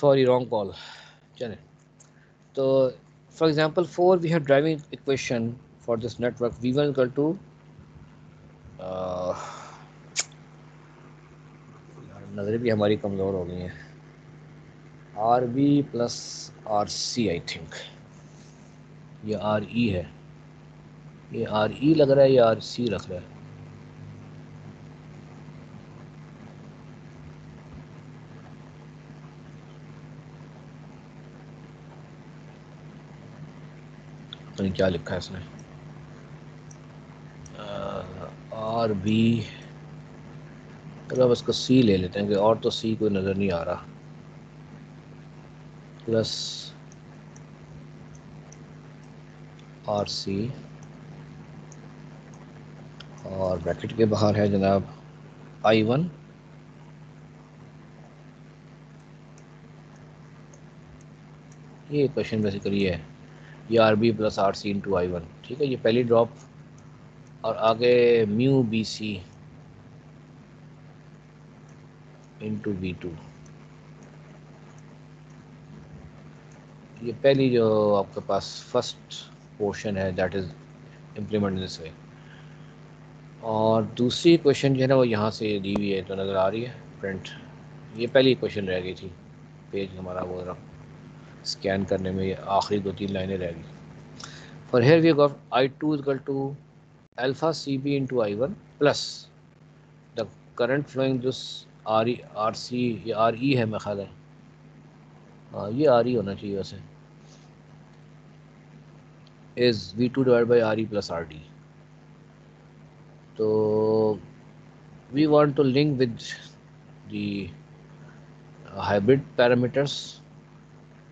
सॉरी रॉन्ग कॉल चलें तो for example four we have driving equation for this network V one equal to नज़रें भी हमारी कमज़ोर हो गई हैं। R B plus R C I think ये आर ई है। ये आर ई लग रहा है, या आर सी रख रहा है। नहीं क्या लिखा है इसने आर बी। चलो अब इसको सी ले लेते हैं कि और तो सी कोई नज़र नहीं आ रहा। Plus R C. और ब्रैकेट के बाहर है जनाब आई वन। ये क्वेश्चन बेसिकली है। ये R B plus R C into I one ठीक है, ये पहली ड्रॉप और आगे mu B C into B two ये पहली जो आपके पास फ़र्स्ट पोर्शन है that is implement this way और दूसरी क्वेश्चन जो है ना, वो यहाँ से दी हुई है तो नज़र आ रही है प्रिंट ये पहली क्वेश्चन रह गई थी पेज हमारा वो रहा। स्कैन करने में आखिरी दो तीन लाइनें रह गई। For here we got I two equal to alpha C B into I one plus the current flowing this R E R C ये आर ई है मैं ख्याल है हाँ ये आर ई होना चाहिए वैसे। Is V two divide by R E plus R D तो we want to link with the hybrid parameters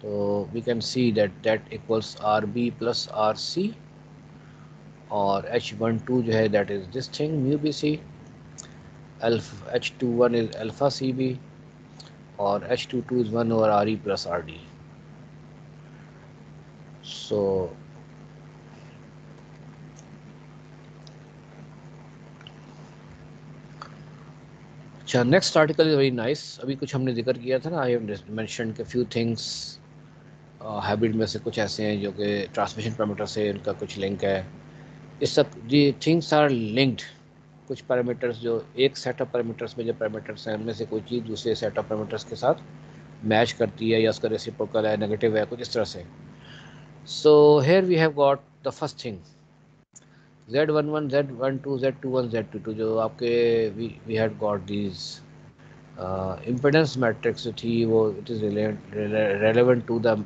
so we can see that that equals rb plus rc or h12 जो है that is this thing mu bc alpha h21 is alpha cb or h22 is 1 over re plus rd so अच्छा next article is very nice अभी कुछ हमने जिक्र किया था ना आई हैव मेंशन के फ्यू थिंग्स hybrid में से कुछ ऐसे हैं जो कि ट्रांसमिशन पैरामीटर से उनका कुछ लिंक है। इस सब जी थिंग्स आर लिंक्ड कुछ पैरामीटर्स जो एक सेट ऑफ़ पैरामीटर्स में जो पैरामीटर्स हैं, उनमें से कोई चीज़ दूसरे सेट ऑफ़ पैरामीटर्स के साथ मैच करती है या उसका रेसिप्रोकल है नेगेटिव है, कुछ इस तरह से। So here we have got the first thing Z one one Z one two Z two one Z two two जो आपके we had got these impedance matrix थी, वो it is relevant to the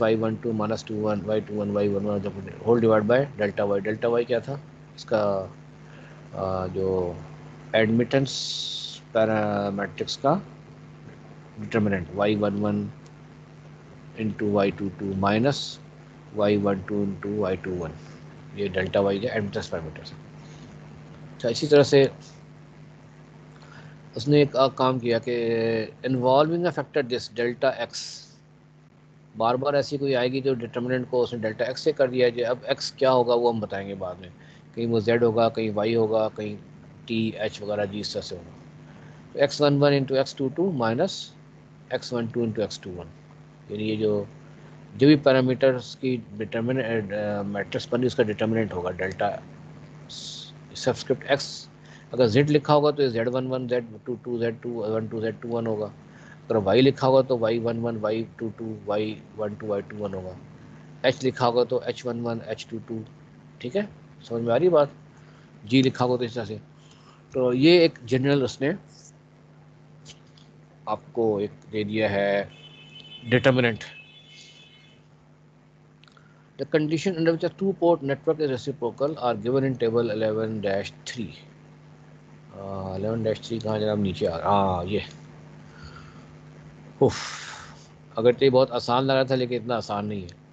Y one two minus two one Y two one Y one one जब whole divide by delta Y delta Y क्या था? इसका जो एडमिटेंस पैरामेट्रिक्स का determinant Y one one into Y two two minus Y one two into Y two one ये डेल्टा वाई के एडमिटेंस पैरामीटर्स अच्छा इसी तरह से उसने एक काम किया कि involving factor this delta X बार बार ऐसी कोई आएगी जो डिटर्मिनेंट को उसने डेल्टा एक्स से कर दिया है अब एक्स क्या होगा वो हम बताएँगे बाद में। कहीं वो जेड होगा, कहीं वाई होगा, कहीं टी एच वगैरह जी इस तरह से होगा। तो X one one into X two two minus X one two into X two one यानी ये जो जो भी पैरामीटर्स की डिटर्मिन मैट्रिक्स बनी उसका डिटर्मिनेंट होगा डेल्टा सबस्क्रिप्ट एक्स अगर जेड लिखा होगा तो ये Z one one Z two two Z two one two Z two one होगा। अगर वाई लिखा होगा तो Y one one Y two two Y one two Y two one होगा। एच लिखा होगा तो H one one H two two ठीक है? समझ में आ रही बात? जी लिखा होगा तो इस तरह से। तो ये एक जनरल उसने आपको एक दे दिया है। Determinant The condition under which a two-port network is reciprocal are given in table 11-3. हाँ, 11 कहाँ जनाब? नीचे आ रहा। हाँ ये। उफ, अगर तो ये बहुत आसान लग रहा था, लेकिन इतना आसान नहीं है।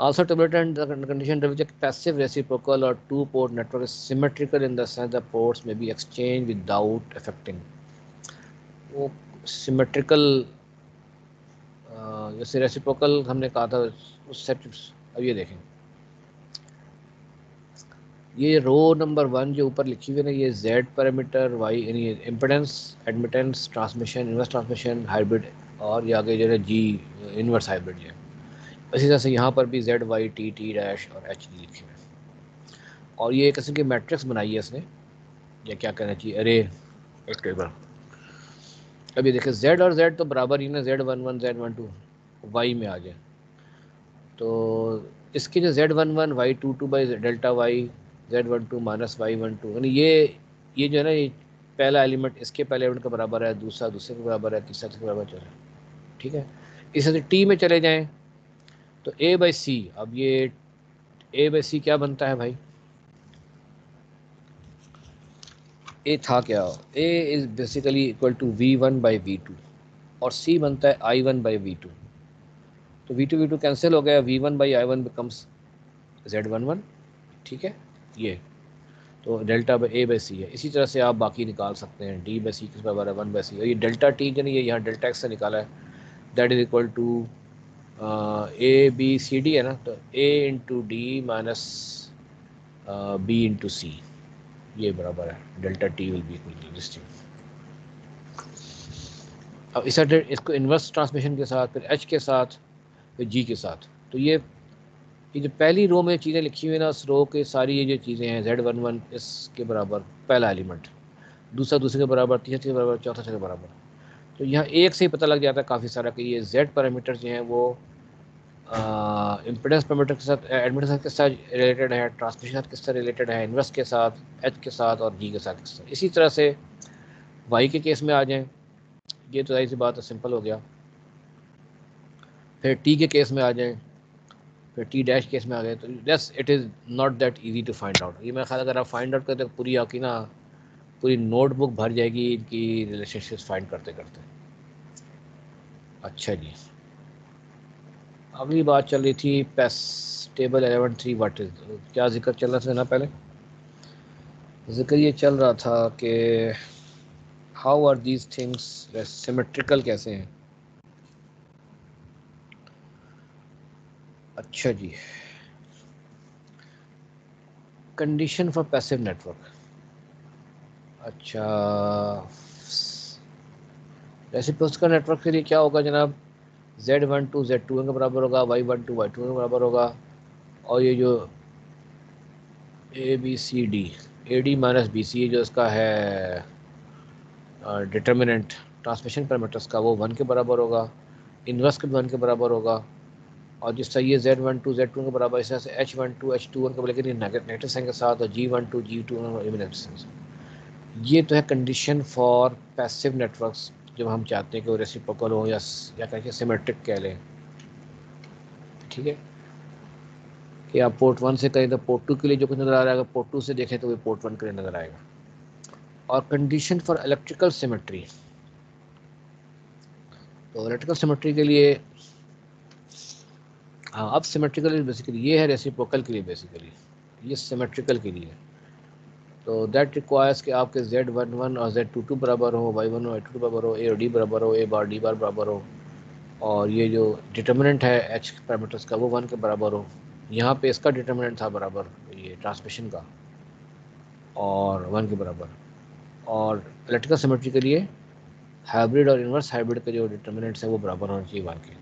Also tablet and condition passive reciprocal और two port network symmetrical in dense the में बी एक्सचेंज विदाउट इफेक्टिंग वो सिमेट्रिकल uh, जैसे रेसिप्रोकल हमने कहा था, उस सेट अब ये देखें। ये रो नंबर वन जो ऊपर लिखी हुई है ना, ये जेड पैरामीटर वाई यानी impedance admittance transmission inverse transmission hybrid और ये आगे जो है जी इनवर्स हाइब्रिड जो है इसी तरह से यहाँ पर भी Z Y T T dash और एच डी लिखे हुए और ये किस्म की मैट्रिक्स बनाई है इसने। या क्या कहना चाहिए? अरे एक टेबल अभी देखिए जेड और जेड तो बराबर ही ना Z one one Z one two Y में आ जाए तो इसके जो Z one one Y two two by delta Y Z one two minus Y one two यानी ये ये जो है ना, ये पहला एलिमेंट इसके पहले एलिमेंट का बराबर है, दूसरा दूसरे के बराबर है, तीसरा के बराबर चल रहा ठीक है? इस तरह से टी में चले जाएँ तो ए बाई सी अब ये ए बाई सी क्या बनता है भाई? ए था क्या? A is basically equal to V one by V two और सी बनता है I one by V two तो V two V two cancel हो गया V one by I one becomes Z one one ठीक है? ये तो delta by A by C है। इसी तरह से आप बाकी निकाल सकते हैं। डी बाई सी किस बराबर है वन बाई सी और ये डेल्टा टी यानी ये यहाँ डेल्टा एक्स से निकाला है। That is equal to A B C D है ना? तो A into D minus B into C ये बराबर है। Delta T will be equal thing अब इस इसको इन्वर्स ट्रांसमिशन के साथ, फिर एच के साथ, फिर जी के साथ। तो ये ये जो पहली रो में चीज़ें लिखी हुई ना, उस रो के सारी ये जो चीज़ें हैं जेड वन वन इसके बराबर, पहला एलिमेंट दूसरा, दूसरे के बराबर, तीसरे के बराबर, चौथा के बराबर. तो यहाँ एक से ही पता लग जाता है काफ़ी सारा कि ये जेड पैरामीटर जो हैं वो इम्पिडेंस पैरामीटर के साथ एडमिटेंस के साथ रिलेटेड है ट्रांसमिशन साथ रिलेटेड है इन्वर्स के साथ एच के साथ और जी के साथ किस साथ इसी तरह से वाई के केस में आ जाएँ. ये तो ज़ाहिर सी बात सिंपल हो गया. फिर टी के केस में आ जाएँ. फिर टी डैश केस में आ गए तो yes it is not that easy to find out ये मेरा ख्याल अगर आप फाइंड आउट करते पूरी आपकी ना, पूरी नोटबुक भर जाएगी इनकी रिलेशनशिप फाइंड करते करते। अच्छा जी। अगली बात चल रही थी pace table eleven three what is क्या ज़िक्र चल रहा था ना पहले? ज़िक्र ये चल रहा था कि how are these things symmetrical कैसे हैं? अच्छा जी। कंडीशन फॉर पैसिव नेटवर्क अच्छा। रेसिप्रोकल नेटवर्क के लिए क्या होगा जनाब? Z one two Z two के बराबर होगा Y one two Y two के बराबर होगा। और ये जो A B C D A D minus B C जो इसका है डिटर्मिनेंट ट्रांसमिशन पैरामीटर्स का वो वन के बराबर होगा। इन्वर्स के वन के बराबर होगा। और जिस तरह ये Z one two Z two के बराबर इस तरह से H one two H two one के नेगेटिव साइन के साथ और G one two G two ये तो है कंडीशन फॉर पैसिव नेटवर्क्स जब हम चाहते हैं कि वो रेसिप्रोकल हो या या कहें सिमेट्रिक कह लें। ठीक है? कि आप पोर्ट वन से करें तो पोर्ट टू के लिए जो कुछ नज़र आ रहा है, अगर पोर्ट टू से देखें तो वो पोर्ट वन के लिए नज़र आएगा। और कंडीशन फॉर इलेक्ट्रिकल सिमेट्री तो इलेक्ट्रिकल सिमेट्री के लिए हाँ अब सिमेट्रिकल बेसिकली ये है रेसिप्रोकल के लिए बेसिकली ये सिमेट्रिकल के लिए। तो दैट रिक्वायर्स कि आपके जेड वन वन और जेड टू टू बराबर हो वाई वन टू बराबर हो ए और डी बराबर हो ए बार डी बार बराबर हो, और ये जो डिटर्मिनेंट है एच पैरामीटर्स का वो वन के बराबर हो। यहाँ पे इसका डिटर्मिनेंट था बराबर, ये ट्रांसमिशन का, और वन के बराबर। और इलेक्ट्रिकल सिमेट्री के लिए हाइब्रिड और इन्वर्स हाइब्रिड के जो डिटर्मिनेंट्स हैं वो बराबर होना चाहिए वन के।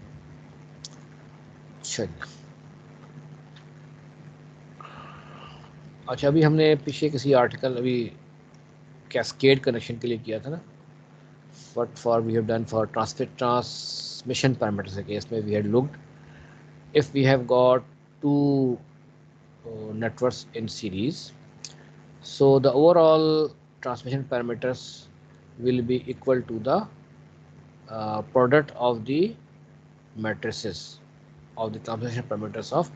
ऑप्शन अच्छा अभी हमने पीछे किसी आर्टिकल अभी कैस्केड कनेक्शन के लिए किया था ना? What for we have done for transfit transmission parameter के इसमें we had looked if we have got two network in series so the overall transmission parameters will be equal to the product of the matrices of the transmission parameters of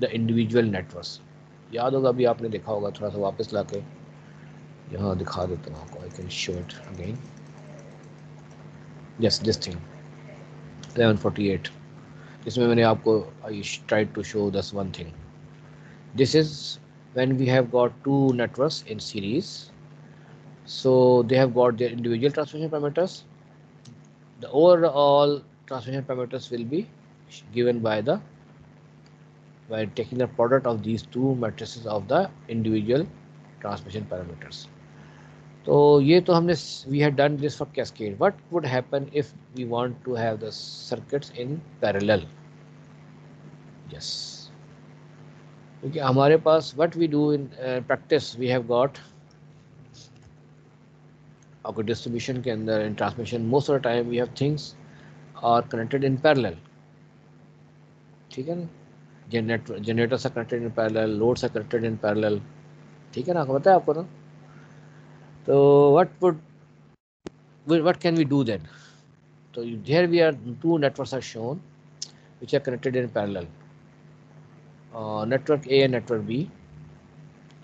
the individual networks याद होगा अभी आपने देखा होगा थोड़ा सा वापस ला के यहाँ दिखा देता हूँ आपको I can show it again yes this thing 1148 इसमें मैंने आपको I try to show this one thing this is when we have got two networks in series so they have got their individual transmission parameters the overall transmission parameters will be given by the by taking the product of these two matrices of the individual transmission parameters. तो ये तो हमने we had done this for cascade. What would happen if we want to have the circuits in parallel? Yes. क्योंकि हमारे पास what we do in uh, practice we have got आपको distribution के अंदर in transmission most of the time we have things are connected in parallel ठीक है ना? जनरेटर जनरेटर से कनेक्टेड इन पैरेलल लोड से कनेक्टेड इन पैरेलल ठीक है ना? पता है आपको ना? तो what would can we do then? so here we are two networks are shown which are connected in parallel. Uh, network A and network B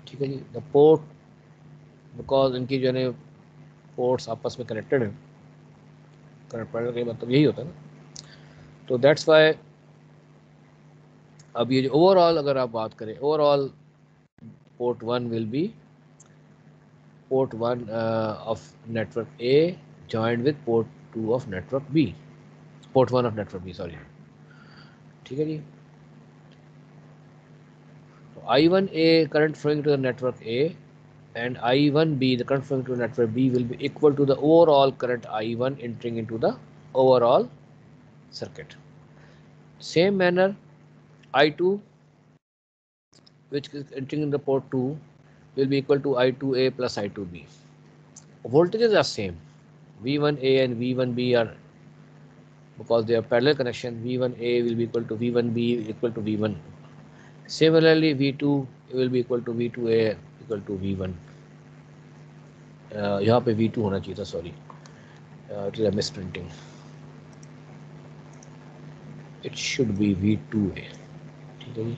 ठीक है जी? द पोर्ट बिकॉज़ इनकी जो है पोर्ट्स आपस में कनेक्टेड है। कनेक्ट का मतलब यही होता है ना। तो दैट्स वाई अब ये जो ओवरऑल अगर आप बात करें overall port one will be port one of network A joint with port two of network B port one of network B sorry ठीक है जी? तो I one A current flowing to the network A and I one B the current flowing to network B will be equal to the overall current I one entering in the overall circuit same manner I2 which is entering in the port 2 will be equal to I2A plus I2B. Voltages are same. V1A and V1B are because they are parallel connection V1A will be equal to V1B equal to V1. Similarly V2 will be equal to V2A equal to V1. Uh, यहाँ पे V2 होना चाहिए था sorry it is a misprinting it should be V2A ठीक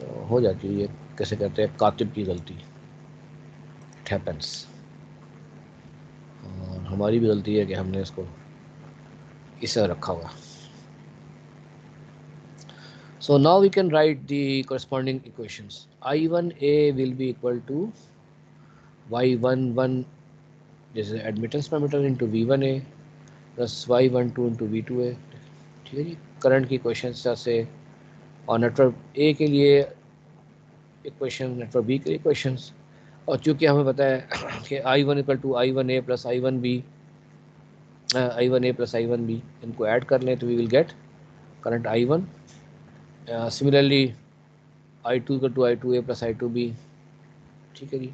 तो हो जाती है कैसे कहते हैं, कातिब की गलती। इट हैपेंस और हमारी भी गलती है कि हमने इसको इसे रखा हुआ। So now we can write the corresponding equations I one A will be equal to Y one one जैसे admittance parameter into V one A plus Y one two into V two A ठीक है जी? करंट की क्वेश्चन से और नेटवर्क ए के लिए इक्वेशन नेटवर्क बी के लिए इक्वेशंस और चूँकि हमें पता है [CLEARS THROAT] कि I one equal to I one A plus I one B I one A plus I one B इनको ऐड कर लें तो we will get current I one similarly I two equal to I two A plus I two B ठीक है जी।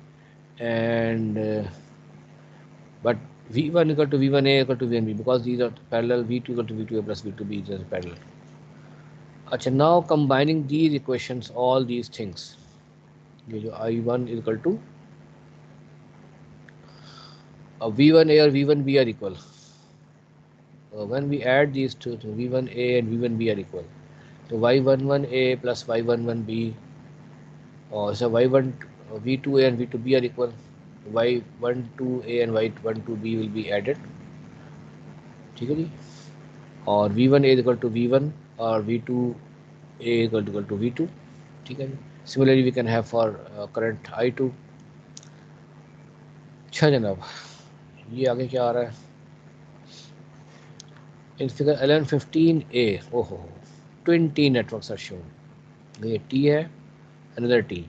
And but v1 equal to v1a equal to v1b because these are parallel v2 equal to v2a plus v2b is parallel अच्छा now combining these equations all things ये जो I one equal to V one A और V one B are equal one we add these two V one A and V one B are equal तो Y one one A plus Y one one B और sir Y one V two A and V two B are equal Y one two A and Y one two B will be added ठीक है जी? और V one as equal to V one और V two a to equal to v2 ठीक है similarly we can have for uh, current i2 अच्छा जनाब ये आगे क्या आ रहा है? In figure in figure 1115a ओहो 20 networks are shown. ये t है another t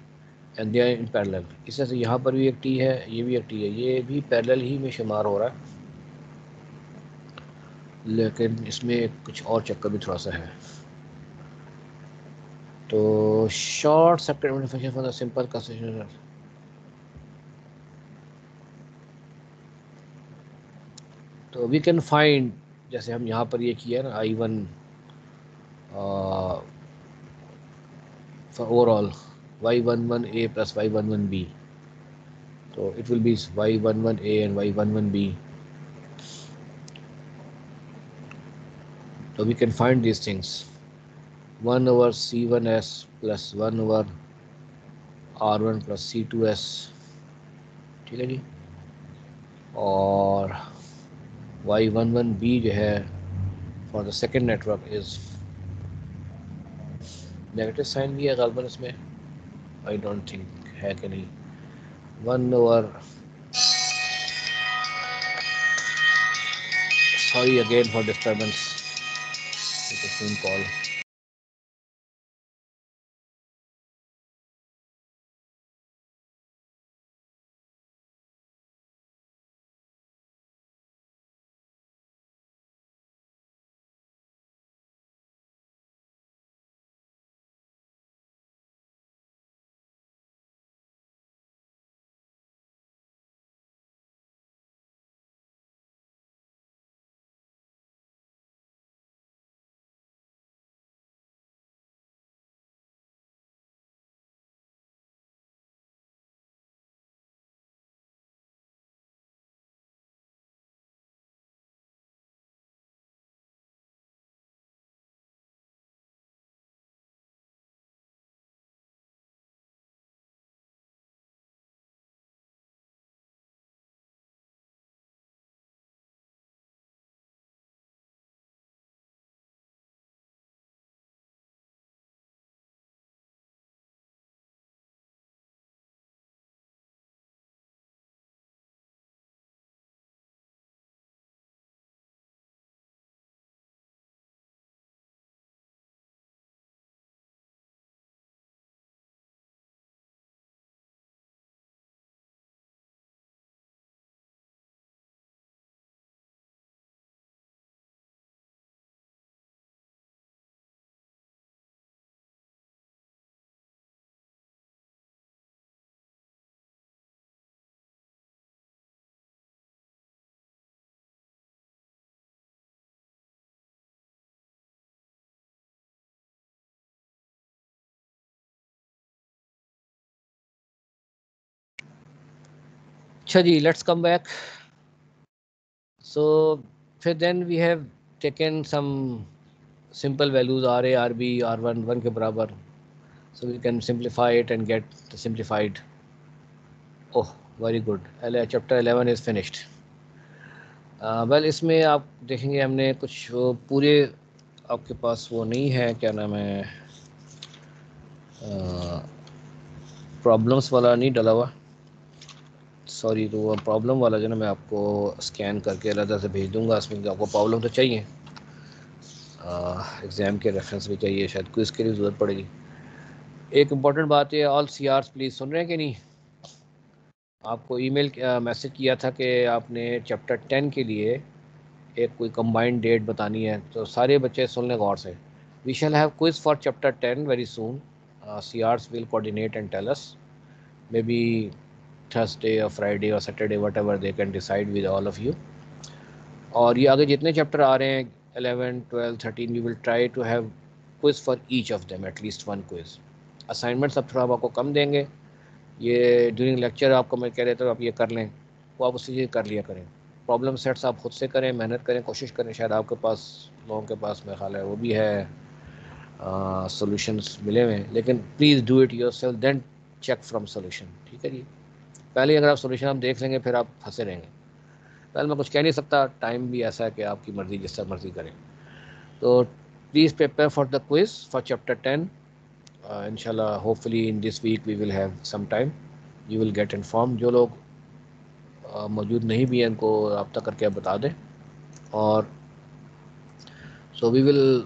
and they are in parallel इस तरह से यहाँ पर भी एक टी है ये भी एक टी है ये भी पैरेलल ही में शुमार हो रहा है। लेकिन इसमें कुछ और चक्कर भी थोड़ा सा है। तो short circuit function for the simple construction तो वी कैन फाइंड जैसे हम यहाँ पर ये किया ना I one for overall y11a plus y11b one it will be y11a and y11b so we can find these things one over C one S plus one over R one plus C two S ठीक है जी? और वाई वन वन बी जो है for the second network is negative sign भी है गलबन इसमें। आई डोंट थिंक है कि नहीं? One over sorry again for disturbance call अच्छा जी लेट्स कम बैक सो फिर then we have taken some simple values R A R B R one one के बराबर. So we can simplify it and get simplified oh very good chapter eleven is finished well इसमें आप देखेंगे हमने कुछ पूरे आपके पास वो नहीं है, क्या नाम है? प्रॉब्लम्स वाला नहीं डला हुआ. सॉरी तो वो प्रॉब्लम वाला जो ना, मैं आपको स्कैन करके अलग से भेज दूँगा इसमें आपको प्रॉब्लम तो चाहिए। एग्ज़ाम के रेफरेंस भी चाहिए, शायद कोई इसके लिए ज़रूरत पड़ेगी। एक इंपॉर्टेंट बात है ऑल सी आर्स प्लीज़ सुन रहे हैं कि नहीं? आपको ईमेल मैसेज किया था कि आपने चैप्टर टेन के लिए एक कोई कंबाइंड डेट बतानी है तो सारे बच्चे सुन लें गौर से। We shall have quiz for chapter ten very soon CRs will coordinate and tell us maybe Thursday और फ्राइडे और Saturday whatever they can decide with all of you और ये आगे जितने चैप्टर आ रहे हैं eleven twelve thirteen we will try to have quiz for each of them at least one quiz assignments अब थोड़ा आपको कम देंगे। ये ड्यूरिंग लेक्चर आपको मैं कह रहे थे, आप ये कर लें। वो आप उससे कर लिया करें। प्रॉब्लम सेट्स आप खुद से करें, मेहनत करें, कोशिश करें। शायद आपके पास, लोगों के पास मेरा ख्याल है, वो भी है सॉल्यूशंस मिले हुए हैं। लेकिन please do it yourself then check from solution ठीक है जी? पहले अगर आप सोल्यूशन आप देख लेंगे, फिर आप फंसे रहेंगे। पहले मैं कुछ कह नहीं सकता टाइम भी ऐसा है कि आपकी मर्ज़ी, जिस तरह मर्ज़ी करें। तो please prepare for the quiz for chapter ten इंशाल्लाह hopefully in this week we will have some time you will get inform जो लोग मौजूद नहीं भी हैं इनको रबता करके आप बता दें। और सो वी विल